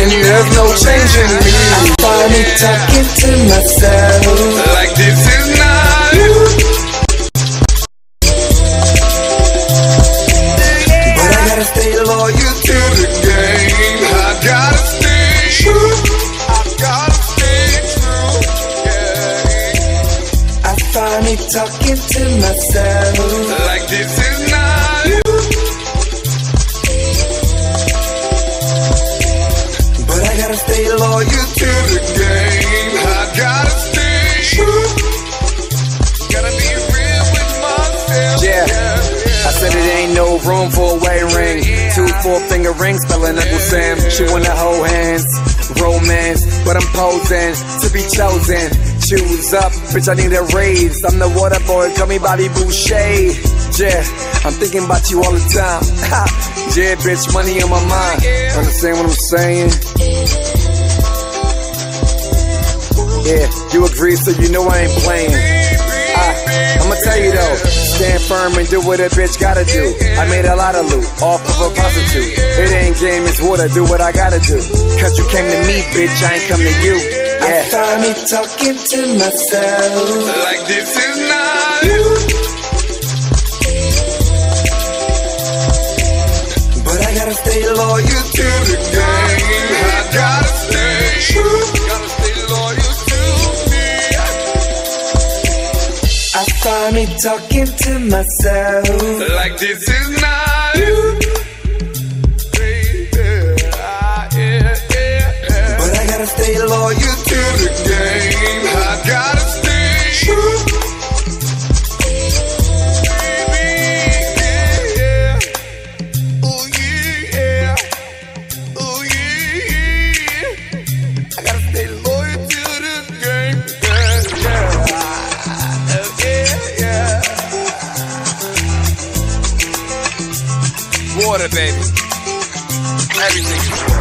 S11: and there's no changing me.
S8: I find me talking to myself.
S11: Like this is not you.
S8: But I gotta stay loyal
S11: to the game. I gotta stay true. I gotta stay true. Yeah.
S8: I find me talking to myself.
S16: Room for a wedding ring. Two four finger rings spelling Uncle Sam. She wanna hold hands, romance, but I'm posing to be chosen. Choose up, bitch. I need a raise. I'm the water boy, call me Bobby Boucher. Yeah, I'm thinking about you all the time. yeah, bitch, money on my mind. Understand what I'm saying? Yeah, you agree, so you know I ain't playing. I, I'ma tell you though, stand firm and do what a bitch gotta do. I made a lot of loot off of a prostitute. It ain't game, it's water, do what I gotta do. Cause you came to me, bitch, I ain't come to you. Yeah.
S8: I
S16: Yeah.
S8: find me talking to myself.
S11: Like this is not you.
S8: But I gotta stay loyal
S11: To the game. I gotta stay true.
S8: I find me talking to myself.
S11: Like this is not you. Baby, ah, yeah, yeah, yeah.
S8: But I gotta stay loyal
S11: To the game. Everything.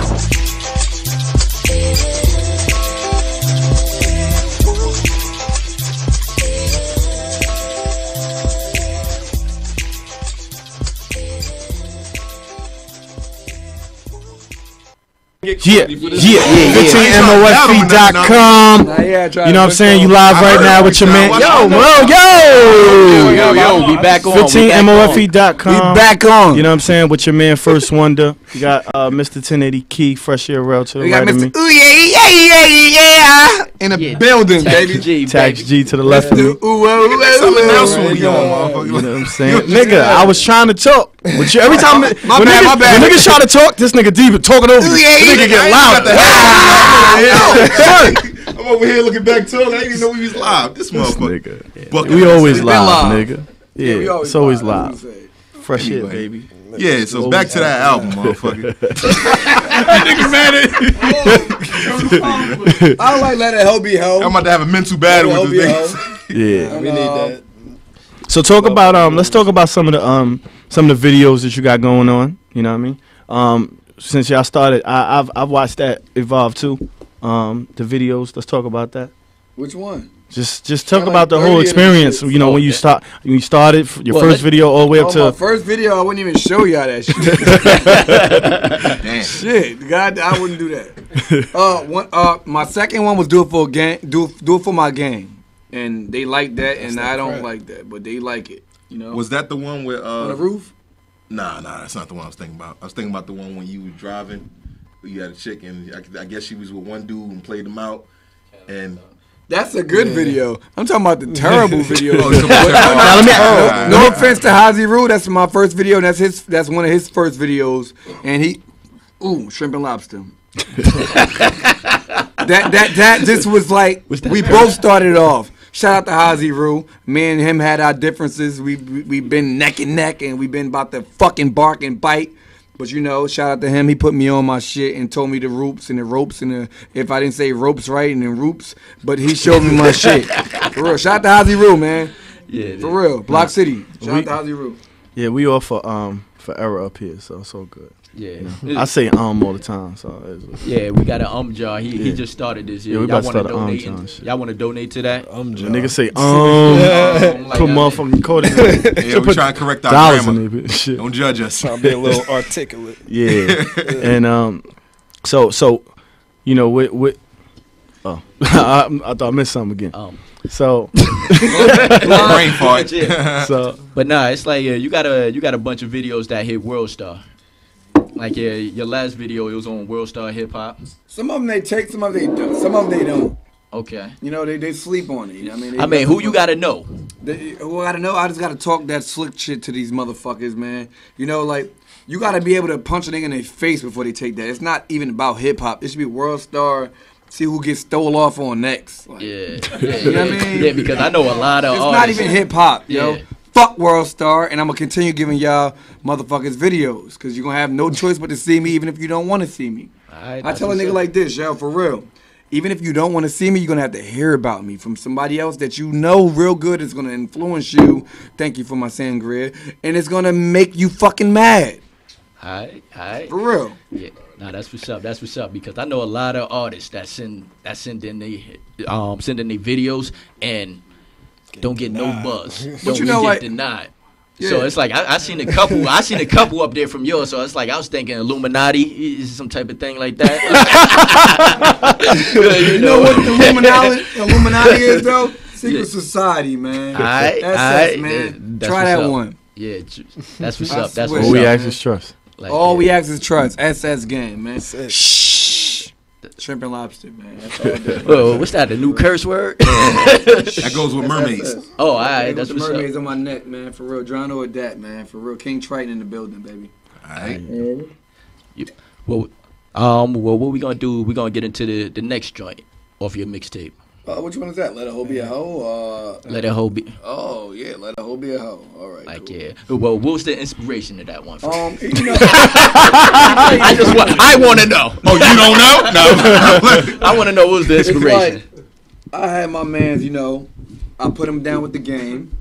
S5: Yeah, yeah, yeah. 15MOFE.com.
S11: Nah, yeah, try
S5: You know what I'm saying? You live right now with your man. Yo, bro, yo.
S3: Yo, yo, on, we back on.
S5: 15MOFE.com.
S11: We back on.
S5: You know what I'm saying? With your man First Wonder. You got uh, Mr. 1080 Key, Fresh Air Rail to the
S11: We got
S5: right of me.
S11: Ooh yeah yeah yeah yeah in the building, baby.
S5: G, Tax G to the left of me.
S11: Ooh, ooh, ooh,
S4: Something
S11: ooh,
S4: else
S11: ooh,
S4: when we
S11: ooh.
S4: on, motherfucker.
S5: You know what I'm saying? nigga, I was trying to talk. But you, every time
S11: My
S5: when,
S11: bad,
S5: niggas,
S11: my bad.
S5: when niggas try to talk, this nigga deep talking over you.
S11: yeah,
S5: The nigga
S11: yeah,
S5: get
S11: yeah,
S5: loud.
S4: I'm over here looking back to it. I didn't even know we was live. This motherfucker. Bucket
S5: We always
S4: Been
S5: live, nigga. Yeah,
S11: we always
S5: it's always
S11: live,
S5: live. Fresh shit,
S4: Anyway.
S5: Baby.
S4: Yeah, so back to that album, motherfucker. Nigga mad at
S11: I don't like let it hoe be help.
S4: I'm about to have a mental battle with
S11: hoe
S4: this nigga.
S5: Yeah.
S11: hoe. We need that.
S5: So talk about um. Let's talk about some of the um some of the videos that you got going on. You know what I mean? Um, since y'all started, I, I've I've watched that evolve too. Um, the videos. Let's talk about that.
S11: Which one?
S5: Just just talk
S11: Got
S5: about
S11: like
S5: the whole
S11: 30 of them
S5: experience. You know
S11: Oh,
S5: when you start when you started your
S3: Well,
S5: first video all the way up
S11: Oh,
S5: to
S11: my first video, I wouldn't even show y'all that shit.
S4: Damn.
S11: Shit, God, I wouldn't do that. Uh, one, uh, my second one was do it for a gang, do do it for my gang, and they like that, and I don't like that, but they like it. You know,
S4: Was that the one with uh
S11: on the roof.
S4: Nah, nah, that's not the one I was thinking about. I was thinking about the one when you were driving. You had a chick, and I, I guess she was with one dude and played him out. And
S11: That's a good video. I'm talking about the terrible video.
S4: Oh, it's a
S11: But no,
S4: terrible- Now, let me-
S11: no, no offense to Hazy Rule, that's my first video. And that's his. That's one of his first videos, and he, ooh, shrimp and lobster. that that that this was like we both started off. Shout out to Hazy Rule. Me and him had our differences. We we we been neck and neck, and we've been about to fucking bark and bite. But you know, shout out to him. He put me on my shit and told me the ropes and the ropes and the if I didn't say ropes right and then ropes, but he showed me my shit. For real. Shout out to Hazy Rule, man.
S3: Yeah,
S11: For real. Block City. Shout
S5: We-
S11: out to Hazy Rule.
S5: yeah we all for um for error up here, so it's all good.
S3: Yeah.
S5: I say um all the time, so it's,
S3: Yeah, we got an um jar. He, he just started this
S5: Yeah,
S3: year.
S5: we
S3: y'all
S5: about to
S3: want to
S5: start an um
S3: donate?
S5: jar
S3: and-
S5: and shit.
S3: y'all want to donate to that?
S15: Um,
S5: the
S15: John.
S5: nigga say
S3: Yeah,
S5: um
S3: like
S5: put
S3: that.
S5: motherfucking code in there.
S4: yeah, we trying to correct our
S5: dollars
S4: grammar.
S5: in it, shit.
S4: Don't judge us.
S15: Trying to be a little articulate.
S5: Yeah, and um, so so, you know, with with oh, I, I thought I missed something again.
S3: Um,
S5: So
S4: Brain fart.
S5: so
S3: But nah, it's like yeah, you got a you got a bunch of videos that hit World Star. Like yeah, your last video it was on World Star Hip Hop.
S11: Some of them they take, some of them they don't. Some of them they don't.
S3: Okay.
S11: You know, they, they sleep on it. You know I mean?
S3: I mean, who you gotta know?
S11: They, who I gotta know? I just gotta talk that slick shit to these motherfuckers, man. You know, like you gotta be able to punch a nigga in their face before they take that. It's not even about hip hop. It should be world star. See who gets stole off on next. Like,
S3: Yeah, yeah,
S11: You know what I mean?
S3: Yeah, because I know a lot of
S11: It's not even hip hop, yo.
S3: Yeah.
S11: Fuck World Star, and I'm gonna continue giving y'all motherfuckers videos, cause you're gonna have no choice but to see me, even if you don't want to see me.
S3: Alright,
S11: I tell a nigga like this, yo, for real. Even if you don't want to see me, you're gonna have to hear about me from somebody else that you know real good is gonna influence you. Thank you for my sangria, and it's gonna make you fucking mad.
S3: Alright, alright.
S11: For real.
S3: Yeah, nah, that's what's up. That's what's up because I know a lot of artists that send that send in they um send in their videos and don't get no buzz. Don't
S11: you know,
S3: get
S11: like-
S3: denied.
S11: Yeah.
S3: So it's like I, I seen a couple. I seen a couple up there from yours. So it's like I was thinking Illuminati is some type of thing like that.
S11: You know what the Illuminati, Illuminati is, though? Secret
S3: Yeah.
S11: Society, man.
S3: Alright,
S11: That's us, man.
S3: That's
S11: Try
S3: what's
S11: that
S3: up.
S11: one.
S3: Yeah, that's what's up. That's
S11: swear.
S3: what's
S5: all we
S3: up.
S5: ask is trust.
S3: Like,
S11: All
S3: yeah.
S11: we ask is trust. SS game, man. Shh. Shrimp and lobster, man. That's all
S3: Whoa, what's that? A new curse word?
S4: That goes with mermaids.
S3: Oh, all right.
S11: Hey,
S3: That's
S11: with the
S3: up.
S11: mermaids on my neck, man. For real, Drano or that, man. For real, King Triton in the building, baby.
S4: Alright.
S3: Well, um, well, what we gonna do? We are gonna get into the the next joint off your mixtape.
S11: Uh, which one is that? Let a hoe be a hoe. Uh,
S3: Let it hoe be.
S11: oh yeah, let a hoe be a hoe. All right.
S3: Like
S11: cool.
S3: yeah. Well, what was the inspiration of that one? For
S11: Um, you know,
S3: I just want. I want to know.
S4: Oh, you don't know? No.
S3: I want to know what was the
S11: it's
S3: inspiration.
S11: like I had my man's. You know, I put him down with the game.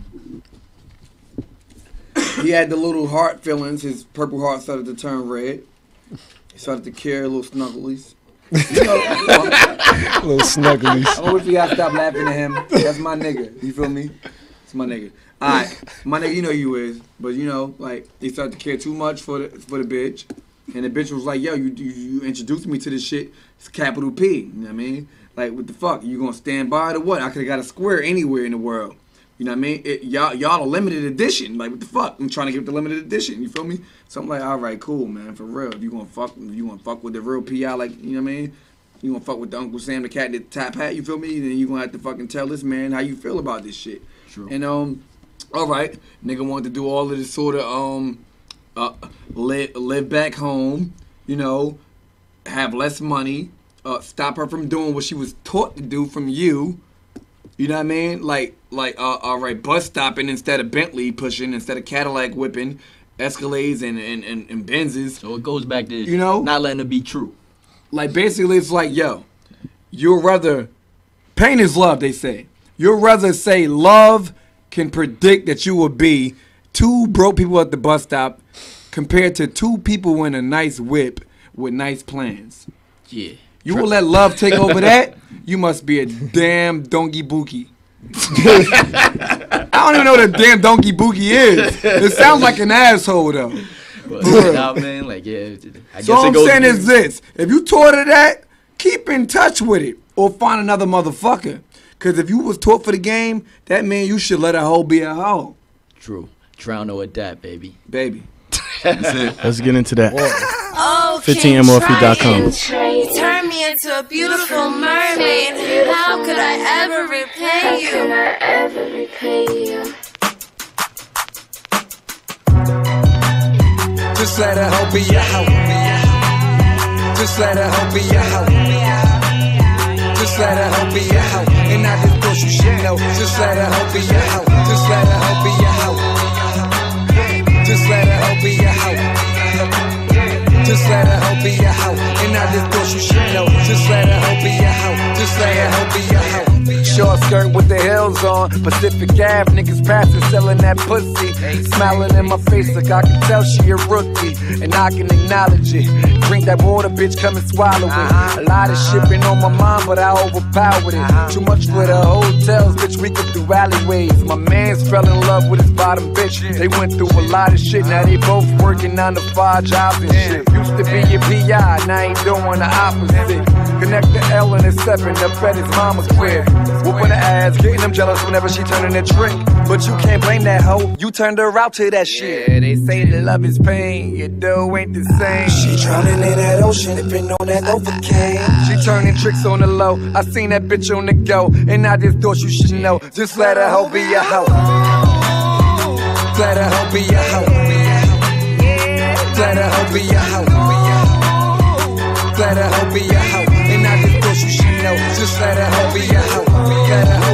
S11: He had the little heart feelings. His purple heart started to turn red. He started to carry little snugglies. You know,
S15: Little snugglies.
S11: Know if you gotta stop laughing at him. That's my nigga. You feel me? It's my nigga. Alright, my nigga, you know you is, but you know, like he started to care too much for the for the bitch.
S17: And the bitch was like, yo, you, you you introduced me to this shit. It's capital P. You know what I mean? Like, what the fuck? You gonna stand by it or what? I could have got a square anywhere in the world. You know what I mean? It, y'all y'all a limited edition. Like, what the fuck? I'm trying to get the limited edition. You feel me? So I'm like, all right, cool, man, for real. If you gonna fuck, if you gonna fuck with the real PI, like, you know what I mean? You gonna fuck with the Uncle Sam, the cat in the top hat. You feel me? Then you gonna have to fucking tell this man how you feel about this shit.
S4: True.
S17: And um, all right, nigga wanted to do all of this sort of um, uh, live live back home. You know, have less money. Uh, stop her from doing what she was taught to do from you. You know what I mean? Like, like, uh, all right, bus stopping instead of Bentley pushing, instead of Cadillac whipping, Escalades and and and, and Benzes.
S3: So it goes back to
S17: you know
S3: not letting it be true.
S17: Like basically, it's like, yo, you'd rather pain is love. They say you'd rather say love can predict that you will be two broke people at the bus stop compared to two people in a nice whip with nice plans.
S3: Yeah.
S17: You will let love take over that? You must be a damn donkey bookie. I don't even know what a damn donkey bookie is. It sounds like an asshole though.
S3: But,
S17: For real.
S3: nah, man, like yeah. I guess
S17: So all
S3: it
S17: I'm saying is this: if you taught her that, keep in touch with it, or find another motherfucker. Cause if you was taught for the game, that mean you should let a hoe be a hoe.
S3: True. Drown or adapt, baby.
S17: Baby.
S4: That's it.
S5: Let's get into that.
S6: Oh,
S5: 15mlf.com.
S6: Turn me into a beautiful mermaid. How could I ever repay you? How can I ever repay you?
S11: Just let her hoe be your hoe. Just let her hoe be your hoe. Just let her hoe be your hoe. And I just thought you should know. Just let her hoe be your hoe. Just let her hoe be your hoe. Just let her hoe be your hoe. Just let her hoe be your hoe. And I just thought you should know. Just let her hoe be your hoe. Just let her hoe be your hoe. Short skirt with the heels on. Pacific Ave, niggas passing, selling that pussy. Smiling in my face like I can tell she a rookie. And I can acknowledge it. Drink that water, bitch, come and swallow it. Uh-huh. A lot of uh-huh. shit been on my mind, but I overpowered it. Uh-huh. Too much for the hotels, bitch, we could do alleyways. My mans fell in love with his bottom bitch. They went through a lot of shit, now they both working on the five jobs and shit. Used to be a PI, now ain't doing the opposite. Connect the L and the seven, up at his mama's queer. Whooping her ass, getting them jealous whenever she turning a trick. But you can't blame that hoe, you turned her out to that shit. Yeah, they say that love is pain, your dough ain't the same.
S8: She drowning in that ocean, dipping on that Novocaine.
S11: She turning tricks on the low. I seen that bitch on the go, and I just thought you should know. Just let her hoe be your hoe. Let her hoe be your hoe. Let her hoe be your hoe. Let her hoe be your hoe. Know. Just let her hoe be your hoe. Let.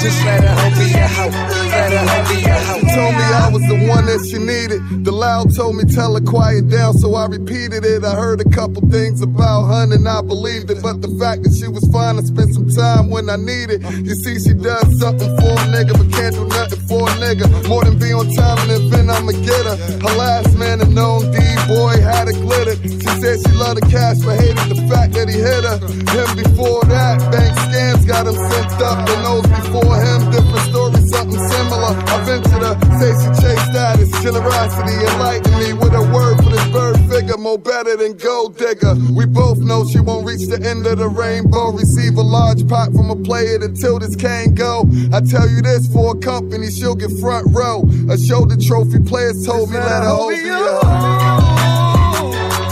S11: Just let her hoe be your hoe. Let her
S18: told me I was the one that she needed. The loud told me tell her quiet down, so I repeated it. I heard a couple things about her and I believed it, but the fact that she was fine, I spent some time when I needed. You see, she does something for a nigga, but can't do nothing for a nigga. More than be on time and event, I'ma get her. Her last man, a known D boy, had a glitter. She said she loved the cash, but hated the fact that he hit her. Him before that, bank scams got him sent up. The nose before him, different story, something similar. I ventured her, say she chased status, generosity, enlighten me with a word for this bird figure, more better than gold digger. We both know she won't reach the end of the rainbow. Receive a large pot from a player until this can't go. I tell you this for a company, she'll get front row. A shoulder trophy players told me let her hold up.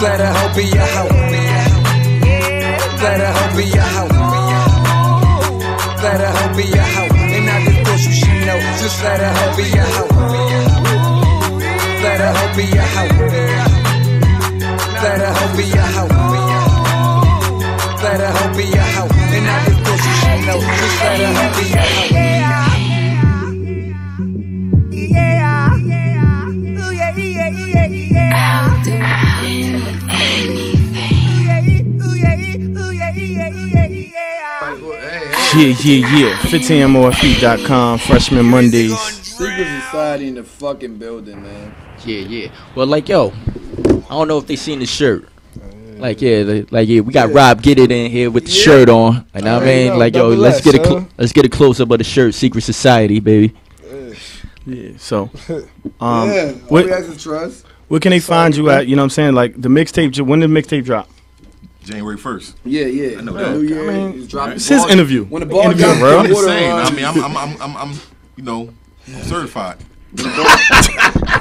S11: Let her hoe be your hoe. Let her hoe be your hoe. Let her hoe be your hoe. Just let her hoe be your hoe. Let her hoe be your hoe. Let her hoe be your. Let her hoe be your hoe. And I just thought you know. Just let her hoe be your.
S5: Yeah, yeah, yeah. 15mofe.com, Freshmen Mondays.
S17: Secret society in the fucking building, man.
S3: Yeah, yeah. Well, like yo, I don't know if they seen the shirt. Like yeah, like, like yeah, we got Rob get it in here with the shirt on. You know what I mean?
S15: know,
S3: Like yo, let's
S15: S,
S3: get a cl- let's get a close up of the shirt. Secret Society, baby.
S5: Yeah. So, um,
S11: yeah,
S5: what,
S11: we have to trust.
S5: where can they find you at? You know what I'm saying? Like the mixtape. When did the mixtape drop?
S4: January first.
S11: Yeah, yeah.
S4: I know
S11: The
S4: that.
S11: New Year
S5: I mean,
S11: is dropping.
S5: it's his
S11: Ball-
S5: interview.
S11: When the ball
S5: Interview,
S11: drops,
S5: bro.
S11: the
S4: I'm just
S11: water
S4: saying. I mean, I'm, I'm, I'm, I'm, I'm you know, I'm certified.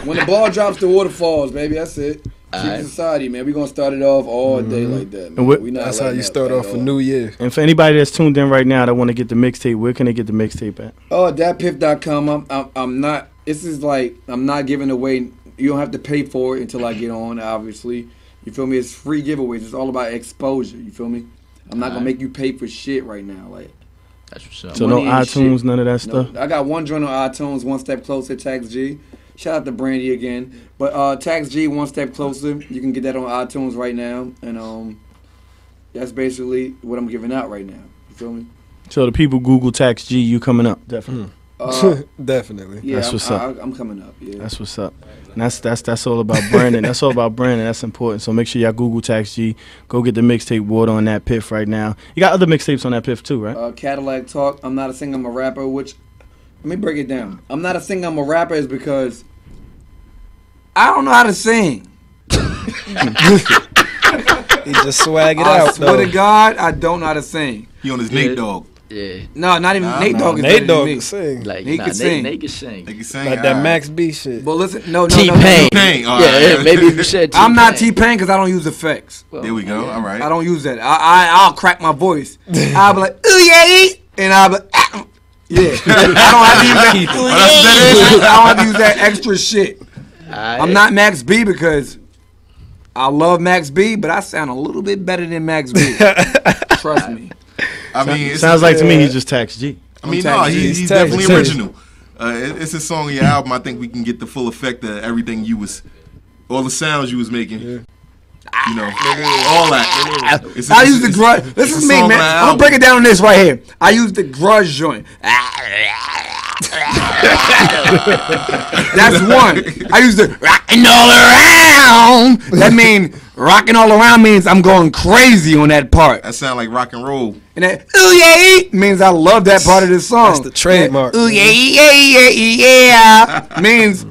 S11: when the ball drops, the water falls, baby. That's it. Secret Society, man. We gonna start it off all day mm-hmm. like that. Man.
S5: And what-
S11: we not
S15: That's how you
S11: up
S15: start off a new year.
S5: And for anybody that's tuned in right now that want to get the mixtape, where can they get the mixtape at?
S11: Oh, datpiff.com. I'm, I'm, I'm not. This is like I'm not giving away. You don't have to pay for it until I get on. Obviously, you feel me? It's free giveaways. It's all about exposure. You feel me? I'm not gonna
S3: Alright.
S11: make you pay for shit right now. Like
S3: That's what's up.
S5: So no
S11: money ain't
S5: iTunes,
S11: shit.
S5: none of that
S11: No,
S5: stuff.
S11: I got one joint on iTunes, one step closer, Tax G. Shout out to Brandy again. But uh Tax G, one step closer. You can get that on iTunes right now. And um that's basically what I'm giving out right now. You feel me?
S5: So the people Google Tax G, you coming up definitely.
S11: Uh,
S15: Definitely.
S11: yeah,
S5: That's
S11: I'm,
S5: what's up.
S11: I, I'm coming up. Yeah.
S5: That's what's up. And that's that's that's all about branding. that's all about branding. That's important. So make sure y'all Google Tax G. Go get the mixtape Water on DatPiff right now. You got other mixtapes on DatPiff too, right?
S11: uh, Cadillac Talk. I'm not a singer, I'm a rapper. Which let me break it down. I'm not a singer, I'm a rapper is because I don't know how to sing.
S15: He just swag it
S11: I
S15: out
S11: swear
S15: though.
S11: to God, I don't know how to sing.
S4: He on his Nate Dogg.
S3: Yeah.
S11: No, not even
S4: Nah,
S11: Nate
S4: nah.
S11: Dogg is
S15: Nate
S11: better
S15: Dogg can sing.
S3: Like
S11: He
S3: nah,
S11: can
S3: they,
S11: sing.
S3: they can sing.
S4: They can sing.
S15: Like that
S4: alright.
S15: Max B shit.
S11: But listen, no, no,
S3: T
S11: no, no,
S3: Pain.
S11: no.
S4: Pain. All
S3: Yeah,
S4: right.
S3: yeah, maybe you said T
S11: I'm not T Pain because I don't use effects.
S4: There we go. All right.
S11: I don't use that. I, I I'll crack my voice. I'll be like, ooh yeah, and I'll be, ah, yeah. I don't have to use that. Ooh, yeah. I don't have to use that extra shit. I'm not Max B because I love Max B, but I sound a little bit better than Max B. Trust me.
S4: I mean, it's,
S5: Sounds like to me he just Tax G.
S4: I mean, no, he,
S15: He's
S4: he's definitely original. Uh, it- it's a song on your album. I think we can get the full effect of everything you was, all the sounds you was making. You know, all that. It's-
S11: I use the
S4: it's-
S11: grudge. This is me, man. I'm gonna break it down on this right here. I use the grudge joint. That's one. I use the rocking all around. That means rocking all around means I'm going crazy on that part.
S4: That sound like rock and roll.
S11: And that ooh yeah means I love that part of the song.
S15: That's the trademark.
S11: That, ooh yeah yeah yeah yeah means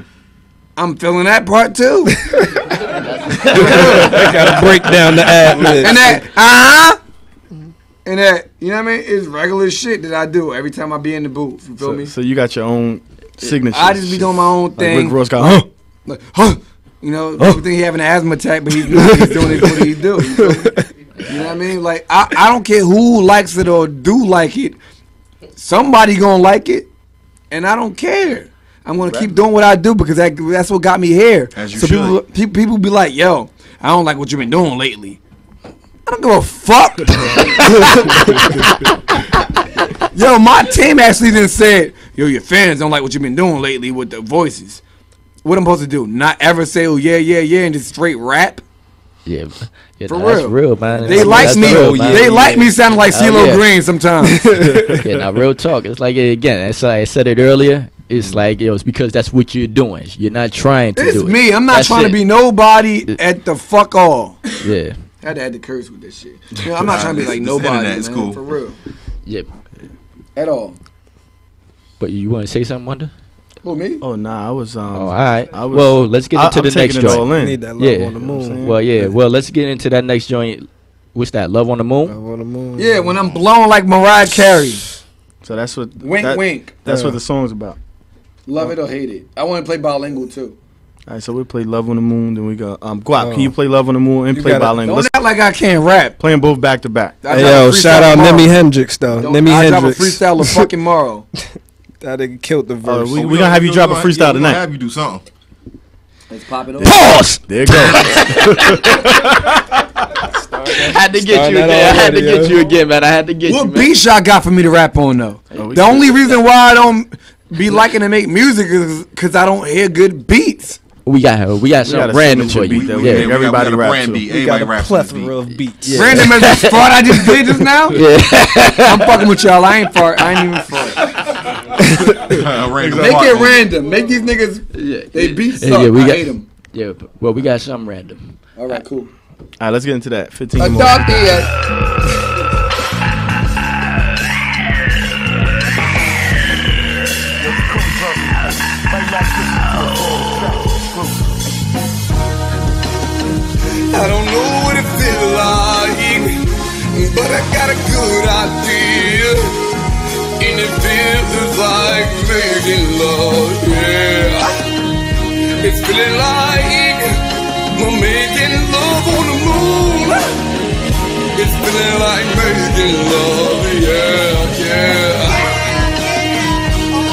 S11: I'm feeling that part too.
S15: Gotta break down the ad lib.
S11: and that uh huh. And that you know what I mean? It's regular shit that I do every time I be in the booth. You feel
S5: So,
S11: me?
S5: so you got your own signature.
S11: I just be doing my own
S5: Like
S11: thing.
S5: Rick Ross got, huh?
S11: Like, huh? You know, oh. people think he having an asthma attack, but he's, he's doing it what he do. You, feel me? You know what I mean? Like I, I don't care who likes it or do like it. Somebody gonna like it, and I don't care. I'm gonna keep doing what I do because that, that's what got me here.
S4: As you
S11: so people, people, people be like, "Yo, I don't like what you've been doing lately." I don't give a fuck. Yo, my team actually then said, "Yo, your fans don't like what you've been doing lately with the voices." What I'm supposed to do? Not ever say, "Oh yeah, yeah, yeah," and just straight rap.
S3: Yeah, yeah
S11: For
S3: nah, that's
S11: real.
S3: real, man.
S11: They
S3: That's-
S11: like
S3: that's
S11: me.
S3: real, man.
S11: they like me sounding like
S3: Oh,
S11: CeeLo
S3: yeah.
S11: Green sometimes.
S3: yeah, now real talk. It's like again, it's like I said it earlier. It's mm-hmm. like yo, it's because that's what you're doing. You're not trying to
S11: it's
S3: do it.
S11: me. I'm not
S3: That's
S11: trying
S3: it.
S11: to be nobody at the fuck all.
S3: Yeah,
S11: I had to, had to curse with this shit. You know, I'm not trying to be like
S4: It's
S11: nobody.
S4: internet, it's cool.
S11: For real.
S3: yeah.
S11: At all.
S3: But you want to say something, Wonder?
S11: Who me?
S5: Oh nah, I was. Um,
S3: Oh, all right.
S5: I was,
S3: well, let's get
S5: I-
S3: into
S5: I'm
S3: the next
S5: taking all
S3: joint.
S5: in.
S15: Need that love
S3: yeah.
S15: on the moon.
S3: Well, yeah. Well, let's get into that next joint. What's that? Love on the moon.
S15: Love on the moon.
S11: Yeah, when I'm blown like Mariah Carey.
S5: So that's what.
S11: Wink,
S5: that-
S11: wink.
S5: That's
S15: Yeah.
S5: what the song's about.
S11: Love it or hate it. I want to play bilingual too.
S5: All right, so we play Love on the Moon. Then we go. Um, Guap,
S15: Oh.
S5: can you play Love on the Moon and
S15: You
S5: play
S15: gotta-
S5: bilingual?
S11: Don't act like I can't rap.
S5: play them both back to back.
S15: Hey, yo, shout out
S11: tomorrow.
S15: Nemi Hendrix though.
S11: Don't-
S15: Nemi
S11: I drop a freestyle of fucking tomorrow.
S15: That nigga killed the uh, verse.
S5: we-
S4: Oh,
S5: we gonna have you drop a freestyle
S4: yeah, we gonna
S5: tonight.
S4: have you do something.
S11: Let's pop it on.
S3: Pause.
S5: There you go.
S3: I had to get you again. I had to get you again, man. I had to get you.
S11: What
S3: Man.
S11: beats y'all got for me to rap on though?
S5: Oh, we
S11: the only reason why I don't be liking to make music is because I don't hear good beats.
S3: We got uh, we got
S5: got
S3: something
S5: a
S3: random
S5: signature
S3: for you.
S5: beat that
S4: We-
S5: we
S3: yeah.
S4: we got- we
S5: everybody
S4: got a brand beat.
S15: We got a
S4: raps to this
S15: plethora
S4: beat.
S15: of beats.
S11: Random as that fart I just did just now.
S3: Yeah.
S11: I'm fucking with y'all. I ain't fart. I ain't even fart.
S4: Random
S11: Make it random. Make these niggas.
S3: yeah.
S11: They beats
S3: Yeah,
S11: suck.
S3: yeah, we
S11: I
S3: got-
S11: hate them.
S3: Yeah, well, we got something random.
S11: All right, cool.
S5: All right, let's get into that. 15
S19: A
S5: more.
S19: dog.
S11: I don't know what it feels like, but I got a good idea. And it feels like making love, yeah. It's feeling like we're making love on the moon. It's feeling like making love, yeah, yeah.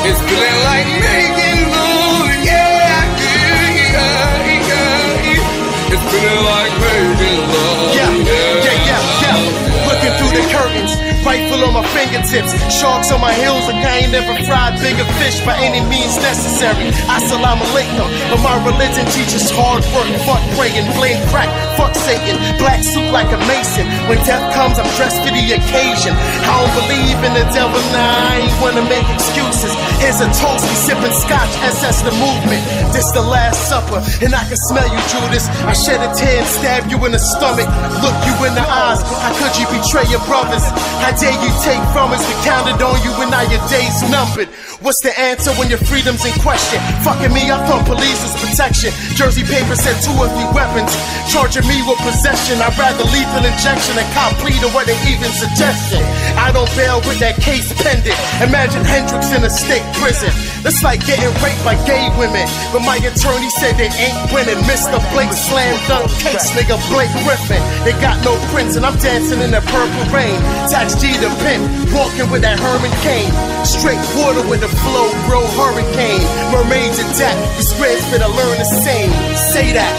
S11: It's feeling like making love, yeah, yeah, yeah, yeah. It's feeling like making love,
S14: Yeah,
S11: yeah,
S14: yeah, yeah, yeah. Looking through the curtains, rifle on my fingertips, sharks on my heels, and I ain't never fried bigger fish by any means necessary. Assalamu alaikum, but my religion teaches hard work, fuck praying, blame crack, fuck Satan, black suit like a mason. When death comes, I'm dressed for the occasion. I don't believe in the devil, nah, I ain't wanna make excuses. Here's a toast, we sipping scotch, SS the movement. This the last supper, and I can smell you, Judas. I shed a tear and stab you in the stomach. Look you in the eyes, how could you betray your brothers? How dare you take from us? We counted on you, and now your days numbered. What's the answer when your freedom's in question? Fucking me, thought police was protection. Jersey paper said two or three weapons. Charging me with possession. I'd rather lethal injection than cop plea to what they even suggested. I don't bail with that case pending. Imagine Hendrix in a state prison. That's like getting raped by gay women. But my attorney said they ain't winning. Mr. Blake slam dunk case, nigga Blake Griffin. They got no prints and I'm dancing in the purple rain. Tax G the pimp, walking with that Herman cane. Straight water with the flow, bro, hurricane. Mermaids attack, the squares I learn to sing. Say that.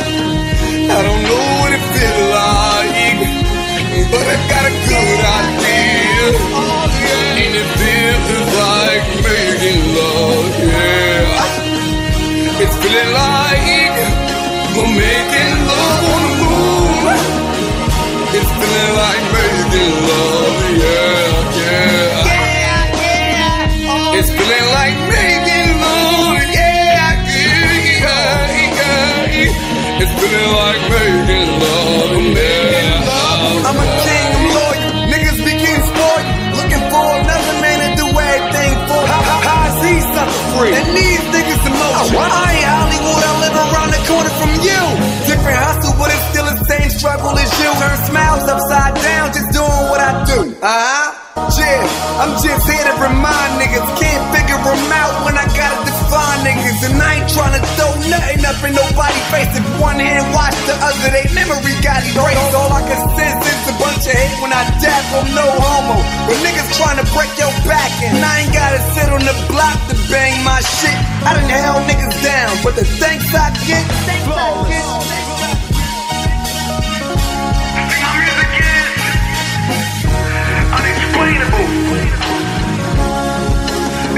S11: I don't know what it feels like, but I got a good idea. And it feels like making love. It's feeling like we're making love on the moon. It's feeling like making love, yeah, yeah. Yeah. It's feeling like making love, yeah, yeah, yeah, yeah. It's feeling like making love, yeah.
S20: I'm a king, I'm loyal. Niggas begin spoiled. Looking for another man to do everything for. How, how, how is he sucker free? And these niggas emotion. I ain't Hollywood, I live around the corner from you. Different hustle, but it's still the same struggle as you. Turn smiles upside down, just doing what I do. Uh huh. Yeah, I'm just here to remind niggas. Can't figure them out when I gotta define niggas. And I ain't tryna throw nothing up in nobody's face. If one hand wash the other, they memory got erased. All I can sense is a bunch hate when I dap on no homo. But niggas tryna break your back, and I ain't gotta sit on the block to bang my shit. I done held niggas down, but the thanks I get, thanks I get.
S21: unexplainable.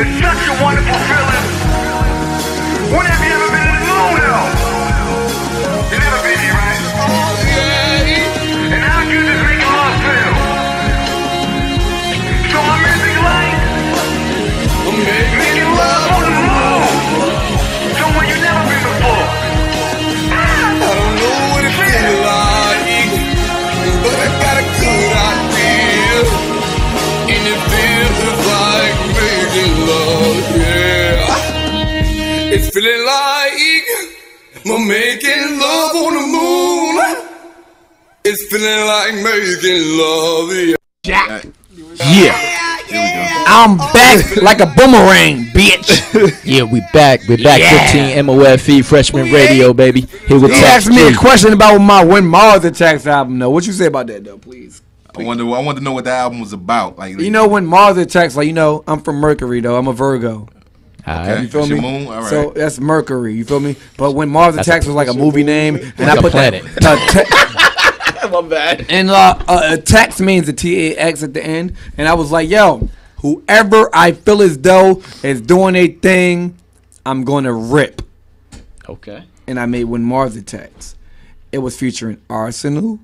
S21: It's such a wonderful feeling. When have you ever been in the moon, though? You never been here, right?
S11: Feeling like we're making love on the moon. It's feeling like making love, yeah.
S15: Yeah. I'm back like a boomerang, bitch.
S3: yeah, we back. We back.
S15: Yeah.
S3: 15 MOFE Freshman Radio, baby. Here with
S15: You
S3: Tech
S15: asked me a question about my When Mars Attacks album, though. What you say about that, though, please?
S4: I wonder. I want to know what the album was about. Like,
S15: You know, when Mars Attacks, like, you know, I'm from Mercury, though. I'm a Virgo.
S4: Okay,
S15: You feel
S4: that's
S15: me?
S4: moon? All right.
S15: So that's Mercury. You feel me? But when Mars
S3: That's a-
S15: Attacks was like a movie name, and
S3: Like
S15: I
S3: a
S15: put
S3: planet.
S15: that. uh, te-
S5: My bad.
S15: And uh, uh, tax means the T A X at the end. And I was like, yo, whoever I feel as though is doing a thing, I'm going to rip.
S3: Okay.
S15: And I made When Mars Attacks. It was featuring Arsenal,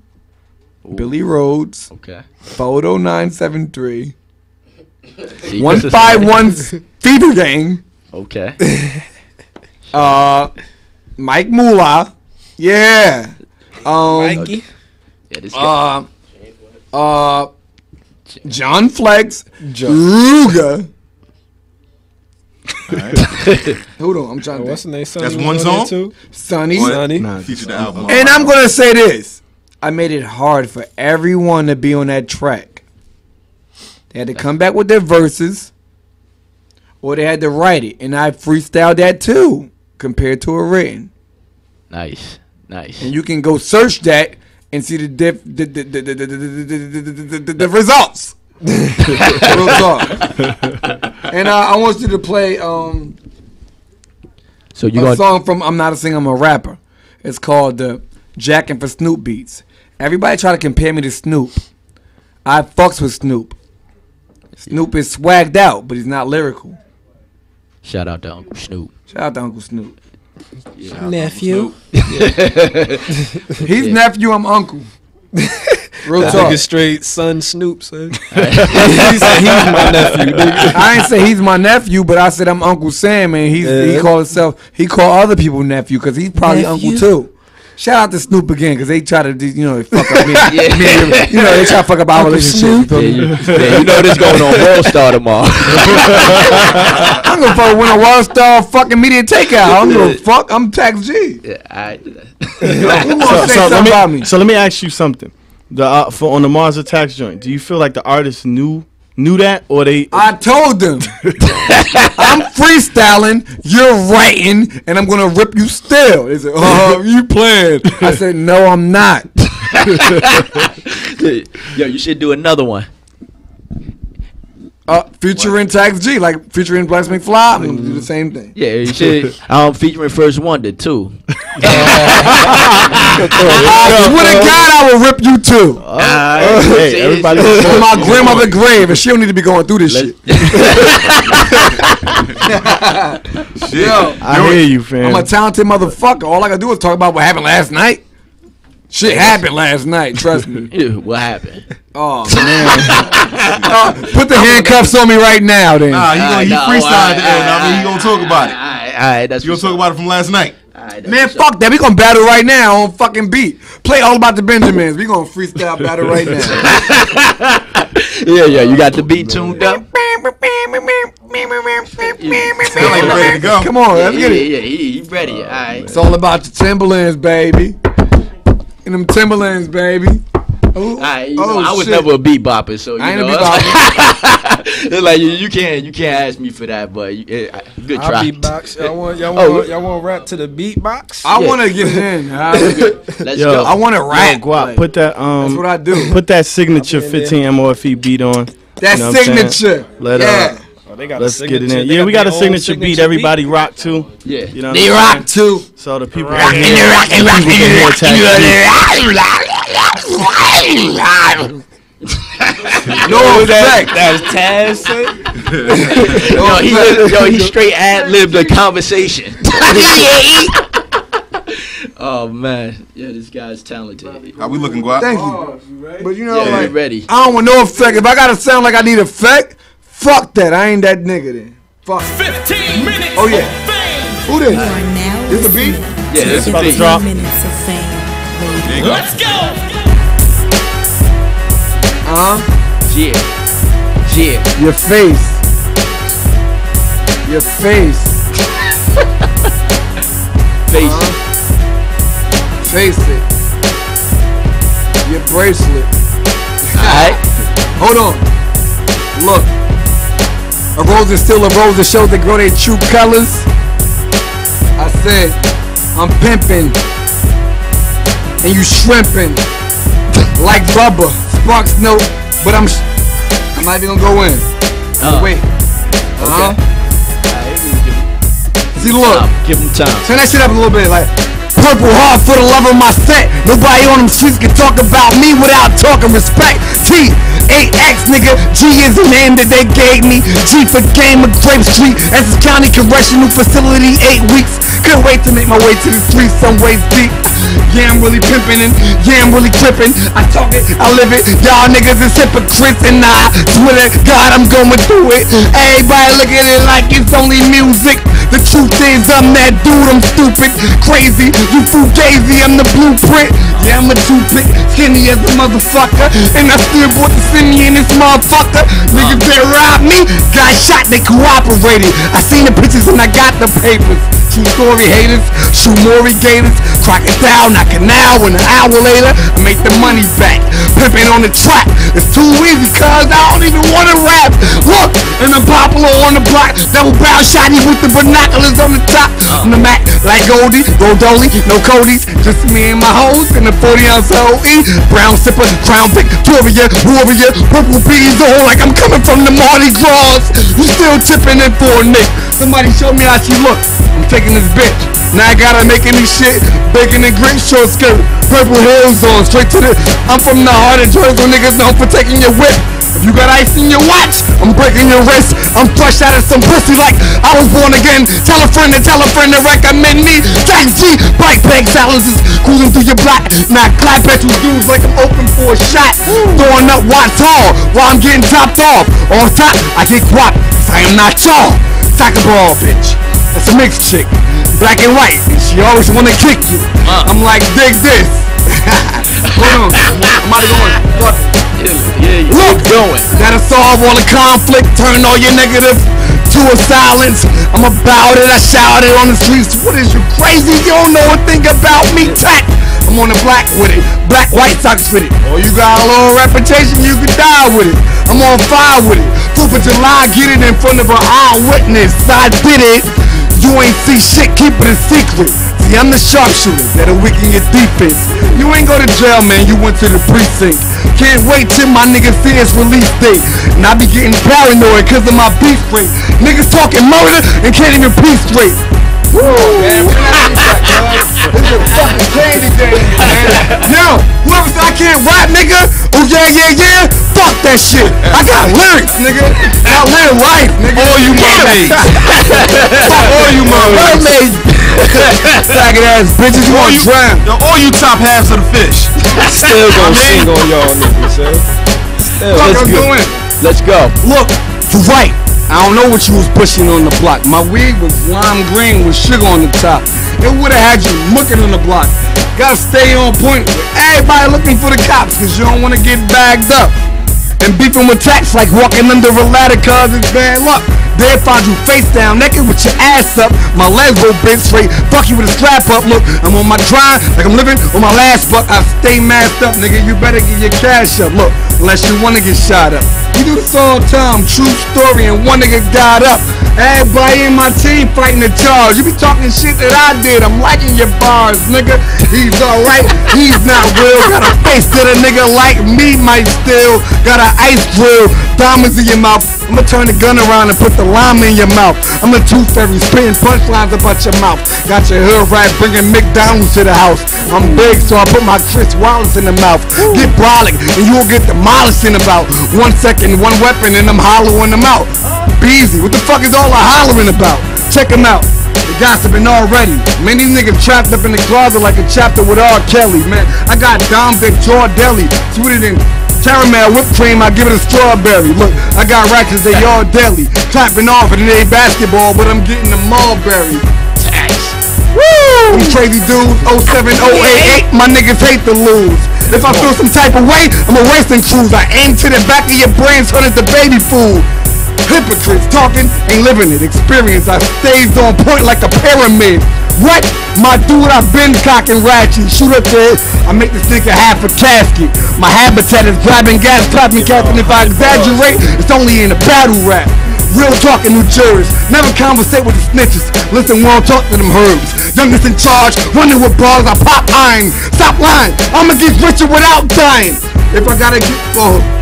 S15: Billy Rhodes,
S3: Okay.
S15: Photo 973,
S3: See,
S15: One
S3: this is-
S15: Five One Fever Gang,
S3: Okay.
S15: uh, Mike Moolah, yeah, um,
S22: Mikey?
S3: Yeah, this guy.
S11: Uh, uh, John Flex, John. Ruga. Hold on, I'm trying to.
S15: What's the name? Sonny
S4: That's one song?
S15: too?
S11: Sonny.
S15: Sonny.
S4: Featured the album.
S11: And I'm gonna say this: I made it hard for everyone to be on that track. They had to come back with their verses, or they had to write it, and I freestyled that too, compared to a written.
S3: Nice, nice.
S11: And you can go search that and see the diff, the, the, the, the, the, the, the, the, results. Real talk. And uh, I want you to play um
S3: So you
S11: a song from I'm Not a Singer, I'm a Rapper. It's called the Jacking for Snoop Beats. Everybody try to compare me to Snoop. I fucks with Snoop. Snoop is swagged out, but he's not lyrical.
S3: Shout out to Uncle Snoop.
S11: Shout out to Uncle Snoop.
S15: Nephew.
S11: He's
S3: Yeah.
S11: nephew, I'm uncle. Real
S15: That
S11: talk.
S15: nigga straight son Snoop, son. he said he's my nephew, nigga.
S11: I ain't say he's my nephew, but I said I'm Uncle Sam, and he's he
S15: Yeah.
S11: called himself he call other people nephew because he's probably
S15: Nephew?
S11: uncle too. Shout out to Snoop again because they try to do you know they fuck up me,
S3: Yeah.
S11: me and- you know they try to fuck up our
S3: Uncle
S11: relationship.
S3: Snoop? Yeah, you, yeah, you know this going on World Star tomorrow.
S11: I'm gonna fuck win a World Star fucking media takeout. I'm gonna fuck. I'm Tax G.
S3: yeah, I,
S11: Who gonna
S5: So, so let me,
S11: about me?
S5: so let me ask you something. The uh, for on the Mars Attacks joint, do you feel like the artist knew knew that, or they?
S11: I told them I'm freestyling, you're writing, and I'm gonna rip you still. They said, "Oh, you playing?" I said, "No, I'm not."
S3: Yo, you should do another one.
S11: Uh, featuring Tax G, like featuring Blacks McFly, I'm gonna do the same thing.
S3: Yeah, you should. um, featuring First Wonder too.
S11: I swear to God, I will rip you too.
S5: hey, everybody.
S11: On my grandmother grave, and she don't need to be going through this shit. Yo,
S5: I hear you, fam.
S11: I'm a talented motherfucker. All I gotta do is talk about what happened last night. Shit happened last night. Trust me.
S3: Ew, what happened?
S11: Oh man. Uh, put the handcuffs on me right now, then.
S4: Nah, he gonna he
S3: Alright, nah,
S4: freestyle
S3: alright,
S4: at the end. I mean, he gonna talk about it.
S3: Alright, alright, that's
S4: You gonna talk about it from last night?
S11: Man, fuck that. We gonna battle right now on fucking beat. Play all about the Benjamins. We gonna freestyle battle right now.
S3: yeah, yeah. You got the beat tuned up.
S4: Sound like you ready to go.
S11: Come on,
S3: Yeah,
S11: let's
S3: yeah,
S11: get it.
S3: yeah, he, he ready. All right.
S11: It's all about the Timberlands, baby. And them Timberlands, baby. Oh,
S3: Alright, you know,
S11: oh,
S3: I was
S11: shit.
S3: never a beat bopper, so you
S11: I ain't a
S3: know. it's like you, you can't you can't ask me for that, but you, eh, good
S15: I'll
S3: try.
S15: beatbox. Y'all want y'all
S3: Oh,
S15: want y'all want rap to the beatbox?
S11: I
S3: Yeah.
S11: want to get in. I,
S3: Let's
S5: Yo,
S3: go.
S11: I want to rap.
S5: Yo, Guap,
S11: like,
S5: put that um,
S11: that's what I do.
S5: put that signature
S15: I'll be in there.
S5: 15 MOFE beat on.
S11: That
S5: You know what I'm saying?
S11: signature.
S5: Let
S11: yeah.
S5: uh,
S15: Oh, they got
S5: let's get it in.
S15: they
S5: Yeah, we got a
S15: their
S5: signature beat. Everybody rock to.
S3: yeah.
S5: You know,
S11: They
S5: what I'm
S11: rock too.
S5: So the people
S15: Rock
S5: can
S15: it,
S5: hear,
S11: rock it,
S5: people
S11: rock it,
S5: can hear
S11: rock
S5: Tax
S11: No effect.
S15: That was Taz. son.
S3: yo, he li- yo, he straight ad libbed the conversation. oh man, yeah, this guy's talented.
S4: How we looking, Guap?
S11: Thank you. But you know,
S3: Yeah,
S11: like,
S3: ready.
S11: I don't want no effect. If I gotta sound like I need effect, fuck that. I ain't that nigga then. Fuck.
S23: 15 minutes
S11: Oh, yeah.
S23: of fame.
S11: Who this?
S1: You are now
S11: This the beat?
S3: Yeah,
S1: to
S3: this the
S1: 15
S3: beat.
S5: Drop.
S1: minutes of fame.
S4: There you go.
S23: Let's go.
S11: Uh huh.
S3: Yeah, yeah.
S11: Your face. Your face.
S3: Face
S11: Uh-huh.
S3: it.
S11: Face it. Your bracelet.
S3: Alright.
S11: Hold on. Look. A rose is still a rose that shows they grow their true colors. I said, I'm pimping. And you shrimping. like rubber. Sparks no, but I'm. Sh- I'm not even gonna go in.
S3: Uh,
S11: Wait. Uh huh.
S3: Alright, we
S11: See, look.
S3: Give him time.
S11: Turn that shit up a little bit, like Purple heart for the love of my set. Nobody on them streets can talk about me without talking respect. T, 8X nigga, G is the name that they gave me. G for game of Grape Street, As Essex County Correctional Facility, eight weeks. Couldn't wait to make my way to the streets, some ways deep. Yeah, I'm really pimping and yeah, I'm really tripping. I talk it, I live it. Y'all niggas is hypocrites and I swear to God I'm going through it. Everybody look at it like it's only music. The truth is I'm that dude, I'm stupid, crazy. You fugazi, I'm the blueprint. Yeah, I'm a toothpick, skinny as a motherfucker. And I still bought the semi in this motherfucker. Niggas that robbed me, got shot, they cooperated. I seen the pictures and I got the papers. True story haters, Shumori gators, crocodile, not canal, and an hour later, I make the money back. Pimping on the track, it's too easy, cuz I don't even wanna rap. Look, and I'm popular on the block, double barrel shotty with the binoculars on the top. Uh. On the Mac, like Goldie, Rodoli, no Cody's, just me and my hoes, and the 40 ounce OE. Brown sipper, crown Victoria, warrior, purple bees, all like I'm coming from the Mardi Gras. You still tipping in for a nick. Somebody show me how she look. Taking this bitch. Now I gotta make any shit. Bacon and green short skirt. Purple heels on. Straight to the. I'm from the heart of Jersey. Niggas known for taking your whip. If you got ice in your watch, I'm breaking your wrist. I'm fresh out of some pussy like I was born again. Tell a friend to tell a friend to recommend me. Tax G, bike bag is cruising through your block. Now clap at you dudes like I'm open for a shot. Throwing up Watts Hall while I'm getting dropped off. On top, I get guap. I am not y'all. Soccer ball, bitch. That's a mixed chick. Black and white. And she always wanna kick you. I'm like, dig this. Hold on. I'm about to go on. Fuck it. Look, going. Gotta solve all the conflict, turn all your negative to a silence. I'm about it, I shout it on the streets. What is you crazy? You don't know a thing about me, tack. I'm on the black with it, black white socks with it. Oh, you got a little reputation, you could die with it. I'm on fire with it. Fourth of July, get it in front of an eyewitness. I did it. You ain't see shit, keep it a secret. See, I'm the sharpshooter that'll weaken your defense. You ain't go to jail, man, you went to the precinct. Can't wait till my nigga see his release date. And I be getting paranoid cause of my beef rate. Niggas talking murder and can't even peace straight. Woo. Yo, whoever said I can't rap, nigga, oh yeah, yeah, yeah, fuck that shit. I got lyrics, nigga. I live life, nigga. All you mermaids. all you mermaids. Faggot ass bitches, you want to drown.
S4: Yo, all you top halves of the fish.
S15: Still gonna sing on y'all niggas, son. Still,
S11: Fuck,
S15: let's
S11: I'm
S15: go.
S11: doing.
S3: Let's go.
S11: Look, you right. I don't know what you was pushing on the block. My wig was lime green with sugar on the top. It would have had you mucking on the block. Gotta stay on point. Everybody looking for the cops because you don't want to get bagged up. And beefing with tax like walking under a ladder cause it's bad luck. They find you face down, naked with your ass up. My legs go bent straight. Fuck you with a strap up. Look, I'm on my grind like I'm living on my last buck. I stay masked up, nigga. You better get your cash up. Look, unless you wanna get shot up. You do this all the time, true story, and one nigga got up. Everybody in my team fighting the charge. You be talking shit that I did. I'm liking your bars, nigga. He's alright, he's not real. Got a face that a nigga like me might steal. Got an ice drill, diamonds in your mouth. I'ma turn the gun around and put the lime in your mouth. I'm a tooth fairy, spitting punchlines about your mouth. Got your hood right, bringing McDonald's to the house. I'm big, so I put my Chris Wallace in the mouth. Get brolic, and you'll get demolished in about one second, one weapon, and I'm hollowing them out. Beezy, what the fuck is all the hollering about? Check them out. The gossiping already. Many niggas trapped up in the closet like a chapter with R. Kelly, man. I got Dom Dick Jaw Deli, sweeter than caramel whipped cream. I give it a strawberry. Look, I got ratchets, they all deli. Clapping off and they basketball, but I'm getting the mulberry. Woo! Them crazy dudes, 07088, my niggas hate to lose. If I feel some type of way, I'm a racing cruise. I aim to the back of your brain, turn it to baby food. Hypocrites talking, ain't living it. Experience, I stays on point like a pyramid. What? My dude, I've been cocking ratchet. Shoot up there, I make this nigga half a casket. My habitat is grabbing gas, clapping gas, and if I exaggerate, it's only in a battle rap. Real talk in New Jersey. Never conversate with the snitches. Listen, won't talk to them herbs. Youngest in charge, running with bars, I pop iron. Stop lying. I'ma get richer without dying. If I gotta get, I,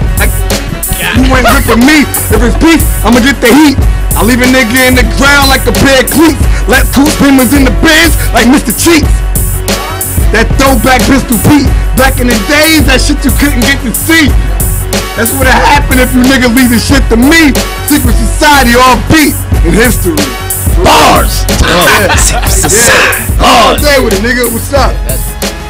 S11: you ain't ripping me. If it's beef, I'ma get the heat. I leave a nigga in the ground like a pair of cleats. Let two screamers in the bins like Mr. Cheeks. That throwback pistol Pete. Back in the days, that shit you couldn't get to see. That's what happened if you niggas leave the shit to me. Secret society all beat in history. Bars. Yeah. yeah. All day with it, nigga. What's up?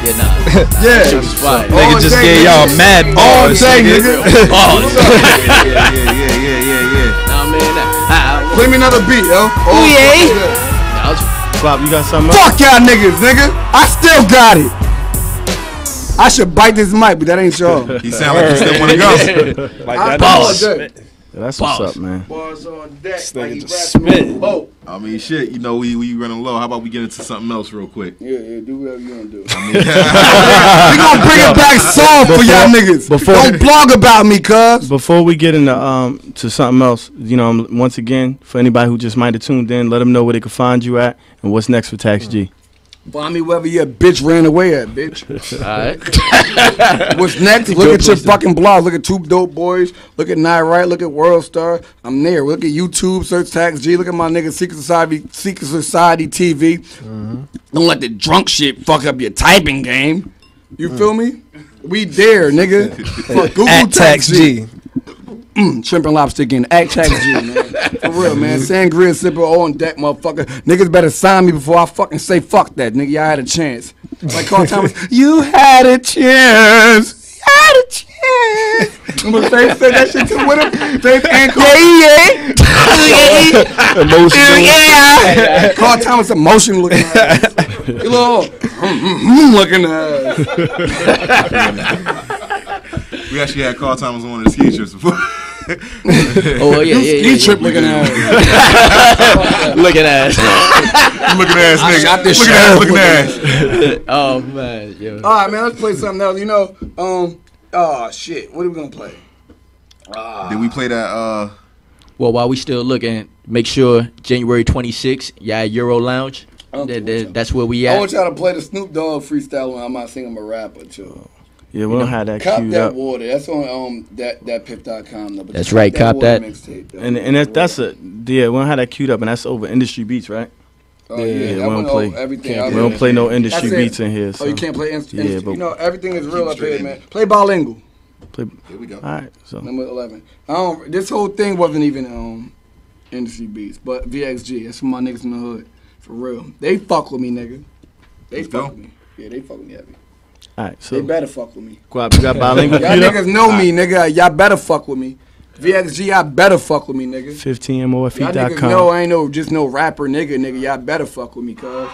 S3: Yeah, nah.
S11: Yeah.
S3: Shit was fire.
S11: All
S15: Nigga just
S11: day,
S15: gave y'all
S11: nigga.
S15: mad
S11: All
S15: bars,
S11: day,
S15: nigga.
S11: nigga.
S15: Bars.
S11: What's up?
S4: yeah, yeah, yeah, yeah, yeah, yeah.
S3: Nah, man. Nah.
S11: Play me another beat, yo. Oh,
S3: yeah.
S11: yeah.
S5: Bob, you got something?
S11: Fuck y'all niggas, nigga. I still got it. I should bite this mic, but that ain't y'all.
S4: He sound like he still wanna go.
S11: Like
S4: that
S11: Boss.
S4: nigga
S5: That's
S4: Boss.
S5: what's up, man.
S11: Bars on deck.
S4: This
S11: like
S4: nigga
S11: he
S4: just
S11: rapping
S4: spit.
S11: On a boat.
S4: I mean, shit. You know, we we running low. How about we get into something else real quick?
S11: Yeah, yeah, do whatever you gonna do.
S4: I mean,
S11: we gonna bring it back soft for y'all niggas.
S5: before-
S11: Don't blog about me, cuz.
S5: Before we get into um to something else, you know, um, once again, for anybody who just might have tuned in, let them know where they can find you at and what's next for Tax G.
S11: Find me wherever your bitch ran away at, bitch.
S5: Alright.
S11: What's next?
S5: Good
S11: Look at your
S5: place to-
S11: fucking blog. Look at Two Dope Boys. Look at Nah Right. Look at World Star. I'm there. Look at YouTube. Search Tax G. Look at my nigga Secret Society. Secret Society TV.
S5: Mm-hmm.
S11: Don't let the drunk shit fuck up your typing game. You
S5: Mm.
S11: feel me? We there, nigga. Google
S15: At Tax G.
S11: Mm, shrimp and lobster again. At Tax G, man. For real, man. Sangria sipper on deck, motherfucker. Niggas better sign me before I fucking say fuck that, nigga. Y'all had a chance. Like Carl Thomas, you had a chance. You had a chance. Remember they said that shit too with him? They and Carl, yeah, yeah.
S5: Emotional.
S11: Yeah. Carl Thomas emotional looking ass. You little mm, mm, mm looking ass.
S4: We actually had Carl Thomas on his ski trips before.
S3: Oh yeah, yeah, yeah.
S11: Ski trip looking ass.
S3: looking ass.
S4: looking ass
S11: I
S4: nigga.
S11: shot this
S4: looking ass,
S11: sheriff
S4: looking ass.
S3: oh man, yo.
S11: All right, man. Let's play something else. You know, um, oh shit. What are we gonna play?
S4: Did we play that? uh
S3: Well, while we still looking, make sure January 26th, yeah, Euro Lounge. That, that- that's where we at.
S11: I want y'all to play the Snoop Dogg freestyle when I'm not saying I'm a rapper too.
S5: Yeah, we don't have that
S11: Cop
S5: queued
S11: that
S5: up.
S11: water. That's on um that that pip.com number.
S3: That's right, cop
S11: water
S3: that.
S11: mixtape, though.
S5: And and that, that's a yeah, we don't have that queued up, and that's over industry beats, right?
S11: Oh, yeah,
S5: we don't play.
S11: everything.
S5: we don't play no industry beats in here.
S11: Oh, you can't play industry.
S5: Yeah, but
S11: you know everything is real up here, man. Play bilingual.
S5: play.
S4: Here we go.
S5: All right, so
S11: Number eleven. I don't. This whole thing wasn't even um industry beats, but VXG. That's for my niggas in the hood, for real. They fuck with me, nigga. They
S4: Let's
S11: fuck
S4: go.
S11: with me. Yeah, they fuck with me heavy.
S5: All right,
S11: They better fuck with me.
S5: Guap, you got bilingual
S11: Y'all niggas know me, nigga. Y'all better fuck with me. VXG, y'all better fuck with me, nigga.
S5: 15mofe.com.
S11: Y'all niggas know I ain't no just no rapper, nigga. Nigga, y'all better fuck with me, cuz.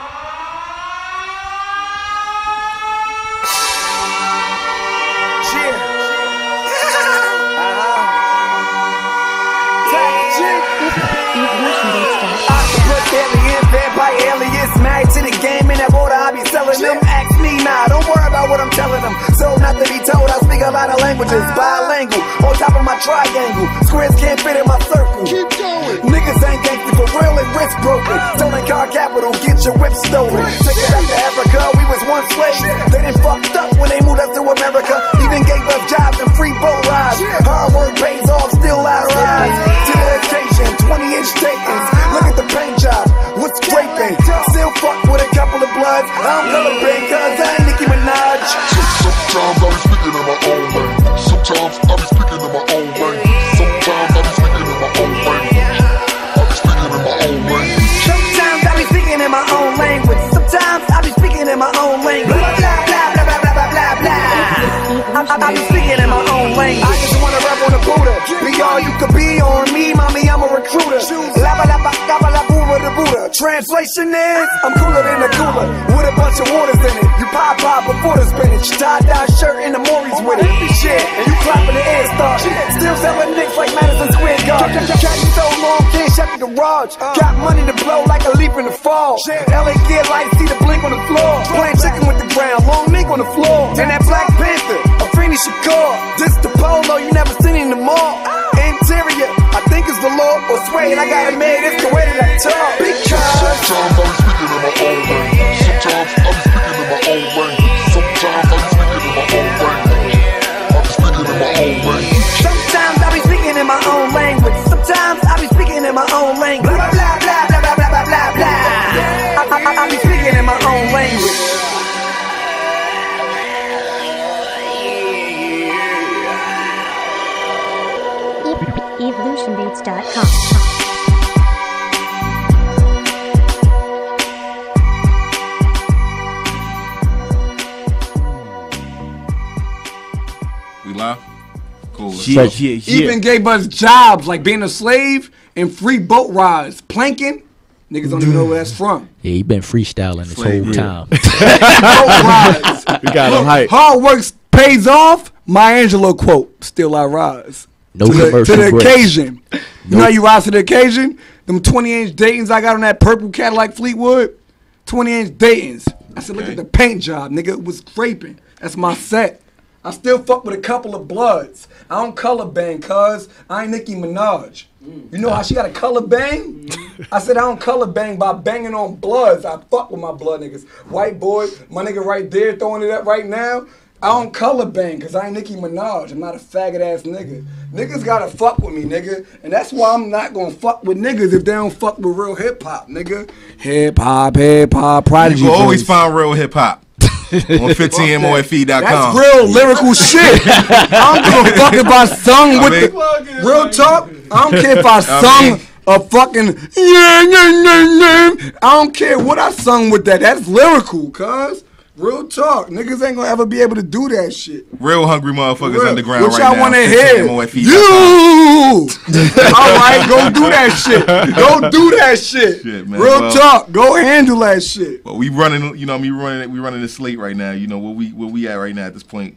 S14: Alien, vampire, alias, married to the game in that water. I be selling them. Ask me now, don't worry about what I'm telling them. So not to be told, I speak a lot of languages. Bilingual, on top of my triangle. Squares can't fit in my circle. Keep going. Niggas ain't gangster for real and wrist broken. Stolen car capital, get your whip stolen. Take it back to Africa, we was once slaves. They done fucked up when they moved us to America. Even gave us jobs and free boat rides. Hard work pays off, still out rise. Till education, 20 inch takings. Look at the paint job, what's scraping? Still fuck with a couple of bloods. I'm color Translation is I'm cooler than a cooler with a bunch of waters in it. You pop pop before the spinach. Tie dye shirt and the Mauri's with it. Shit, and you clapping the air start. Still selling nicks like Madison Square Garden. Cat so long, can't shut the garage. Got money to blow like a leap in the fall. LA get light, see the blink on the floor. Playing chicken with the ground, long mink on the floor. And that Black Panther, a Afeni Shakur. This the polo you never seen in the mall. I got it made, it's the way that I talk. Because
S18: Sometimes I be speaking in my own. Sometimes I be speaking in my own way. Sometimes I be speaking in my own way. I be speaking in my own way.
S14: Sometimes I be speaking in my own language. Sometimes I be speaking in my own language.
S5: Yeah,
S4: go.
S5: yeah, yeah.
S11: Even gave us jobs like being a slave and free boat rides, planking. Niggas don't even know where that's from.
S3: Yeah, he been freestyling this whole time.
S11: we
S5: got him hype.
S11: Hard work pays off. Maya Angelou quote: "Still I rise."
S3: No
S11: to the, to the
S3: breaks.
S11: occasion. You know how you rise to the occasion? Them 20 inch Dayton's I got on that purple Cadillac Fleetwood. 20 inch Dayton's. I said, look at the paint job, nigga. It was scraping. That's my set. I still fuck with a couple of bloods. I don't color bang, cuz I ain't Nicki Minaj. You know how she got a color bang? I said I don't color bang by banging on bloods. I fuck with my blood niggas. White boy, my nigga right there throwing it up right now. I don't color bang because I ain't Nicki Minaj. I'm not a faggot ass nigga. Niggas gotta fuck with me, nigga. And that's why I'm not gonna fuck with niggas if they don't fuck with real hip hop, nigga. Hip hop, hip hop, prodigy.
S4: You always find real hip hop on 15mofe.com.
S11: That's real lyrical shit. I don't give a fuck if I sung
S4: I
S11: with
S4: mean-
S11: the real talk. I don't care if I
S4: I
S11: sung
S4: mean-
S11: a fucking yeah, yeah, yeah, yeah. I don't care what I sung with that. That's lyrical, cuz. Real talk. Niggas ain't gonna ever be able to do that shit.
S4: Real hungry motherfuckers
S11: Real.
S4: underground
S11: What
S4: right
S11: y'all
S4: now.
S11: wanna hear?
S4: 15mofe.com.
S11: You. All right, go do that shit. Go do that shit.
S4: Shit, man.
S11: Real
S4: Well-
S11: talk. Go handle that shit.
S4: But we running, you know, me running, we running the slate right now. You know where we where we at right now at this point.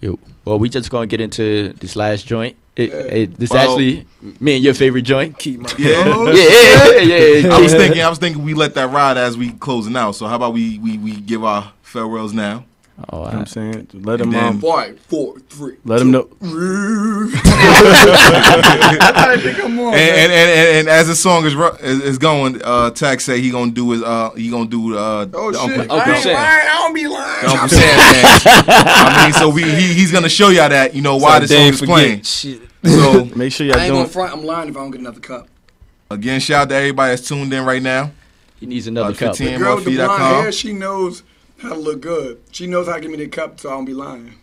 S3: Yo, well, we just gonna get into this last joint. It, it, this
S4: Well-
S3: actually me and your favorite joint. Keep my
S4: Yeah,
S3: yeah, yeah, yeah, yeah.
S4: I was thinking, I was thinking we let that ride as we closing out. So how about we we we give our farewells now?
S3: Oh,
S5: You know what I'm saying? Let them
S4: And
S5: um,
S11: Five, four, three.
S5: let them know.
S11: I think I'm on.
S4: And, and, and, and, and as the song is ru- is, is going, uh, Tax say he gonna do his uh he gonna do uh
S11: Oh
S4: the
S11: shit.
S4: Uncle,
S11: I ain't lying. I don't be lying.
S4: the Uncle Sam. I mean, so we he, he's gonna show y'all that you know why
S5: So
S4: this song is
S5: forget
S4: playing.
S5: shit.
S4: So
S5: Make sure y'all
S11: ain't
S5: doing.
S11: gonna front. I'm lying if I don't get another cup.
S4: again, shout out to everybody that's tuned in right now.
S3: He needs another
S4: Uh,
S3: cup.
S4: 15
S11: Girl with the blonde hair, she knows how to look good. She knows how to give me the cup, so I don't be lying.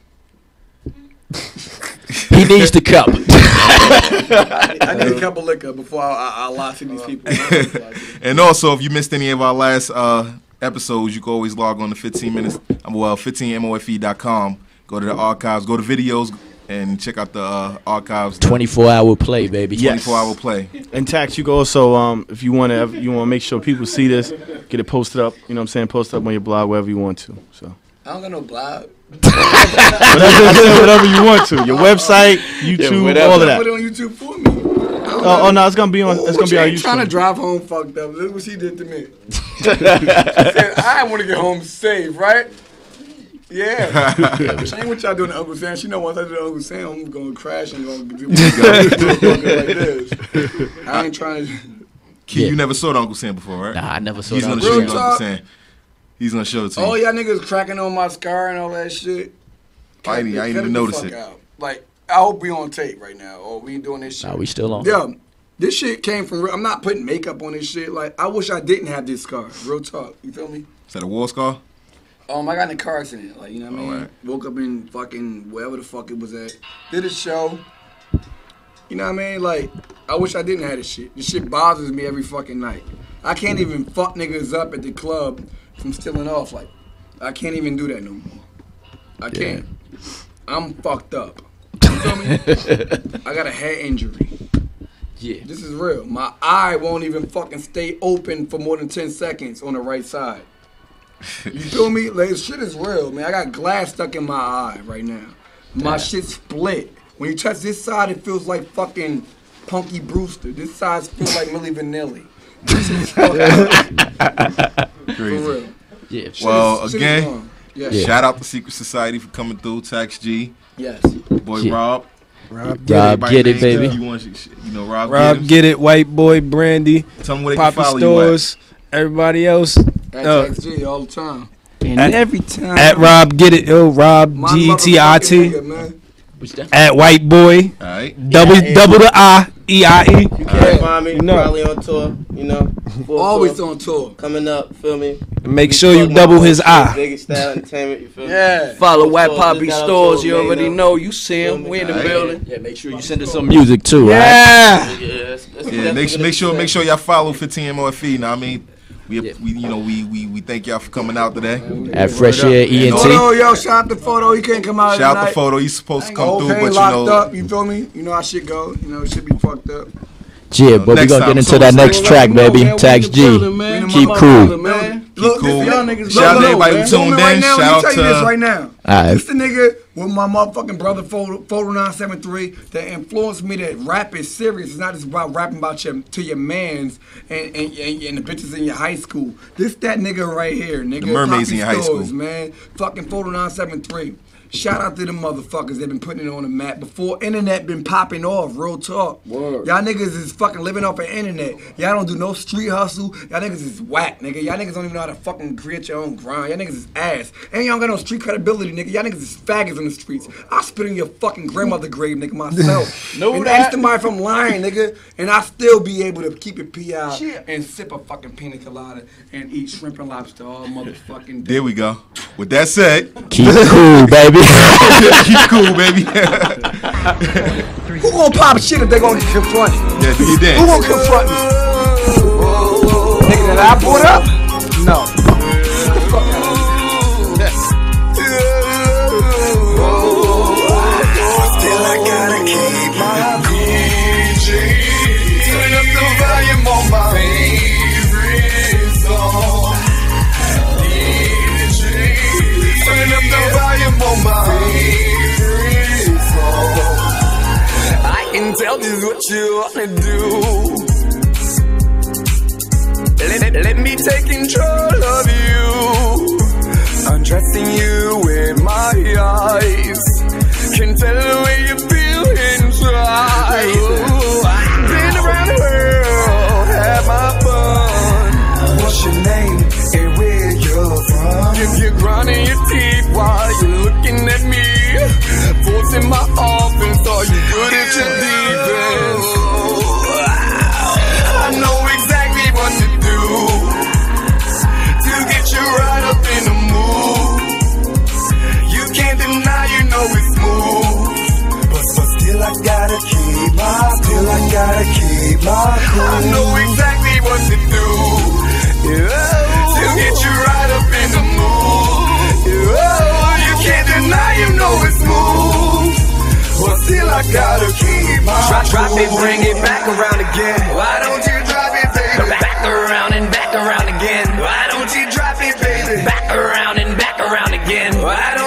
S3: He needs the cup.
S11: I need a cup of liquor before I, I, I lie to these people.
S4: And also, if you missed any of our last uh, episodes, you can always log on to 15 minutes. Well, 15mofe.com. Go to the archives, go to videos, and check out the uh, archives.
S3: 24 hour play, baby.
S5: Yes.
S4: 24 hour play.
S5: And tax, you can also, um, if you want to, you want to make sure people see this, get it posted up. You know what I'm saying? Post it up on your blog wherever you want to. So
S11: I don't got no blog.
S5: whatever, whatever you want to. Your website, YouTube,
S3: whatever.
S5: all of that.
S11: Put it on YouTube for me.
S5: Oh, oh no, it's gonna be on. It's gonna be on
S11: She trying to drive home fucked up. Look what she did to me. she said, I want to get home safe, right? Yeah. she ain't what y'all doing to Uncle Sam. She know once I do to Uncle Sam, I'm going to crash and going to do like this. I ain't trying to.
S4: Key,
S3: Yeah.
S4: you never saw the Uncle Sam before, right?
S3: Nah, I never saw
S4: He's
S3: that.
S4: gonna
S11: Real
S4: show Uncle
S11: talk.
S4: Sam. He's gonna show it to you.
S11: Oh, y'all niggas cracking on my scar and all that shit.
S4: I ain't, I ain't even
S11: the
S4: notice it.
S11: out. Like, I hope we on tape right now, or we doing this shit.
S3: Nah, we still on.
S11: Yeah, this shit came from. real- I'm not putting makeup on this shit. Like, I wish I didn't have this scar. Real talk. You feel me?
S4: Is that a war scar?
S11: Um, I got in a car accident. Like, you know what I mean?
S4: Alright.
S11: Woke up in fucking wherever the fuck it was at. Did a show. You know what I mean? Like, I wish I didn't have this shit. This shit bothers me every fucking night. I can't even fuck niggas up at the club from stealing off. Like, I can't even do that no more. I can't. I'm fucked up. You feel me? I got a head injury.
S3: Yeah.
S11: This is real. My eye won't even fucking stay open for more than 10 seconds on the right side. You feel me? Like, shit is real, man. I got glass stuck in my eye right now. My shit split. When you touch this side, it feels like fucking Punky Brewster. This side feels like Milli Vanilli. This is. For
S4: Crazy.
S11: real.
S3: Yeah.
S4: Well,
S11: is-
S4: again,
S11: wrong. Yes.
S3: Yeah.
S4: shout out to Secret Society for coming through. Tax G,
S11: Yes.
S4: boy
S3: Yeah.
S4: Rob.
S15: Rob,
S3: Rob,
S4: Everybody
S3: get it, baby.
S4: You, want, you know, Rob,
S15: Rob,
S4: get,
S15: get it. White boy, Brandy,
S4: Tell them where they
S15: Poppy
S4: can follow you at.
S15: Stores, everybody else.
S11: At
S15: Uh,
S11: XG all the time. And
S15: At-
S11: every time.
S15: At Rob, get it. Yo, Rob
S11: My
S15: G E T I
S11: motherfucking
S15: T.
S11: nigga, man.
S3: What's that?
S15: At White Boy,
S4: All right.
S15: double double the I E I E.
S24: You can't find me
S15: You know.
S24: probably on tour, you know.
S11: Always
S24: tour.
S11: on tour.
S24: Coming up, feel me?
S15: Make
S24: We
S15: sure you double his eye.
S24: Vegas Style Entertainment, you feel me?
S11: Yeah.
S24: Follow
S11: White
S24: White
S11: Poppy
S24: Poppy
S11: Stores,
S24: Stores,
S11: you
S24: you
S11: already
S24: already know. You see him. We in the building.
S3: Yeah, make sure you send us some music too.
S15: Yeah.
S24: Yeah, that's- that's
S4: Yeah, make, sure- make sure make sure y'all follow 15 MOFE. Now I mean, we, we you know we, we we thank y'all for coming out today.
S3: At Fresh Air E ENT.
S11: Photo, yo, shout out to Photo. He can't come out
S4: Shout out
S11: tonight.
S4: to Photo. He's supposed to come
S11: Whole
S4: through,
S11: pain
S4: but you
S11: locked
S4: know
S11: up. You feel me? You know how shit go. You know, it should be fucked up.
S3: Yeah, but we
S4: next
S3: gonna
S4: time,
S3: get into
S4: so
S3: that
S4: it's
S3: next
S4: like-
S3: track, baby. Tax G. Keep cool.
S4: Keep cool.
S15: Y'all niggas
S4: Shout out to
S15: know,
S4: everybody
S15: man.
S4: who
S15: Tell me
S4: tuned
S15: right
S4: in.
S15: now,
S4: Shout
S15: let me
S4: out
S15: tell you this
S4: to
S15: right now.
S3: Alright.
S15: This the nigga with my motherfucking brother Photo, Photo 973 that influenced me that rap is serious. It's not just about rapping about your to your mans and, and, and, and the bitches in your high school. This that nigga right here, nigga.
S4: The mermaids in your high school.
S15: man. Fucking Photo 973. Shout out to them motherfuckers that have been putting it on the map before internet been popping off. Real talk. Y'all niggas is fucking living off the internet. Y'all don't do no street hustle. Y'all niggas is whack, nigga. Y'all niggas don't even know how to fucking create your own grind. Y'all niggas is ass. And y'all don't got no street credibility, nigga. Y'all niggas is faggots in the streets. I spit in your fucking grandmother grave, nigga, myself.
S25: Know
S15: and
S25: that.
S15: ask somebody from lying, nigga. And I still be able to keep it PI and sip a fucking pina colada and eat shrimp and lobster all motherfucking day.
S4: There we go. With that said,
S3: Keep cool, baby.
S4: Keep cool, baby.
S15: Who gonna pop shit if they gonna confront you?
S4: yeah, do your
S15: Who
S4: dance.
S15: gonna confront me? Nigga that I put up? No.
S11: Still I gotta keep my tell this what you wanna do. Let, let me take control of you. Forcing my offense, are you good at your defense? I know exactly what to do to get you right up in the mood. You can't deny, you know it's smooth. But, but still, I gotta keep my Still, I gotta keep my cool. I know exactly what to do. Yeah, I gotta keep my
S14: Drop, drop it, bring it back around again.
S11: Why don't you drop it, baby?
S14: Back around and back around again.
S11: Why don't you drop it, baby?
S14: Back around and back around again.
S11: Why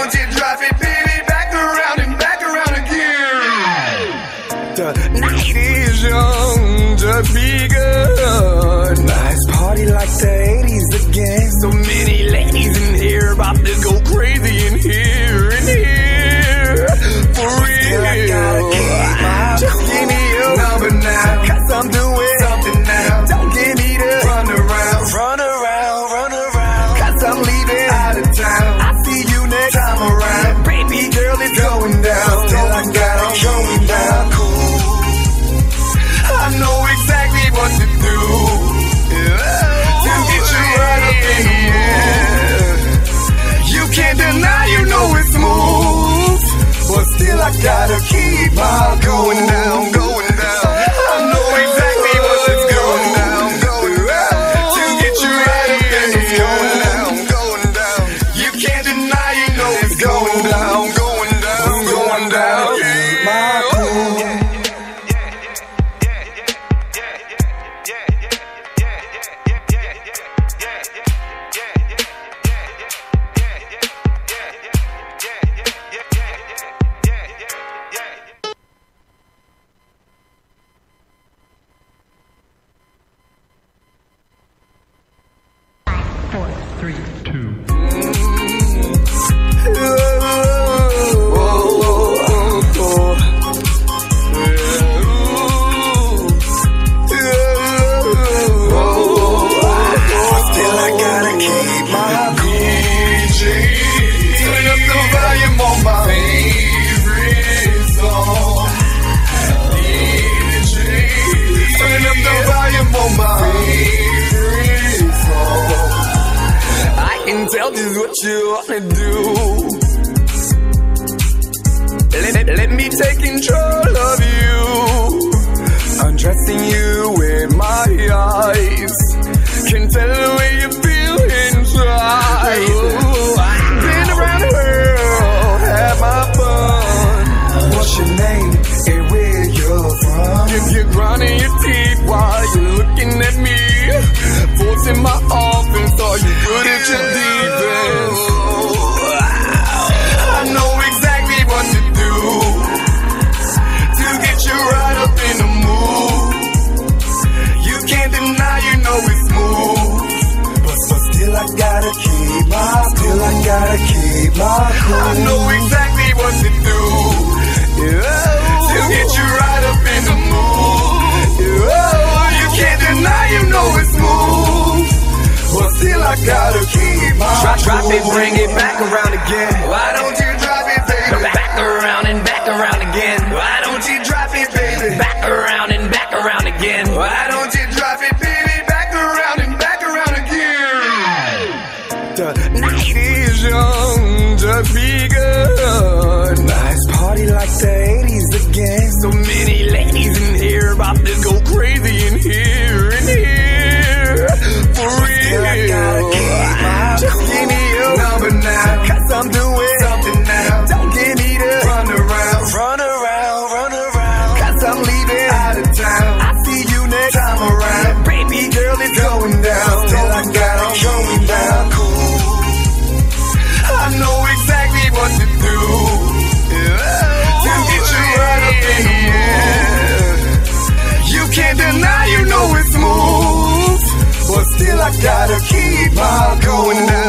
S11: gotta keep on
S14: going